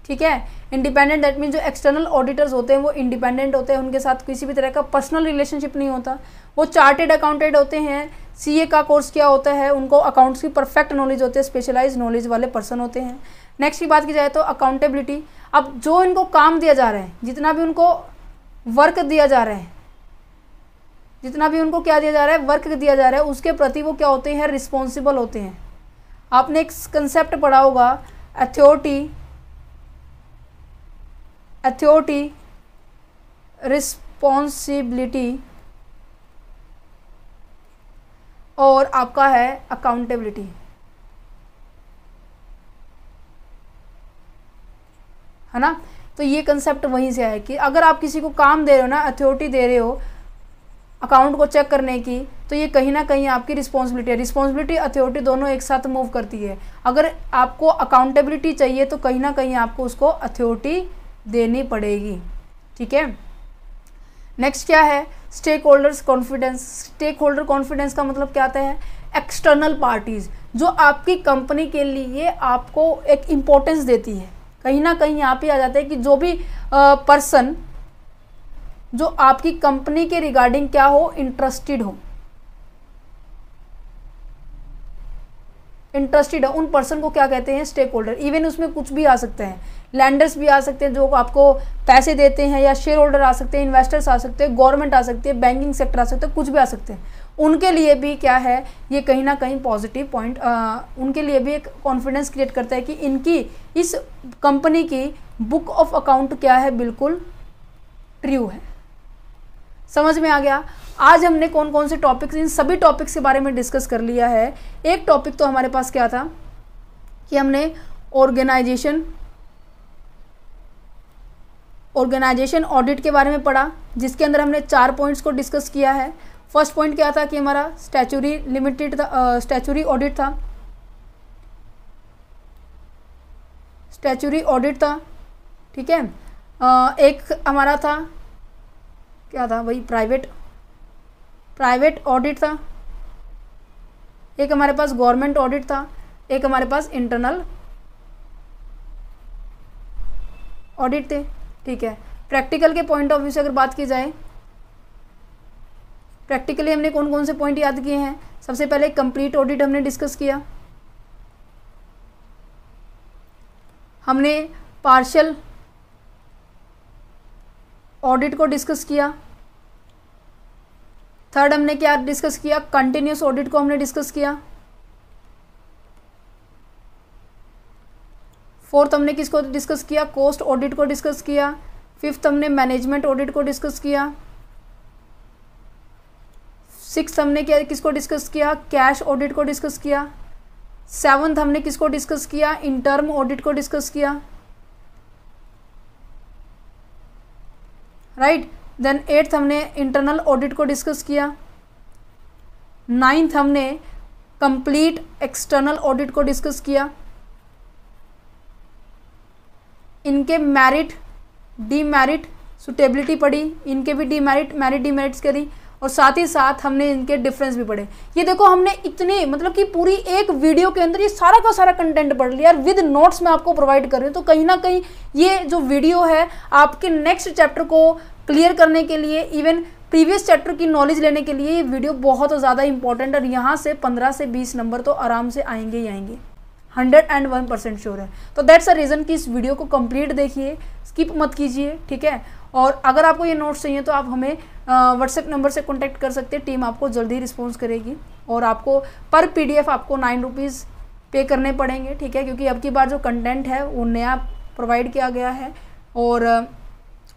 ठीक है? इंडिपेंडेंट दैट मीन जो एक्सटर्नल ऑडिटर्स होते हैं, वो इंडिपेंडेंट होते हैं, उनके साथ किसी भी तरह का पर्सनल रिलेशनशिप नहीं होता। वो चार्टेड अकाउंटेंट होते हैं सीए का कोर्स क्या होता है, उनको अकाउंट्स की परफेक्ट नॉलेज होती है स्पेशलाइज नॉलेज वाले पर्सन होते हैं। नेक्स्ट की बात की जाए तो अकाउंटेबिलिटी अब जो इनको काम दिया जा रहा है, जितना भी उनको वर्क दिया जा रहा है, जितना भी उनको क्या दिया जा रहा है वर्क दिया जा रहा है, उसके प्रति वो क्या होते हैं रिस्पॉन्सिबल होते हैं। आपने एक कंसेप्ट पढ़ा होगा अथॉरिटी अथॉरिटी रिस्पॉन्सिबिलिटी और आपका है अकाउंटेबिलिटी। है ना? तो ये कंसेप्ट वहीं से है कि अगर आप किसी को काम दे रहे हो ना, अथॉरिटी दे रहे हो अकाउंट को चेक करने की तो ये कहीं ना कहीं आपकी रिस्पॉन्सिबिलिटी है। रिस्पॉन्सिबिलिटी, अथॉरिटी दोनों एक साथ मूव करती है। अगर आपको अकाउंटेबिलिटी चाहिए तो कहीं ना कहीं आपको उसको अथॉरिटी देनी पड़ेगी, ठीक है? नेक्स्ट क्या है? Stakeholders confidence stakeholder confidence का मतलब क्या आता है? एक्सटर्नल पार्टीज़ जो आपकी कंपनी के लिए आपको एक इम्पोर्टेंस देती है। कहीं ना कहीं यहाँ पे आ जाता है कि जो भी पर्सन जो आपकी कंपनी के रिगार्डिंग क्या हो? इंटरेस्टेड हो। इंटरेस्टेड है। उन पर्सन को क्या कहते हैं? स्टेक होल्डर इवन उसमें कुछ भी आ सकते हैं। लैंडर्स भी आ सकते हैं जो आपको पैसे देते हैं या शेयर होल्डर आ सकते हैं इन्वेस्टर्स आ सकते हैं गवर्नमेंट आ सकते हैं बैंकिंग सेक्टर आ सकते हैं, कुछ भी आ सकते हैं। उनके लिए भी क्या है, ये कहीं ना कहीं पॉजिटिव पॉइंट उनके लिए भी एक कॉन्फिडेंस क्रिएट करता है कि इनकी, इस कंपनी की बुक ऑफ़ अकाउंट क्या है, बिल्कुल ट्रू है। समझ में आ गया? आज हमने कौन कौन से टॉपिक्स इन सभी टॉपिक्स के बारे में डिस्कस कर लिया है। एक टॉपिक तो हमारे पास क्या था कि हमने ऑर्गेनाइजेशन ऑर्गेनाइजेशन ऑडिट के बारे में पढ़ा, जिसके अंदर हमने चार पॉइंट्स को डिस्कस किया है। फ़र्स्ट पॉइंट क्या था कि हमारा स्टैचुरी लिमिटेड स्टैचुरी ऑडिट था। स्टैचुरी ऑडिट था, ठीक है? एक हमारा था, क्या था वही, प्राइवेट प्राइवेट ऑडिट था। एक हमारे पास गवर्नमेंट ऑडिट था, एक हमारे पास इंटरनल ऑडिट थे। ठीक है। प्रैक्टिकल के पॉइंट ऑफ़ व्यू से अगर बात की जाए प्रैक्टिकली हमने कौन कौन से पॉइंट याद किए हैं? सबसे पहले कंप्लीट ऑडिट हमने डिस्कस किया। हमने पार्शल ऑडिट को डिस्कस किया। थर्ड हमने क्या डिस्कस किया? कंटिन्यूस ऑडिट को हमने डिस्कस किया। फोर्थ हमने किसको डिस्कस किया? कॉस्ट ऑडिट को डिस्कस किया। फिफ्थ हमने मैनेजमेंट ऑडिट को डिस्कस किया। सिक्स हमने क्या, किसको डिस्कस किया? कैश ऑडिट को डिस्कस किया। सेवन्थ हमने किसको डिस्कस किया? इंटर्म ऑडिट को डिस्कस किया। राइट देन एट्थ हमने इंटरनल ऑडिट को डिस्कस किया। नाइन्थ हमने कंप्लीट एक्सटर्नल ऑडिट को डिस्कस किया। इनके मेरिट डीमेरिट सुटेबिलिटी पढ़ी, इनके भी डीमेरिट मेरिट डीमेरिट्स करी, और साथ ही साथ हमने इनके डिफरेंस भी पढ़े। ये देखो, हमने इतने मतलब कि पूरी एक वीडियो के अंदर ये सारा का सारा कंटेंट पढ़ लिया विद नोट्स मैं आपको प्रोवाइड कर रही हूँ तो कहीं ना कहीं ये जो वीडियो है, आपके नेक्स्ट चैप्टर को क्लियर करने के लिए इवन प्रीवियस चैप्टर की नॉलेज लेने के लिए ये वीडियो बहुत ज़्यादा इंपॉर्टेंट और यहाँ से पंद्रह से बीस नंबर तो आराम से आएँगे ही आएँगे। Hundred and one percent sure है। तो दैट्स अ रीज़न कि इस वीडियो को कंप्लीट देखिए स्किप मत कीजिए, ठीक है? और अगर आपको ये नोट्स चाहिए तो आप हमें व्हाट्सएप नंबर से कॉन्टैक्ट कर सकते हैं। टीम आपको जल्दी रिस्पॉन्स करेगी। और आपको पर पीडीएफ आपको नाइन रुपीज़ पे करने पड़ेंगे, ठीक है? क्योंकि अब की बार जो कंटेंट है, वो नया प्रोवाइड किया गया है। और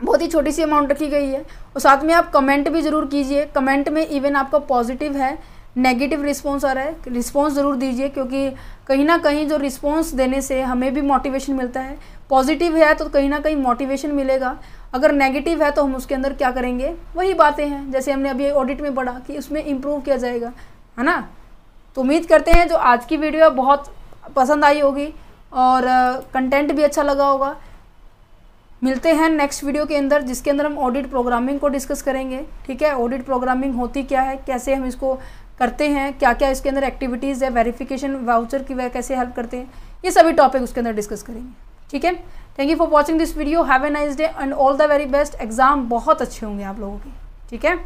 बहुत ही छोटी सी अमाउंट रखी गई है। और साथ में आप कमेंट भी ज़रूर कीजिए। कमेंट में इवन आपका पॉजिटिव है नेगेटिव रिस्पॉन्स आ रहा है रिस्पॉन्स ज़रूर दीजिए, क्योंकि कहीं ना कहीं जो रिस्पॉन्स देने से हमें भी मोटिवेशन मिलता है। पॉजिटिव है तो कहीं ना कहीं मोटिवेशन मिलेगा। अगर नेगेटिव है तो हम उसके अंदर क्या करेंगे? वही बातें हैं, जैसे हमने अभी ऑडिट में पढ़ा कि उसमें इम्प्रूव किया जाएगा, है ना? तो उम्मीद करते हैं जो आज की वीडियो बहुत पसंद आई होगी और कंटेंट भी अच्छा लगा होगा। मिलते हैं नेक्स्ट वीडियो के अंदर, जिसके अंदर हम ऑडिट प्रोग्रामिंग को डिस्कस करेंगे। ठीक है? ऑडिट प्रोग्रामिंग होती क्या है? कैसे हम इसको करते हैं क्या क्या इसके अंदर एक्टिविटीज़ है वेरिफिकेशन वाउचर की वह कैसे हेल्प करते हैं, ये सभी टॉपिक उसके अंदर डिस्कस करेंगे। ठीक है? Thank you for watching this video have a nice day and all the very best exam बहुत अच्छे होंगे आप लोगों के। ठीक है?